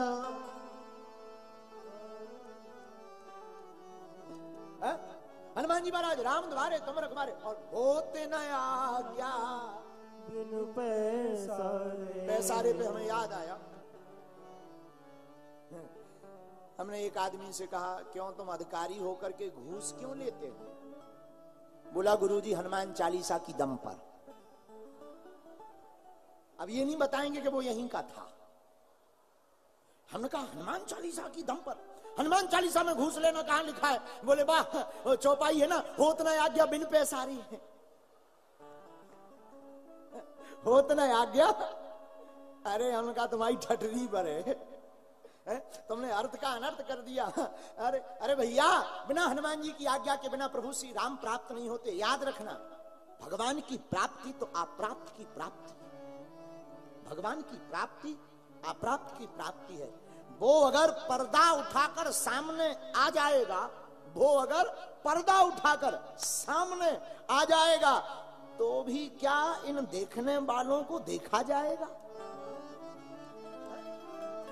हनुमान जी महाराज राम द्वारे तुम रखवारे और होते न आज्ञा। बिन पैसारे। पैसारे पे हमें याद आया। हमने एक आदमी से कहा क्यों तुम अधिकारी होकर के घूस क्यों लेते हो? बोला गुरुजी हनुमान चालीसा की दम पर। अब ये नहीं बताएँगे कि वो यहीं का था। हमने कहा, हनुमान चालीसा की दम पर, हनुमान चालीसा में घूस लेना कहा लिखा है? बोले, वाह चौपाई है ना, होत ना आज्ञा बिन पैसारी है। होत ना आज्ञा? अरे, हमने कहा, तुम्हारी ठटरी पर है? तुमने अर्थ का अनर्थ कर दिया। अरे अरे भैया, बिना हनुमान जी की आज्ञा के बिना प्रभु श्री राम प्राप्त नहीं होते, याद रखना, भगवान की प्राप्ति तो अप्राप्त की प्राप्ति। भगवान की प्राप्ति, अप्राप्त की प्राप्ति है। वो अगर पर्दा उठाकर सामने आ जाएगा, वो अगर पर्दा उठाकर सामने आ जाएगा तो भी क्या इन देखने वालों को देखा जाएगा?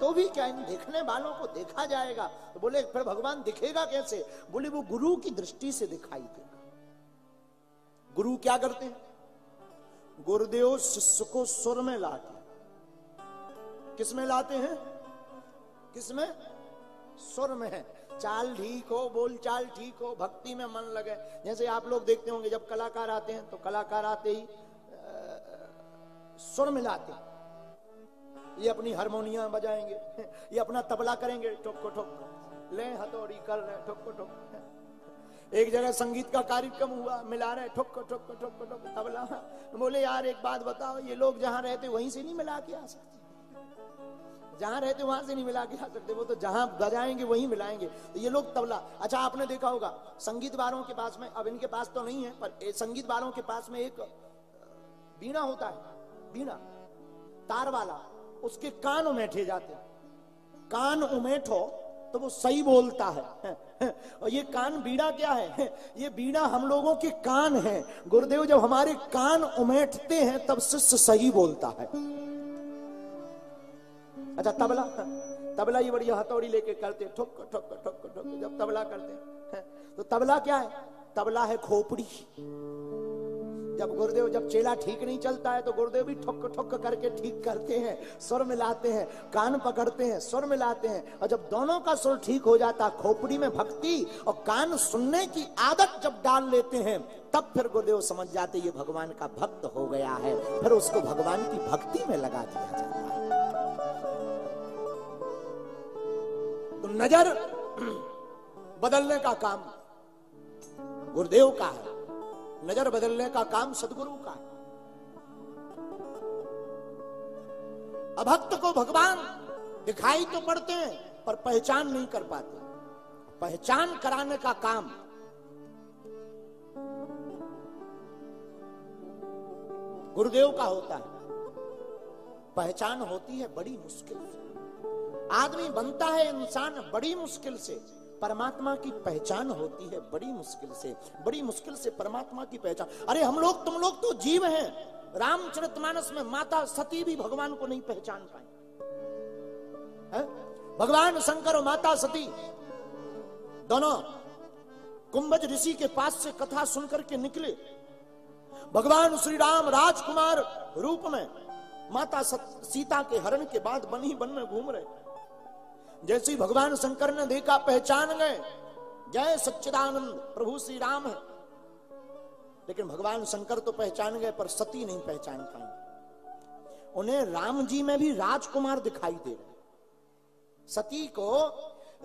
तो भी क्या इन देखने वालों को देखा जाएगा? तो बोले, फिर भगवान दिखेगा कैसे? बोले, वो गुरु की दृष्टि से दिखाई देगा। गुरु क्या करते हैं? गुरुदेव शिष्य को सुर में लाते किसमें लाते हैं? किसमें सुर में है। चाल ठीक हो, बोल चाल ठीक हो, भक्ति में मन लगे। जैसे आप लोग देखते होंगे, जब कलाकार आते हैं तो कलाकार आते ही सुर मिलाते हैं। ये अपनी हारमोनियम बजाएँगे, ये अपना तबला करेंगे, ठोक को ठोक। ले हथौड़ी, कर रहे ठोक को ठोक। एक जगह संगीत का कार्यक्रम हुआ, मिला रहे, ठोक को ठोक को ठोक को ठोक, तबला। बोले, यार, एक बात बताओ, ये लोग जहाँ रहते, वहीं से नहीं मिला के आ सकते? जहाँ रहते वहाँ से नहीं मिला के आ सकते, वो तो जहाँ बजाएँगे वहीं मिलाएँगे। तो ये लोग तबला। अच्छा आपने देखा होगा संगीत वालों के पास में, अब इनके पास तो नहीं है, पर संगीत वालों के पास में एक बीना होता है बीना तार वाला उसके कान उमेठे जाते कान उमेठो तो वो सही बोलता है। (laughs) और ये कान बीड़ा क्या है? (laughs) ये बीड़ा हम लोगों के कान है। गुरुदेव, जब हमारे कान उमेठते हैं, तब शिष्य सही बोलता है। अच्छा तबला। तबला ये बढ़िया हथौड़ी लेके करते ठोक ठोक ठोक ठोक, जब तबला करते तो तबला क्या है? तबला है खोपड़ी। जब गुरुदेव, जब चेला ठीक नहीं चलता है तो गुरुदेव भी ठुक ठुक करके ठीक करते हैं। सुर मिलाते हैं, कान पकड़ते हैं, सुर मिलाते हैं। और जब दोनों का सुर ठीक हो जाता खोपड़ी में भक्ति और कान सुनने की आदत जब डाल लेते हैं, तब फिर गुरुदेव समझ जाते ये भगवान का भक्त हो गया है। फिर उसको भगवान की भक्ति में लगा दिया जाता है। तो नज़र बदलने का काम गुरुदेव का है। नज़र बदलने का काम सदगुरु का है। अभक्त को भगवान दिखाई तो पड़ते हैं, पर पहचान नहीं कर पाते। पहचान कराने का काम गुरुदेव का होता है। पहचान होती है बड़ी मुश्किल से। आदमी बनता है इंसान बड़ी मुश्किल से। परमात्मा की पहचान होती है बड़ी मुश्किल से। बड़ी मुश्किल से परमात्मा की पहचान। अरे, हम लोग, तुम लोग तो जीव हैं। रामचरितमानस में माता, सती भी भगवान को नहीं पहचान पाए भगवान, शंकर और माता, सती। दोनों कुंभज ऋषि के पास से कथा सुनकर के निकले। भगवान श्री राम राजकुमार रूप में माता सीता के हरण के बाद बन ही बन में घूम रहे। जैसे ही भगवान शंकर ने देखा, पहचान गए। जय सच्चिदानंद, प्रभु श्री राम है। लेकिन भगवान शंकर तो पहचान गए, पर सती नहीं पहचान पाए उन्हें राम जी में भी राजकुमार दिखाई दे रहे। सती को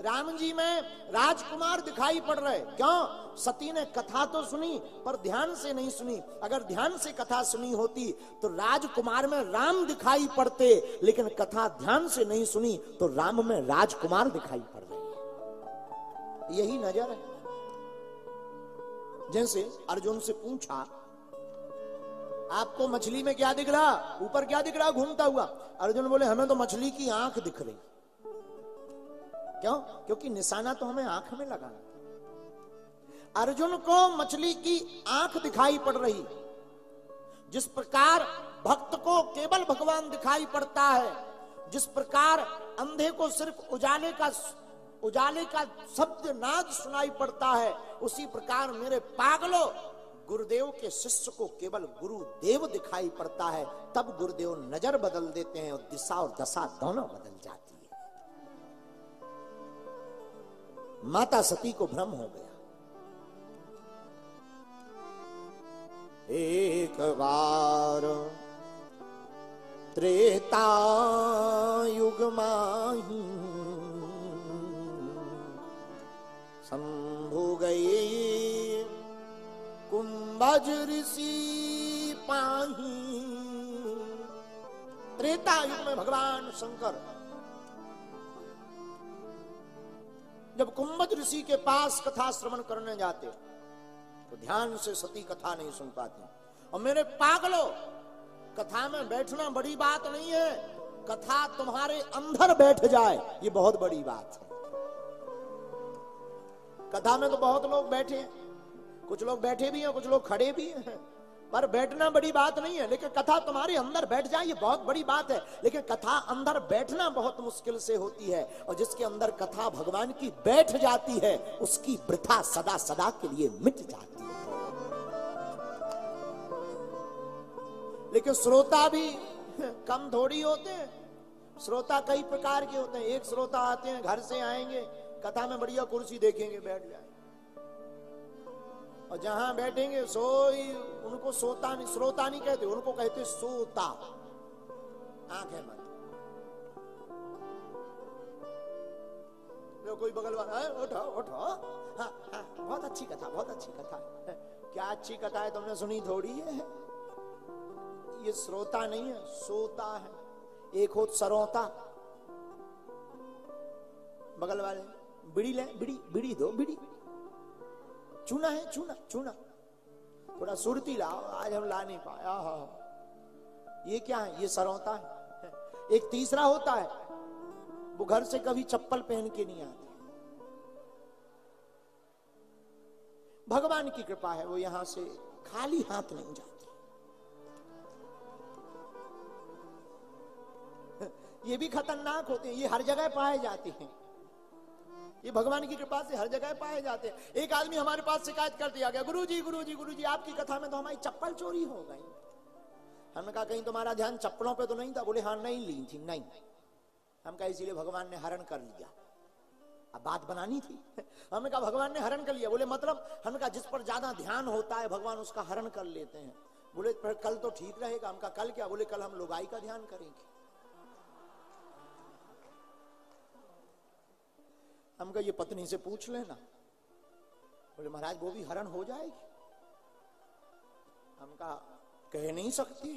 राम जी में राजकुमार दिखाई पड़ रहे क्यों? सती ने कथा तो सुनी, पर ध्यान से नहीं सुनी। अगर ध्यान से कथा सुनी होती तो राजकुमार में राम दिखाई पड़ते, लेकिन कथा ध्यान से नहीं सुनी तो राम में राजकुमार दिखाई पड़ रहे यही नज़र है। जैसे अर्जुन से पूछा, आपको मछली में क्या दिख रहा? ऊपर क्या दिख रहा? घूमता हुआ। अर्जुन बोले, हमें तो मछली की आँख दिख रही। क्यों? क्योंकि निशाना तो हमें आँख में लगाना अर्जुन को मछली की आँख दिखाई पड़ रही। जिस प्रकार भक्त को केवल भगवान दिखाई पड़ता है, जिस प्रकार अंधे को सिर्फ़ उजाले का उजाले का शब्द नाद सुनाई पड़ता है, उसी प्रकार मेरे पागलो, गुरुदेव के शिष्य को केवल गुरुदेव दिखाई पड़ता है। तब गुरुदेव नज़र बदल देते हैं और दिशा और दशा दोनों बदल जाती माता सती को भ्रम हो गया। एक बार त्रेता युग माही शंभु गए, कुंभज ऋषि पाही। त्रेता युग में भगवान शंकर जब कुंभज ऋषि के पास कथा श्रवण करने जाते तो ध्यान से सती कथा नहीं सुन पाती। और मेरे पागलो, कथा में बैठना बड़ी बात नहीं है। कथा तुम्हारे अंदर बैठ जाए, ये बहुत बड़ी बात है। कथा में तो बहुत लोग बैठे हैं। कुछ लोग बैठे भी हैं, कुछ लोग खड़े भी हैं। पर बैठना बड़ी बात नहीं है, लेकिन कथा तुम्हारे अंदर बैठ जाए, ये बहुत बड़ी बात है। लेकिन कथा अंदर बैठना बहुत मुश्किल से होती है, और जिसके अंदर कथा भगवान की बैठ जाती है, उसकी वृथा सदा सदा के लिए मिट जाती है। लेकिन श्रोता भी कम थोड़ी होते हैं। श्रोता कई प्रकार के होते हैं। एक श्रोता आते हैं, घर से आएँगे, कथा में बढ़िया कुर्सी देखेंगे, बैठ जाए और जहाँ बैठेंगे सोई उनको सोता नहीं श्रोता नहीं कहते उनको कहते सोता। आँखें लो कोई बगल वाला "है, उठो उठो। हाँ, हाँ, बहुत अच्छी कथा बहुत अच्छी कथा। क्या अच्छी कथा है तुमने सुनी थोड़ी है? ये श्रोता नहीं है सोता है। एक हो सरोता। बगल वाले बिड़ी ले बिड़ी बिड़ी दो बिड़ी। चूना है, चूना चूना। थोड़ा सुरती लाओ, आज हम ला नहीं हाँ। ये क्या है? ये सरौता है। एक तीसरा होता है। वो घर से कभी चप्पल पहन के नहीं आते। भगवान की कृपा है, वो यहाँ से खाली हाथ नहीं जाते। ये भी खतरनाक होते हैं, ये हर जगह पाए जाते हैं। ये भगवान की कृपा से हर जगह पाए जाते हैं। एक आदमी हमारे पास शिकायत कर दिया गया गुरु जी गुरु जी गुरु जी आपकी कथा में तो हमारी चप्पल चोरी हो गई। हमने कहा, कहीं तुम्हारा ध्यान चप्पलों पे तो नहीं था? बोले हाँ नहीं ली थी, नहीं। हम कहा, इसीलिए भगवान ने हरण कर लिया। अब बात बनानी थी। हमने कहा, भगवान ने हरण कर लिया। बोले मतलब? हमने कहा, जिस पर ज़्यादा ध्यान होता है, भगवान उसका हरण कर लेते हैं। बोले कल तो ठीक रहेगा। हम कहा, कल क्या? बोले, कल हम लोगाई का ध्यान करेंगे। हम कहा ये पत्नी से पूछ लेना। बोले महाराज वो भी हरण हो जाएगी। हम कहा कह नहीं सकती।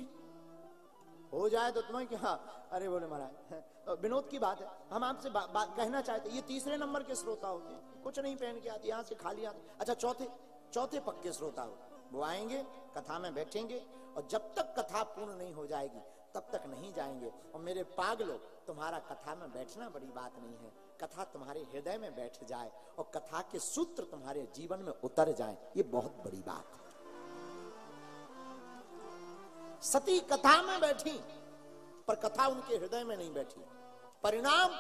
हो जाए तो तुम्हें क्या? अरे बोले महाराज विनोद की बात है। हम आपसे बा, बा, कहना चाहते ये तीसरे नंबर के श्रोता होते हैं। कुछ नहीं पहन के आते यहाँ से खाली आते। अच्छा चौथे चौथे पक्के श्रोता हो। वो आएँगे कथा में बैठेंगे और जब तक कथा पूर्ण नहीं हो जाएगी तब तक नहीं जाएँगे। और मेरे पागलों तुम्हारा कथा में बैठना बड़ी बात नहीं है। कथा तुम्हारे हृदय में बैठ जाए और कथा के सूत्र तुम्हारे जीवन में उतर जाए, ये बहुत बड़ी बात है। सती कथा में बैठी, पर कथा उनके हृदय में नहीं बैठी। परिणाम,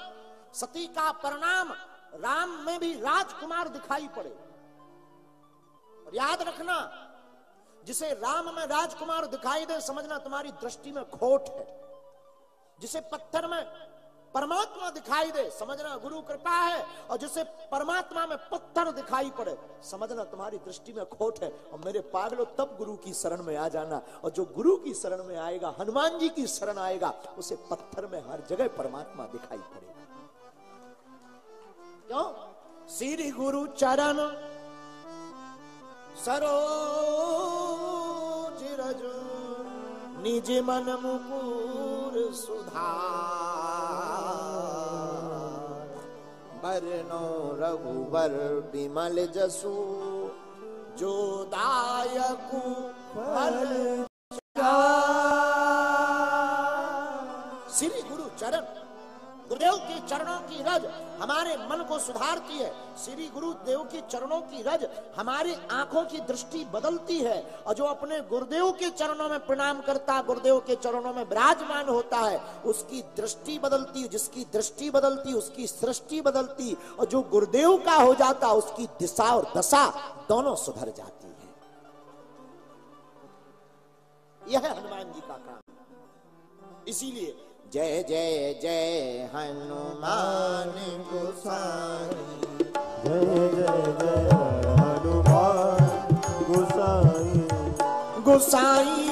सती का परिणाम राम में भी राजकुमार दिखाई पड़े। और याद रखना, जिसे राम में राजकुमार दिखाई दे समझना तुम्हारी दृष्टि में खोट है। जिसे पत्थर में परमात्मा दिखाई दे, समझना गुरु कृपा है, और जिसे परमात्मा में पत्थर दिखाई पड़े, समझना तुम्हारी दृष्टि में खोट है, और मेरे पागलों, तब गुरु की शरण में आ जाना, और जो गुरु की शरण में आएगा, हनुमान जी की शरण आएगा, उसे पत्थर में हर जगह परमात्मा दिखाई पड़ेगा। क्यों? श्री गुरु चरण रज, निज मन मुकुर सुधार। बरनो रघुबर विमल जसु जो दायकु फल श्री गुरु चरण गुरुदेव के चरणों की रज हमारे मन को सुधारती है। श्री गुरुदेव के चरणों की रज हमारी आँखों की दृष्टि बदलती है। और जो अपने गुरुदेव के चरणों में प्रणाम करता गुरुदेव के चरणों में विराजमान होता है, उसकी दृष्टि बदलती जिसकी दृष्टि बदलती उसकी सृष्टि बदलती और जो गुरुदेव का हो जाता उसकी दिशा और दशा दोनों सुधर जाती है। यह हनुमान जी का काम। इसीलिए जय जय जय हनुमान गोसाई। जय जय जय हनुमान गोसाई। गोसाई।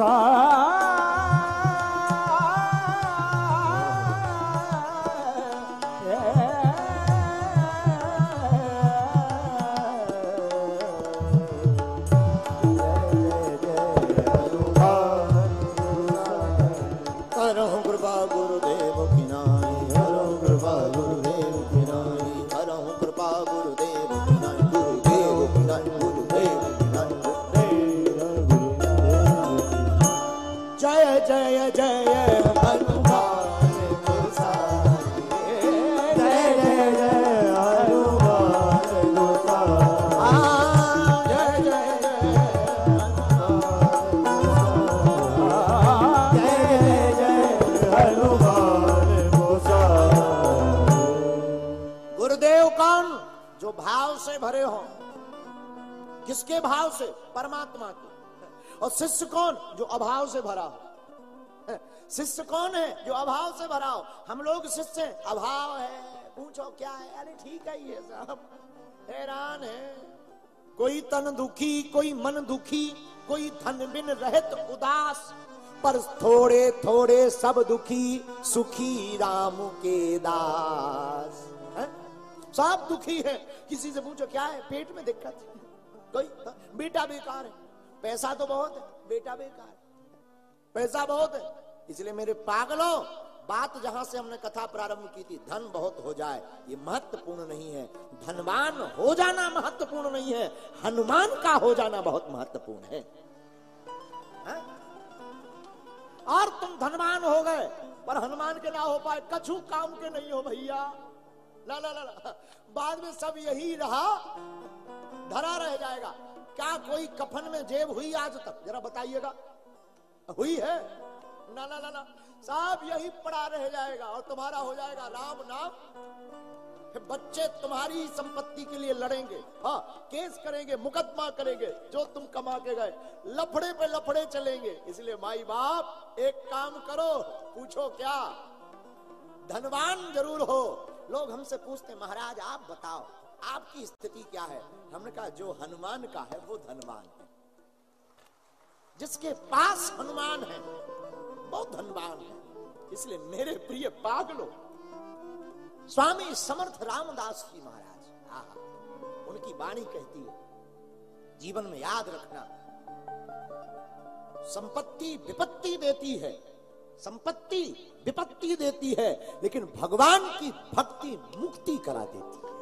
करो किसके भाव से? परमात्मा के। और शिष्य कौन? जो अभाव से भरा हो। शिष्य कौन है? जो अभाव से भरा हो। हम लोग शिष्य अभाव है। पूछो क्या है? अरे ठीक है ये सब। हैरान है। कोई तन दुखी, कोई मन दुखी, कोई धन बिन रहत उदास, पर थोड़े थोड़े सब दुखी, सुखी राम के दास? सब दुखी है। किसी से पूछो क्या है? पेट में दिक्कत। कोई बेटा बेकार है। पैसा तो बहुत है, बेटा बेकार है। पैसा बहुत है, इसलिए मेरे पागलों, बात जहाँ से हमने कथा प्रारंभ की थी, धन बहुत हो जाए, ये महत्वपूर्ण नहीं है। धनवान हो जाना महत्वपूर्ण नहीं है, हनुमान का हो जाना बहुत महत्वपूर्ण है। हैं? और तुम धनवान हो गए, पर हनुमान के ना हो पाए, कछु काम के नहीं हो भैया। ला ला ला ला। बाद में सब यही रहा। धरा रह जाएगा। क्या कोई कफन में जेब हुई आज तक? जरा बताइएगा। हुई है? ना ना ना ना। सब यही पड़ा रह जाएगा और तुम्हारा हो जाएगा। राम, नाम। बच्चे तुम्हारी संपत्ति के लिए लड़ेंगे। हाँ केस करेंगे, मुकदमा करेंगे, जो तुम कमा के गए। लफड़े पे लफड़े चलेंगे। इसलिए माई बाप, एक काम करो, पूछो क्या? धनवान ज़रूर हो। लोग हमसे पूछते, महाराज, आप बताओ। आपकी स्थिति क्या है? हमने कहा, जो हनुमान का है, वो धनवान है। जिसके पास हनुमान है बहुत धनवान है। इसलिए मेरे प्रिय पागलो, स्वामी समर्थ रामदास जी महाराज, आहा, उनकी वाणी कहती है, जीवन में याद रखना, संपत्ति विपत्ति देती है, संपत्ति विपत्ति देती है, लेकिन भगवान की भक्ति मुक्ति करा देती है।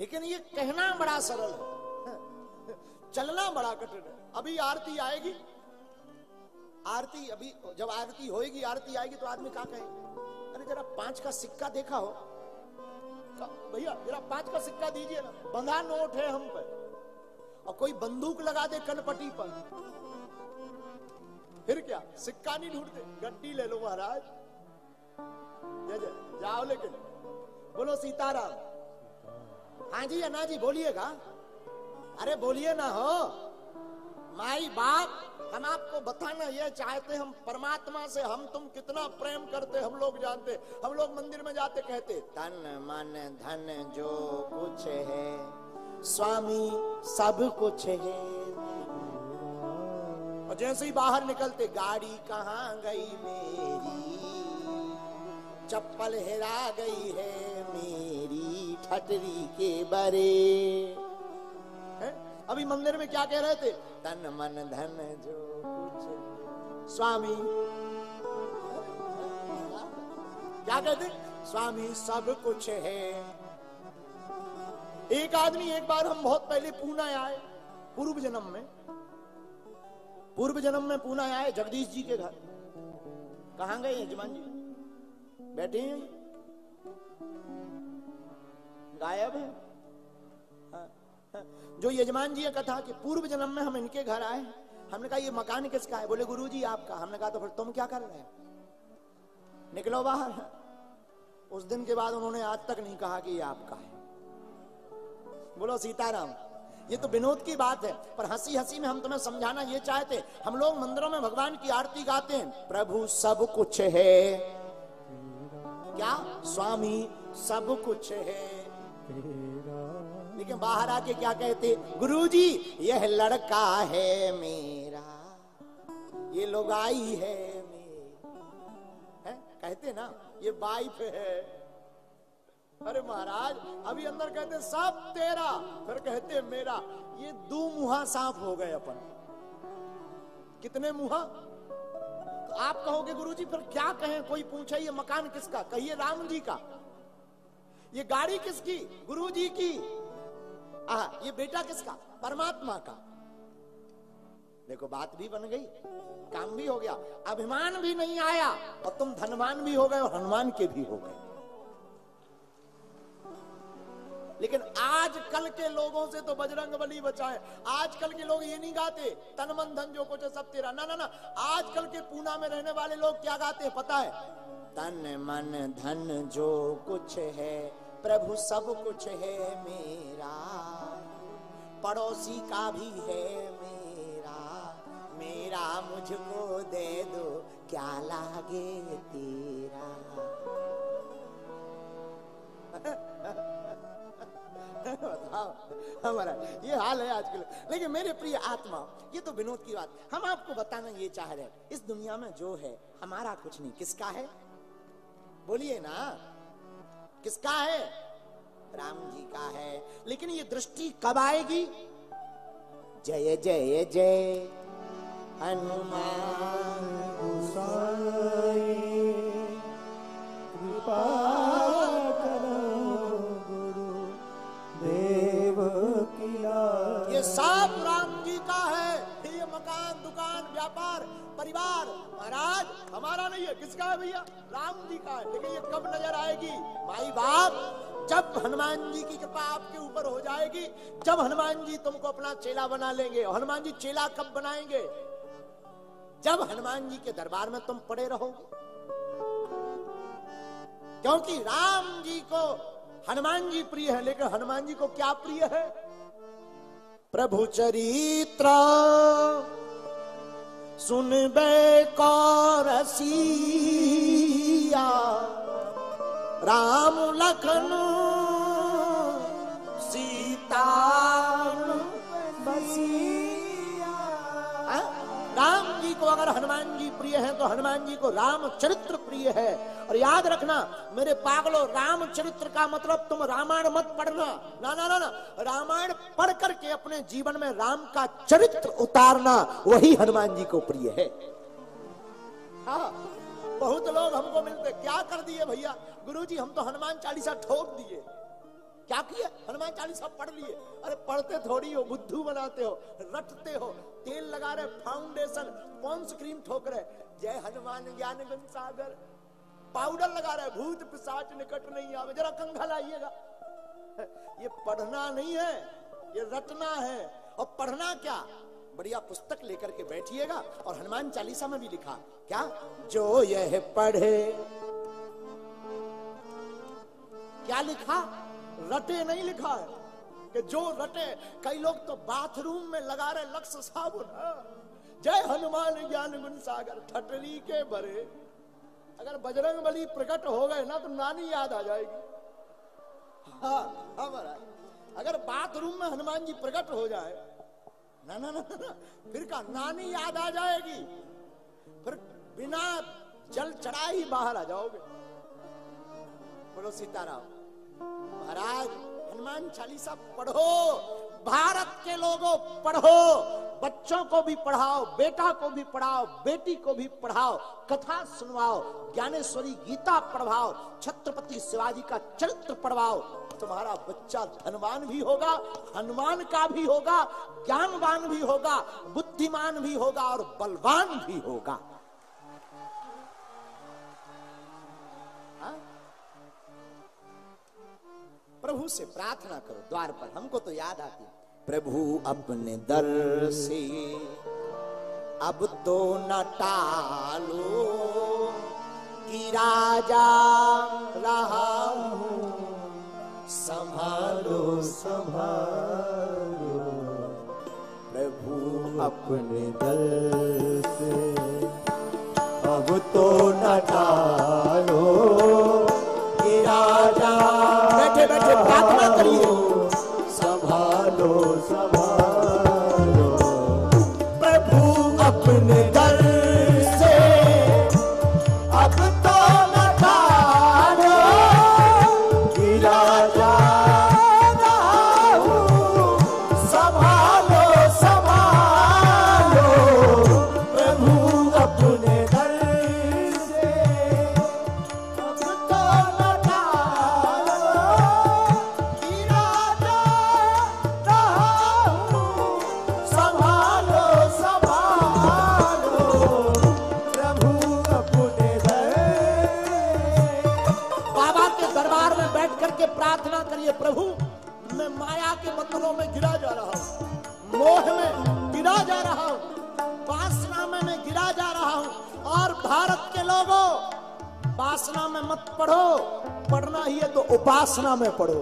लेकिन ये कहना बड़ा सरल है। चलना बड़ा कठिन है। अभी आरती आएगी। आरती अभी, जब आरती होएगी, आरती आएगी तो आदमी क्या कहेगा? अरे जरा पाँच का सिक्का देखा हो। भैया, जरा पाँच का सिक्का दीजिए ना। बंधा नोट है हम पे और कोई बंदूक लगा दे कनपटी पर। फिर क्या? सिक्का नहीं ढूंढते। गड्डी ले लो महाराज। जय जय। जाओ लेकिन। बोलो सीताराम। हाँ जी अन्ना जी बोलिएगा। अरे, बोलिए ना हो। माई बाप, हम आपको बताना ये चाहते हम परमात्मा से हम तुम कितना प्रेम करते हम लोग जानते हम लोग मंदिर में जाते कहते तन मन, धन जो कुछ है, स्वामी सब कुछ है। और जैसे ही बाहर निकलते, गाड़ी कहाँ गई मेरी? चप्पल हेरा गई है। मेरी ठटरी के बरे। हैं? अभी मंदिर में क्या कह रहे थे? तन मन धन जो कुछ। स्वामी। क्या कहते? स्वामी, सब कुछ है। एक आदमी एक बार हम बहुत पहले पूना आए, पूर्व जन्म में। पूर्व जन्म में पूना आए, जगदीश जी के घर। कहाँ गए यजमान जी? बैठे हैं? गायब है। हाँ, हाँ। जो यजमान जी ने कथा कि पूर्व जन्म में हम इनके घर आए हमने कहा ये मकान किसका है? बोले गुरु जी आपका। हमने कहा तो फिर तुम क्या कर रहे हो? निकलो बाहर। उस दिन के बाद उन्होंने आज तक नहीं कहा कि ये आपका है। बोलो सीताराम ये तो विनोद की बात है पर हँसी हँसी में हम तुम्हें समझाना ये चाहते हम लोग मंदिरों में भगवान की आरती गाते हैं। प्रभु सब कुछ है। क्या? स्वामी सब कुछ है। लेकिन बाहर आके क्या कहते, गुरुजी, यह लड़का है मेरा। ये है मेरी। है? कहते ना, ये वाइफ है। अरे महाराज, अभी अंदर कहते, सब तेरा। फिर कहते, मेरा। ये दो मुहा सांप हो गए अपन। कितने मुहा? तो आप कहोगे, गुरुजी, फिर क्या कहें? कोई पूछे, ये मकान किसका? कहिए राम जी का। ये गाड़ी किसकी? गुरु जी की। आ, ये बेटा किसका? परमात्मा का। देखो बात भी बन गई काम भी हो गया अभिमान भी नहीं आया और तुम धनवान भी हो गए और हनुमान के भी हो गए। लेकिन आजकल के लोगों से तो बजरंग बली बचाए। आजकल के लोग ये नहीं गाते तन मन धन जो कुछ सब तेरा। ना ना ना आजकल के पूना में रहने वाले लोग क्या गाते हैं पता है? तन मन धन जो कुछ है प्रभु सब कुछ है मेरा। पड़ोसी का भी है मेरा। मेरा मुझको दे दो, क्या लागे तेरा? बताओ, हमारा, ये हाल है आजकल। लेकिन मेरे प्रिय आत्मा, ये तो विनोद की बात। हम आपको बताना ये चाह रहे हैं, इस दुनिया में जो है, हमारा कुछ नहीं। किसका है? बोलिए ना। किसका है? राम जी का है। लेकिन ये दृष्टि कब आएगी? जय जय जय। हनुमान कृपा ये सब राम जी का है। ये मकान, दुकान, व्यापार, परिवार महाराज, हमारा नहीं है। किसका है भैया? राम जी का है। लेकिन ये कब नज़र आएगी? माई बाप, जब हनुमान जी की कृपा आपके ऊपर हो जाएगी, जब हनुमान जी तुमको अपना चेला बना लेंगे। हनुमान जी चेला कब बनाएँगे? जब हनुमान जी के दरबार में तुम पड़े रहोगे। क्योंकि राम जी को हनुमान जी प्रिय है, लेकिन हनुमान जी को क्या प्रिय है? प्रभु चरित्र। सुन बेकार सिया। राम लखन सीता को अगर हनुमान जी प्रिय है तो हनुमान जी को राम चरित्र प्रिय है। और याद रखना, मेरे पागलो राम चरित्र का मतलब तुम रामायण मत पढ़ना। ना ना ना ना, रामायण पढ़ करके अपने जीवन में राम का चरित्र उतारना, वही हनुमान जी को प्रिय है। हाँ बहुत लोग हमको मिलते, क्या कर दिए भैया? गुरुजी, हम तो हनुमान चालीसा ठोक दिए। क्या किए हनुमान चालीसा पढ़ लिए। अरे, पढ़ते थोड़ी हो, बुद्धू बनाते हो, रटते हो। तेल लगा रहे फाउंडेशन पॉन्स क्रीम ठोक रहे? जय हनुमान ज्ञान गण सागर। पाउडर लगा रहे, भूत पिशाच निकट नहीं आवे। जरा कंघा लाइएगा। ये पढ़ना नहीं है, ये रटना है। और पढ़ना क्या? बढ़िया पुस्तक लेकर के बैठिएगा और हनुमान चालीसा में भी लिखा। क्या? जो यह पढ़े। क्या लिखा? रटे नहीं लिखा है कि जो रटे कई लोग तो बाथरूम में लगा रहे लक्स साबुन। जय हनुमान ज्ञान गुण सागर ठटरी के भरे। अगर बजरंग बली प्रकट हो गए ना तो नानी याद आ जाएगी। हाँ हाँ अगर बाथरूम में हनुमान जी प्रकट हो जाए ना ना ना ना, ना फिर का नानी याद आ जाएगी। फिर बिना जल चढ़ा ही बाहर आ जाओगे। बोलो सीताराम। महाराज, हनुमान चालीसा पढ़ो, भारत के लोगों पढ़ो, बच्चों को भी पढ़ाओ, बेटा को भी पढ़ाओ, बेटी को भी पढ़ाओ, कथा सुनवाओ, ज्ञानेश्वरी गीता पढ़वाओ, छत्रपति शिवाजी का चरित्र पढ़वाओ, तुम्हारा बच्चा धनवान भी होगा, हनुमान का भी होगा, ज्ञानवान भी होगा, बुद्धिमान भी होगा और बलवान भी होगा। प्रभु से प्रार्थना करो। द्वार पर हमको तो याद आती प्रभु अपने दर से, अब तो न टालो कि राजा रहा हूँ। संभालो संभालो, प्रभु अपने दर से, अब तो न टालो में मत पढ़ो पढ़ना ही है तो उपासना में पढ़ो।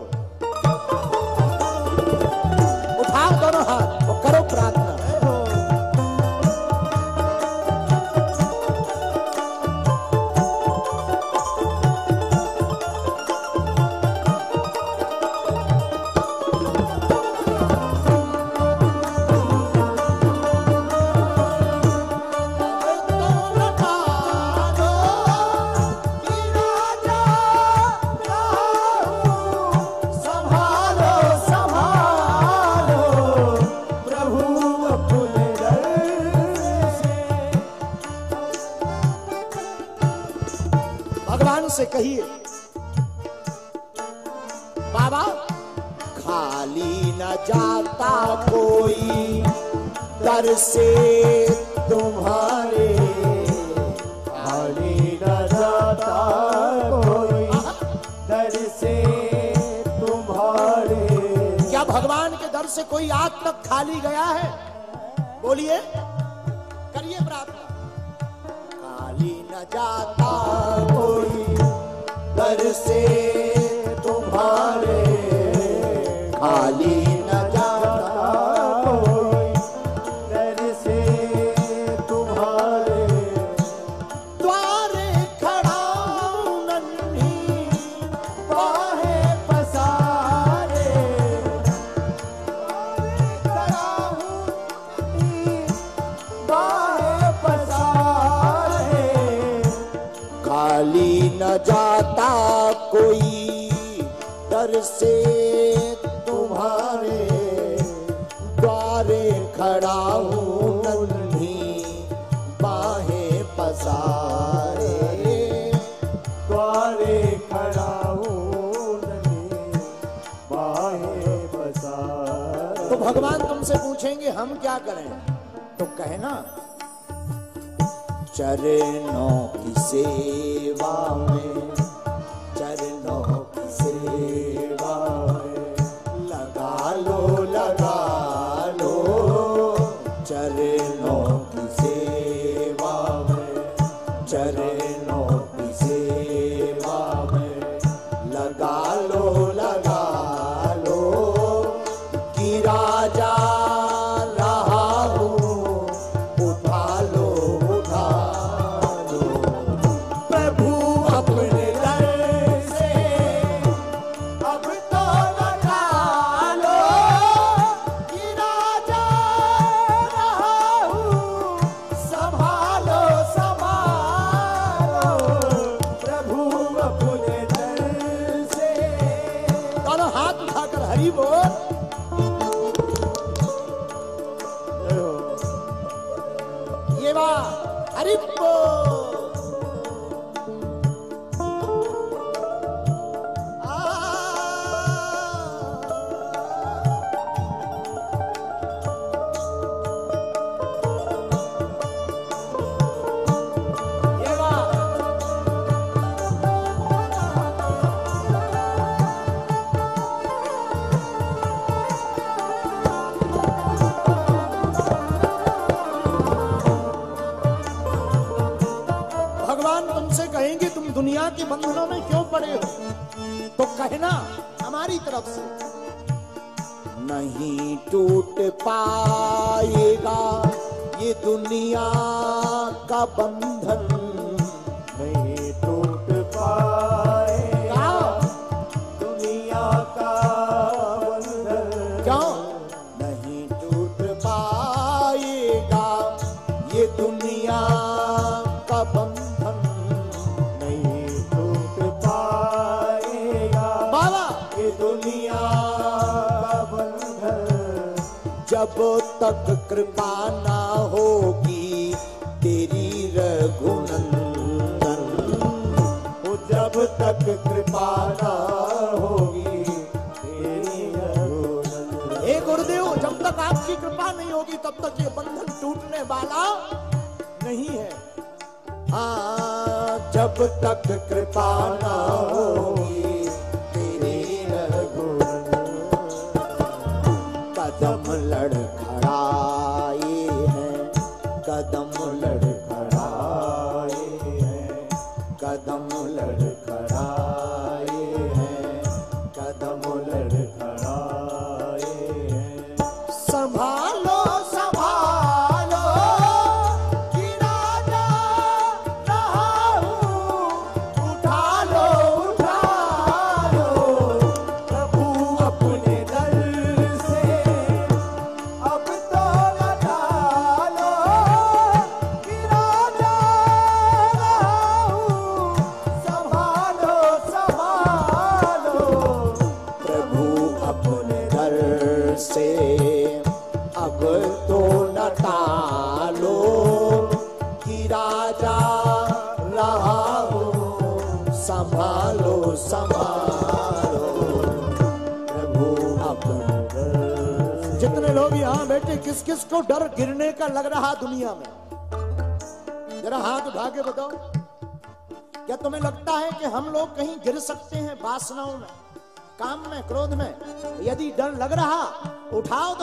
उठाओ दोनों हाथ। खाली गया लग रहा उठाओ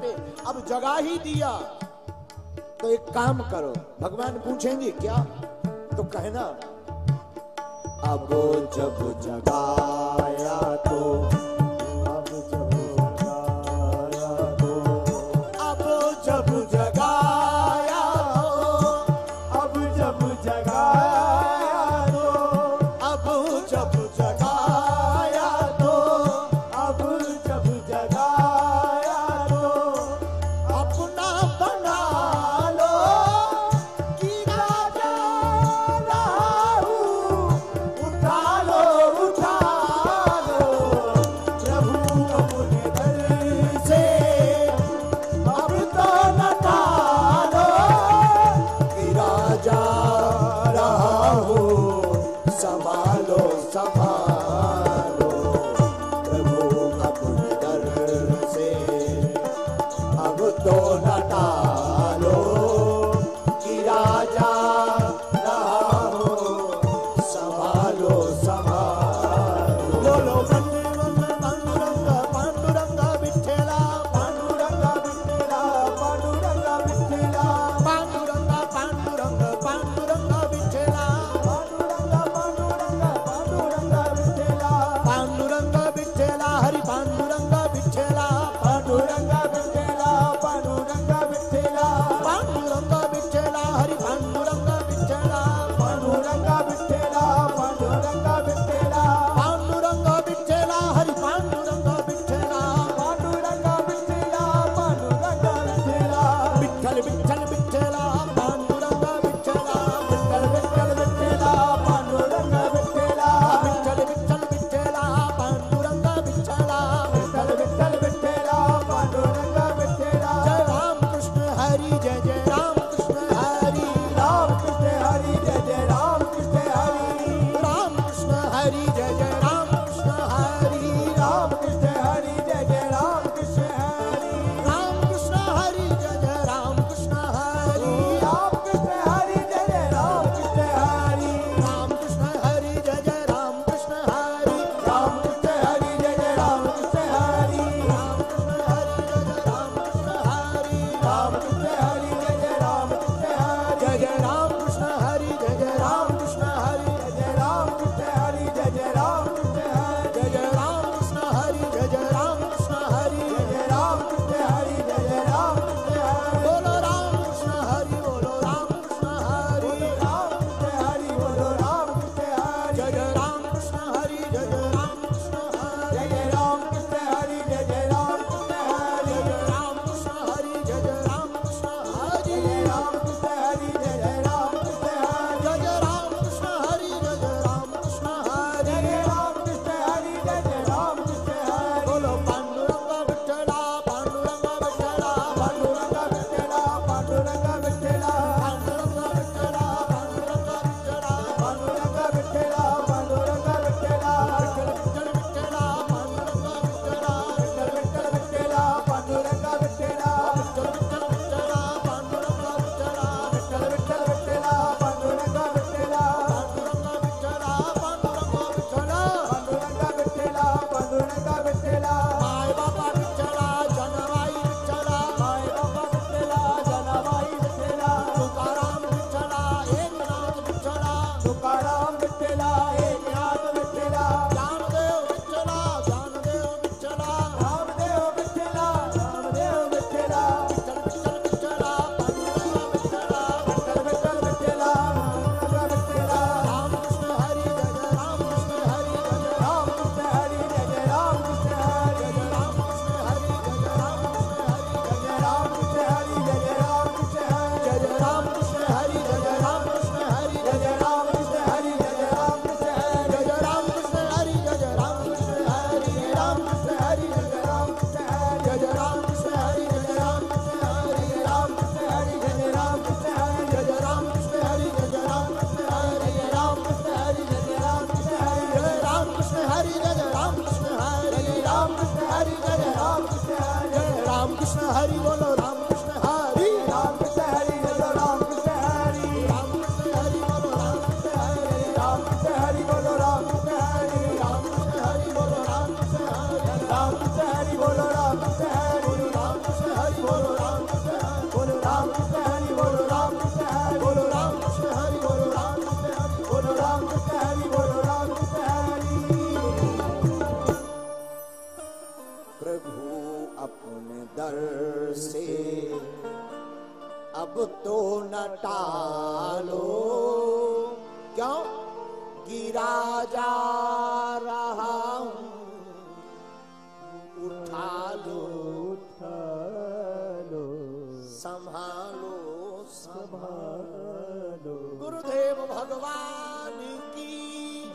पे अब जगा ही दिया। तो एक काम करो, भगवान पूछेंगे, क्या? तो कहना, अब जब जगाया तो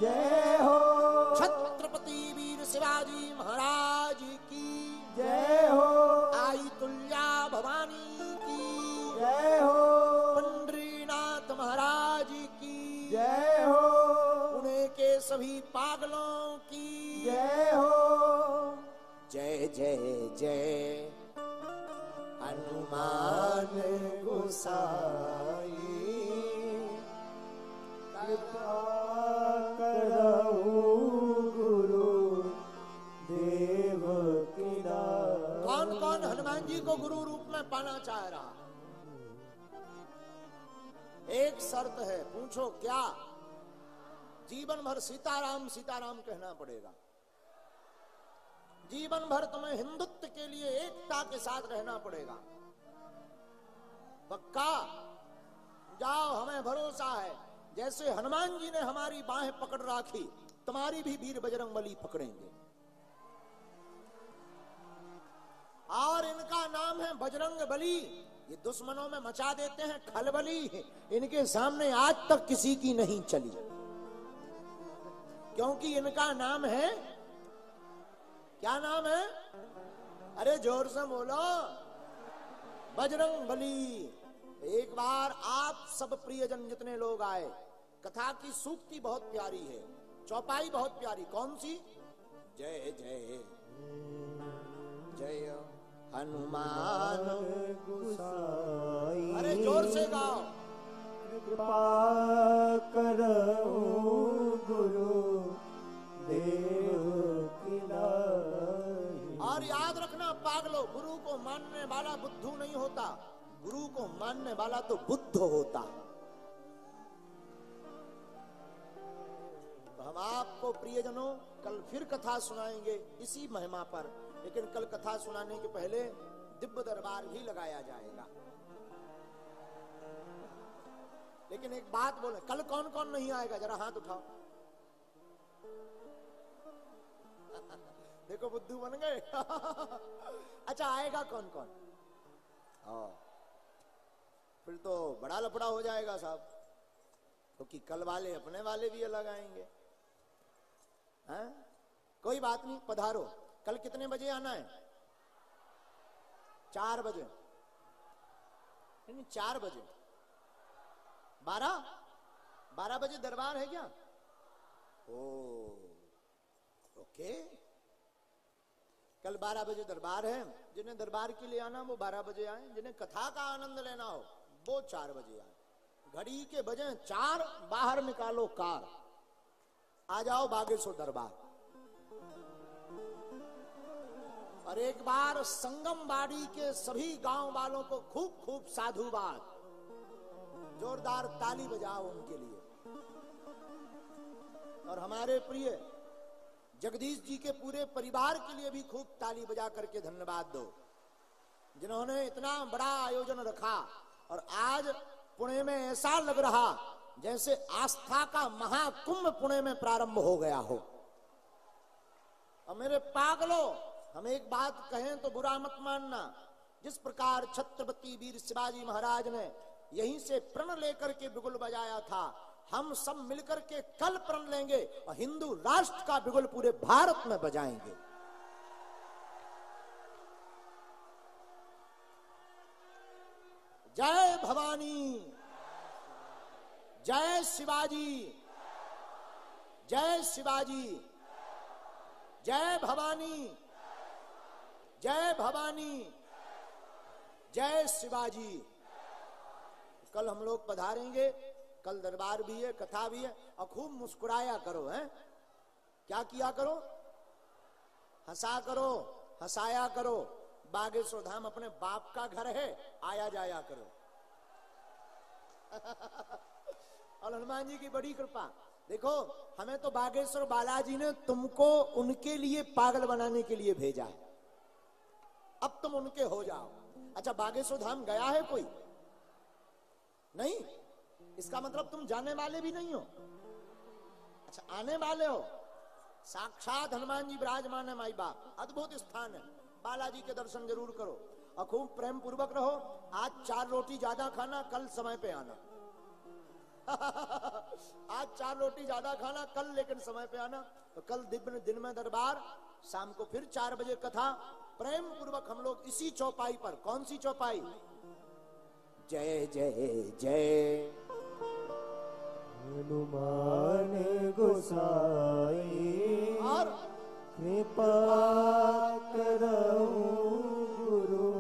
जय हो। छत्रपति वीर शिवाजी महाराज की। जय हो। आई तुल्या भवानी की। जय हो। पंडरीनाथ महाराज की। जय हो। पुणे के सभी पागलों की। जय हो। जय जय जय। हनुमान गोसाई। कृपा गुरु रूप में पाना चाह रहा। एक शर्त है, पूछो क्या? जीवन भर सीताराम सीताराम कहना पड़ेगा। जीवन भर तुम्हें हिंदुत्व के लिए एकता के साथ रहना पड़ेगा। पक्का? जाओ, हमें भरोसा है। जैसे हनुमान जी ने हमारी बाहें पकड़ राखी, तुम्हारी भी वीर बजरंग बली पकड़ेंगे। और इनका नाम है बजरंग बली। ये दुश्मनों में मचा देते हैं खलबली। इनके सामने आज तक किसी की नहीं चली। क्योंकि इनका नाम है, क्या नाम है? अरे ज़ोर से बोलो। बजरंग बली। एक बार आप सब प्रियजन जितने लोग आए, कथा की सूक्ति बहुत प्यारी है, चौपाई बहुत प्यारी। कौन सी? जय जय। जय। हनुमान गुसाई। अरे ज़ोर से गाओ। कृपा करऊ गुरु देव और याद रखना पागलो गुरु को मानने वाला बुद्धू नहीं होता। गुरु को मानने वाला तो बुद्ध होता। तो हम आपको प्रियजनों कल फिर कथा सुनाएँगे इसी महिमा पर। लेकिन कल कथा सुनाने के पहले दिव्य दरबार भी लगाया जाएगा। लेकिन एक बात बोले, कल कौन कौन नहीं आएगा? जरा हाथ उठाओ। (laughs) देखो, बुद्धू बन गए। (laughs) अच्छा आएगा कौन कौन हाँ। फिर तो बड़ा लफड़ा हो जाएगा साहब, क्योंकि तो कल वाले अपने वाले भी अलग आएँगे। हैं? कोई बात नहीं, पधारो। कल कितने बजे आना है? चार बजे। नहीं चार बजे। बारह? बारह बजे दरबार है क्या? Oh, okay. कल बारह बजे दरबार है। जिन्हें दरबार के लिए आना, वो बारह बजे आए। जिन्हें कथा का आनंद लेना हो, वो चार बजे आए। घड़ी के बजे चार बाहर निकालो कार। आ जाओ बागेश्वर दरबार। और एक बार संगम बाड़ी के सभी गाँव वालों को खूब खूब साधुवाद। जोरदार ताली बजाओ उनके लिए। और हमारे प्रिय जगदीश जी के पूरे परिवार के लिए भी खूब ताली बजा करके धन्यवाद दो, जिन्होंने इतना बड़ा आयोजन रखा। और आज पुणे में ऐसा लग रहा जैसे आस्था का महाकुंभ पुणे में प्रारंभ हो गया हो। और मेरे पागलो हम एक बात कहें तो बुरा मत मानना। जिस प्रकार छत्रपति वीर शिवाजी महाराज ने यहीं से प्रण लेकर के बिगुल बजाया था, हम सब मिलकर के कल प्रण लेंगे और हिंदू राष्ट्र का बिगुल पूरे भारत में बजाएँगे। जय भवानी, जय शिवाजी जय शिवाजी, जय भवानी। जय भवानी। जय शिवाजी। कल हम लोग पधारेंगे, कल दरबार भी है, कथा भी है, और खूब मुस्कुराया करो, है? क्या किया करो? हंसा करो, हंसाया करो। बागेश्वर धाम अपने बाप का घर है, आया जाया करो। और हनुमान जी की बड़ी कृपा। देखो, हमें तो बागेश्वर बालाजी ने तुमको उनके लिए पागल बनाने के लिए भेजा है। अब तुम उनके हो जाओ। अच्छा बागेश्वर धाम गया है कोई? नहीं? इसका मतलब तुम जाने वाले भी नहीं हो? अच्छा आने वाले हो? साक्षात हनुमान जी विराजमान है, माई बाप। अद्भुत स्थान है। बालाजी के दर्शन ज़रूर करो और खूब प्रेम पूर्वक रहो। आज चार रोटी ज़्यादा खाना, कल समय पे आना। (laughs) आज चार रोटी ज़्यादा खाना, कल लेकिन समय पे आना। तो कल दिन दिन में दरबार, शाम को फिर चार बजे कथा प्रेम पूर्वक हम लोग इसी चौपाई पर कौन सी चौपाई? जय जय जय। हनुमान गोसाई और कृपा करहु गुरु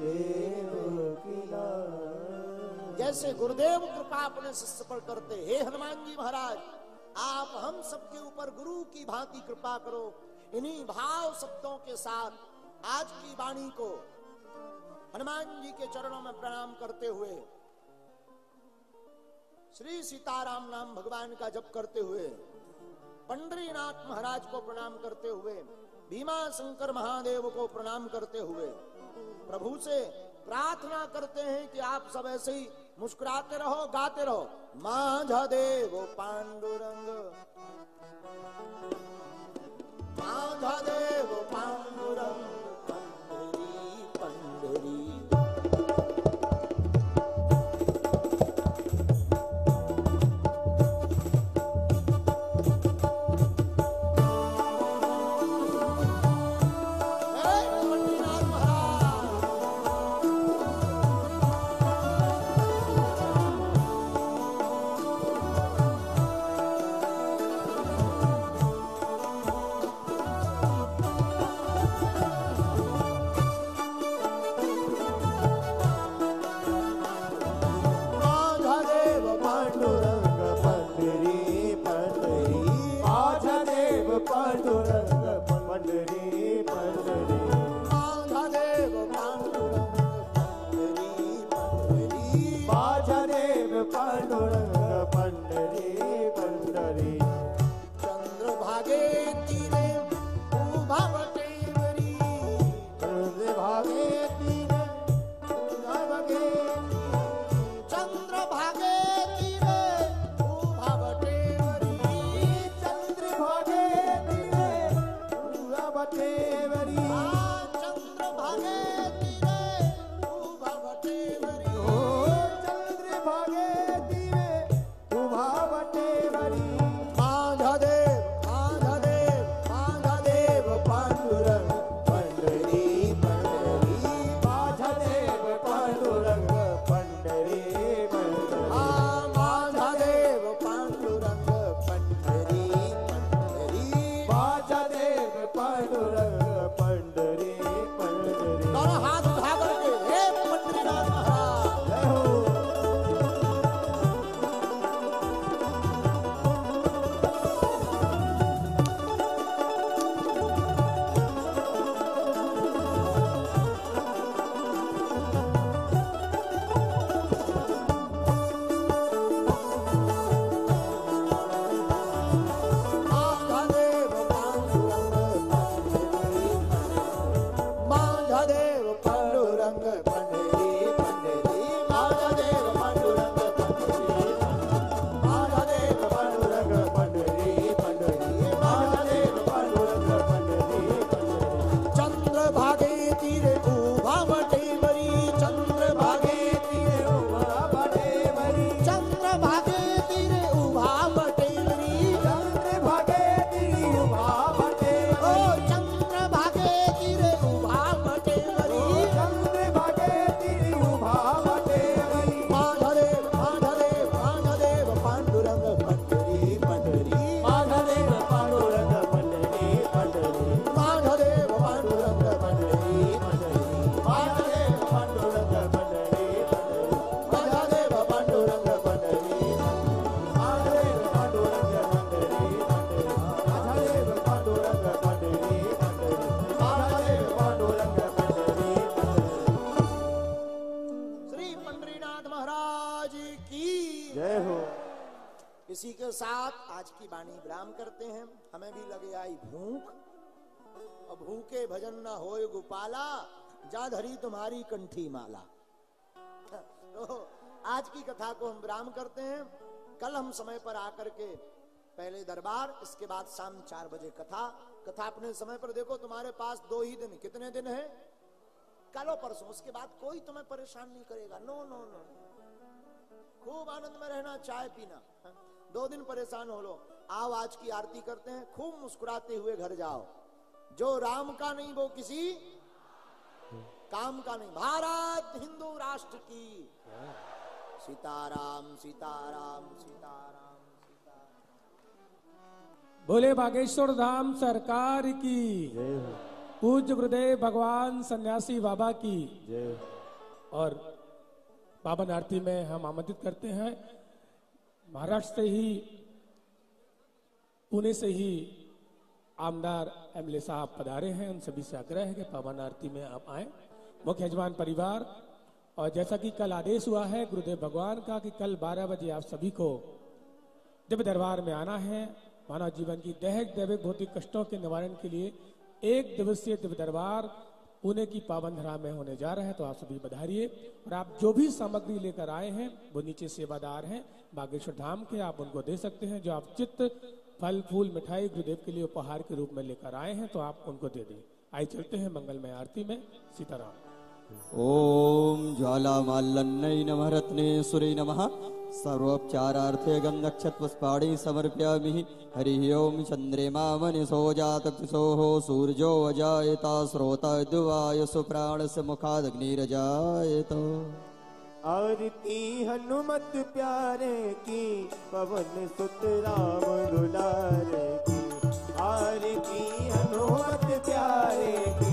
देव की जैसे गुरुदेव कृपा अपने शिष्य पर करते हे हनुमान जी महाराज आप हम सबके ऊपर गुरु की भांति कृपा करो। इन्हीं भाव शब्दों के साथ आज की वाणी को हनुमान जी के चरणों में प्रणाम करते हुए, श्री सीताराम नाम भगवान का जप करते हुए, पंडरीनाथ महाराज को प्रणाम करते हुए, भीमा शंकर महादेव को प्रणाम करते हुए, प्रभु से प्रार्थना करते हैं कि आप सब ऐसे ही मुस्कुराते रहो, गाते रहो। माझा देव पांडुरंग। माझा गोपाला जा धरी तुम्हारी कंठी माला। तो आज की कथा को हम विराम करते हैं। कल हम समय पर आकर के पहले दरबार, इसके बाद शाम चार बजे कथा। कथा अपने समय पर देखो, तुम्हारे पास दो ही दिन। कितने दिन है? कल परसों, उसके बाद कोई तुम्हें परेशान नहीं करेगा। नो नो नो खूब आनंद में रहना, चाय पीना? दो दिन परेशान हो लो। आओ, आज की आरती करते हैं। खूब मुस्कुराते हुए घर जाओ। जो राम का नहीं, वो किसी काम का नहीं। भारत हिंदू राष्ट्र की। सीताराम सीताराम सीताराम सीताराम। बोले बागेश्वर धाम सरकार की। पूज्य गुरुदेव भगवान सन्यासी बाबा की। और पावन आरती में हम आमंत्रित करते हैं। महाराष्ट्र से ही पुणे से ही आमदार एमएलए साहब पधारे हैं। उन सभी से आग्रह है कि पावन आरती में आप आए। मुख्य यजमान परिवार, और जैसा कि कल आदेश हुआ है, गुरुदेव भगवान का कि कल 12 बजे आप सभी को दिव्य दरबार में आना है। मानव जीवन की दैहिक, दैविक, भौतिक कष्टों के निवारण के लिए एक दिवसीय दिव्य दरबार पुणे की पावन धरा में होने जा रहा है तो आप सभी बधाइए और आप जो भी सामग्री लेकर आए हैं, वो नीचे सेवादार हैं। बागेश्वर धाम के आप उनको दे सकते हैं, जो आप चित्त, फल, फूल, मिठाई गुरुदेव के लिए उपहार के रूप में लेकर आए हैं तो आप उनको दे दें। आइए चलते हैं मंगलमय आरती में, सीताराम। ॐ ज्वालामाल्लन्नै नमः, रत्नेश्वरै नमः। सर्वोपचारार्थे गन्धक्षत्पुष्पाणि समर्पयामि। हरिः ॐ चन्द्रमा मनसो जातपिसोः सूर्यो अजायता स्रोतद्वाय सुप्राणस्य मुखादग्निरजायत। आरती हनुमत प्यारे की, पवन सुत राम दुलारे की। आरती हनुमत प्यारे की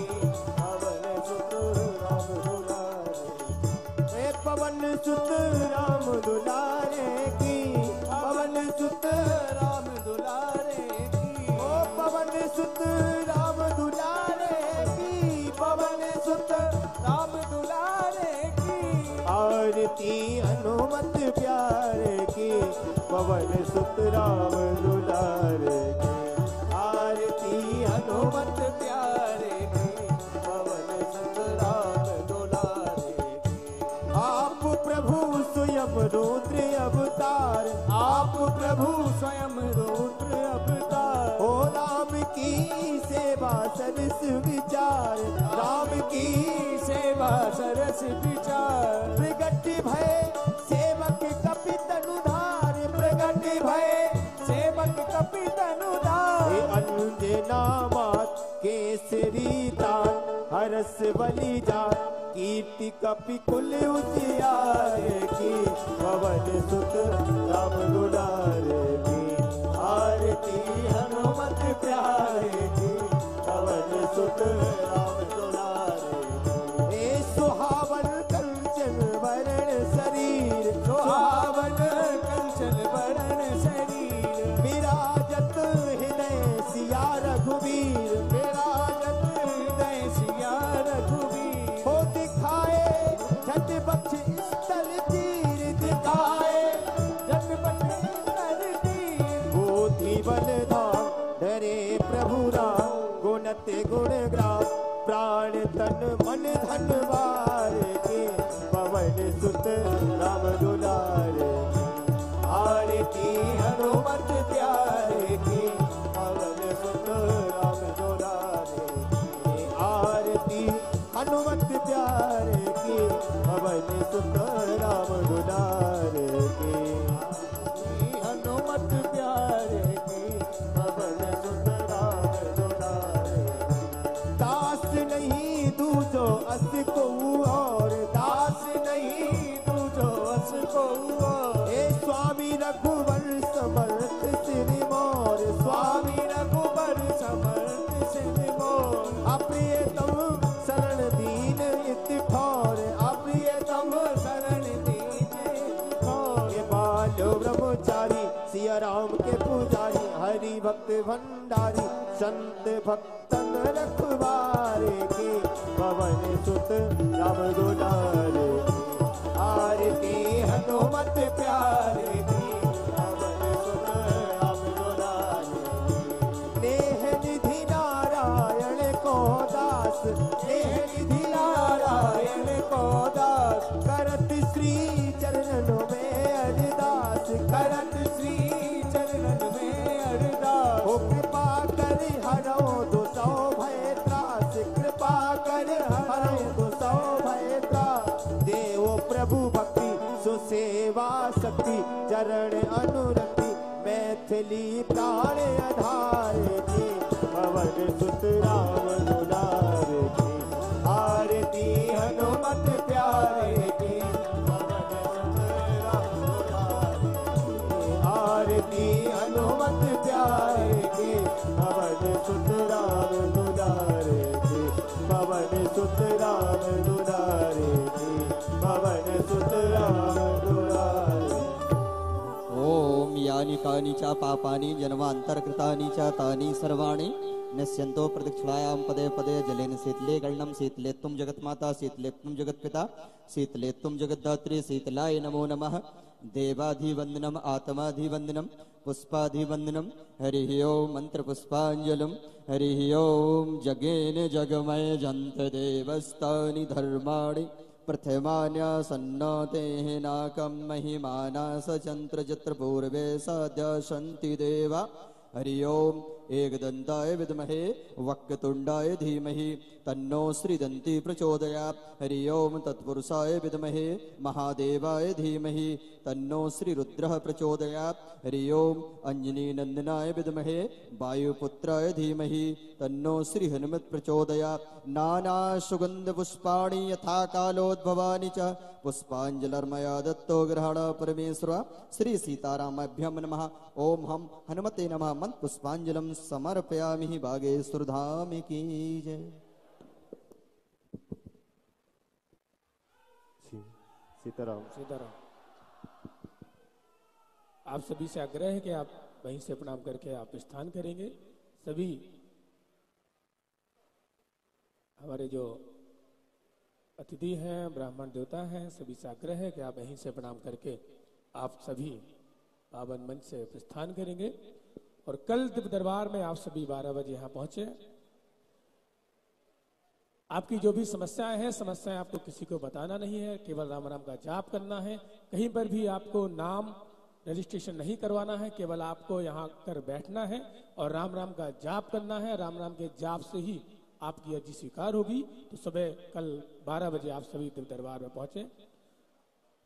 पवन सुत राम दुलारे आरती हनुमत प्यारे पवन सुत राम दुलारे आप प्रभु स्वयं रुद्र अवतार, आप प्रभु स्वयं रुद्र अवतार। ओ राम की सेवा सरस विचार, राम की सेवा सरस विचार। प्रगट भय तान हरस बली जान, कीर्ति कपि कुल उजियार की पवन सुत राम दुलार की, आरती हनुमत प्यारे की पवन सुत राम गुण ग्राम प्राण तन मन धन भंडारी संत भक्तन रखवारे के पवन सुत राम दुलारे आरती हनुमत प्यारे গেলি প্রাণে कानि च पापानि जन्मान्तरकृतानि च तानि सर्वाणि। नश्यन्तो प्रदक्षिणायां पदे पदे जलेन शीतले गणनं शीतले त्वं जगन्माता शीतले त्वं जगत्पिता शीतले त्वं जगद्धात्री, शीतलाय नमो नमः। देवाधिवन्दनम् आत्माधिवन्दनं, पुष्पाधिवन्दनं। हरिः ओं मन्त्रपुष्पाञ्जलं हरिः ओं जगेन जगमय जन्तदेवस्तानि धर्माणि। प्रथमान्यासन्नतेः नाकं महिमाना सचन्त्र जत्र पूर्वे सद्यशन्ति देवा। हरि ओम्। एकदन्ताय विद्महे वक्रतुण्डाय धीमहि तन्नो श्रीदन्ती प्रचोदयात्। हरि ओम्। तत्पुरुषाय विद्महे महादेवाय धीमहि तन्नो श्रीरुद्रः प्रचोदयात् हरि ओम् अञ्जनीनन्दनाय विद्महे वायुपुत्राय धीमहि तन्नो श्रीहनुमत् प्रचोदयात् नानासुगन्धपुष्पाणि यथा कालोद्भवानि च पुष्पाञ्जलर्मया दत्तो ग्रहण परमेश्वर श्री सीतारामाभ्यं नमः ॐ हम हनुमते नमः मन्त्र पुष्पाञ्जलं समर्पयामि बागेश्वर धाम की जय सीताराम सीताराम आप सभी से आग्रह है कि आप वहीं से प्रणाम करके आप स्थान करेंगे। सभी हमारे जो अतिथि हैं, ब्राह्मण देवता हैं, सभी से आग्रह है कि आप वहीं से प्रणाम करके आप सभी पावन मंच से प्रस्थान करेंगे। और कल दिव्य दरबार में आप सभी बारह बजे यहाँ पहुँचे। आपकी जो भी समस्याएँ हैं, समस्याएँ आपको किसी को बताना नहीं है, केवल राम राम का जाप करना है। कहीं पर भी आपको नाम रजिस्ट्रेशन नहीं करवाना है, केवल आपको यहाँ कर बैठना है और राम राम का जाप करना है। राम राम के जाप से ही आपकी अर्जी स्वीकार होगी। तो सुबह कल 12 बजे आप सभी दरबार में पहुँचे।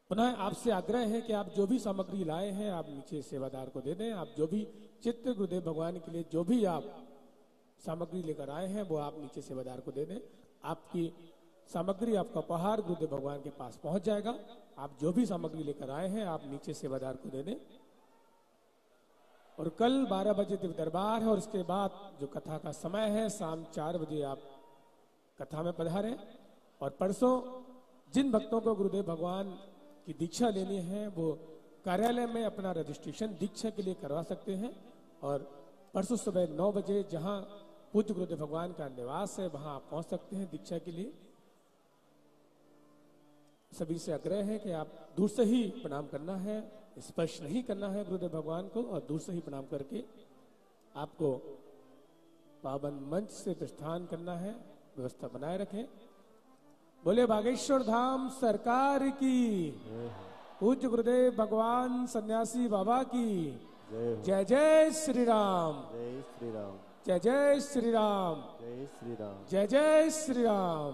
पुनः आपसे आग्रह है कि आप जो भी सामग्री लाए हैं, आप नीचे सेवादार को दे दें। आप जो भी चित्र गुरुदेव भगवान के लिए जो भी आप सामग्री लेकर आए हैं, वो आप नीचे सेवादार को दे दें। आपकी सामग्री आपका उपहार गुरुदेव भगवान के पास पहुँच जाएगा। आप जो भी सामग्री लेकर आए हैं, आप नीचे सेवादार को दे दें। और कल 12 बजे दिव्य दरबार है, और उसके बाद जो कथा का समय है, शाम चार बजे आप कथा में पधारे। और परसों जिन भक्तों को गुरुदेव भगवान की दीक्षा लेनी है, वो कार्यालय में अपना रजिस्ट्रेशन दीक्षा के लिए करवा सकते हैं। और परसों सुबह नौ बजे जहाँ पूज्य गुरुदेव भगवान का निवास है, वहाँ आप पहुँच सकते हैं दीक्षा के लिए। सभी से आग्रह है कि आप दूर से ही प्रणाम करना है स्पर्श नहीं करना है गुरुदेव भगवान को और दूर से ही प्रणाम करके आपको पावन मंच से प्रस्थान करना है व्यवस्था बनाए रखें। बोले बागेश्वर धाम सरकार की पूज्य गुरुदेव भगवान सन्यासी बाबा की जय जय जय श्री राम जय श्री राम जय जय श्री राम जय श्री राम जय जय श्री राम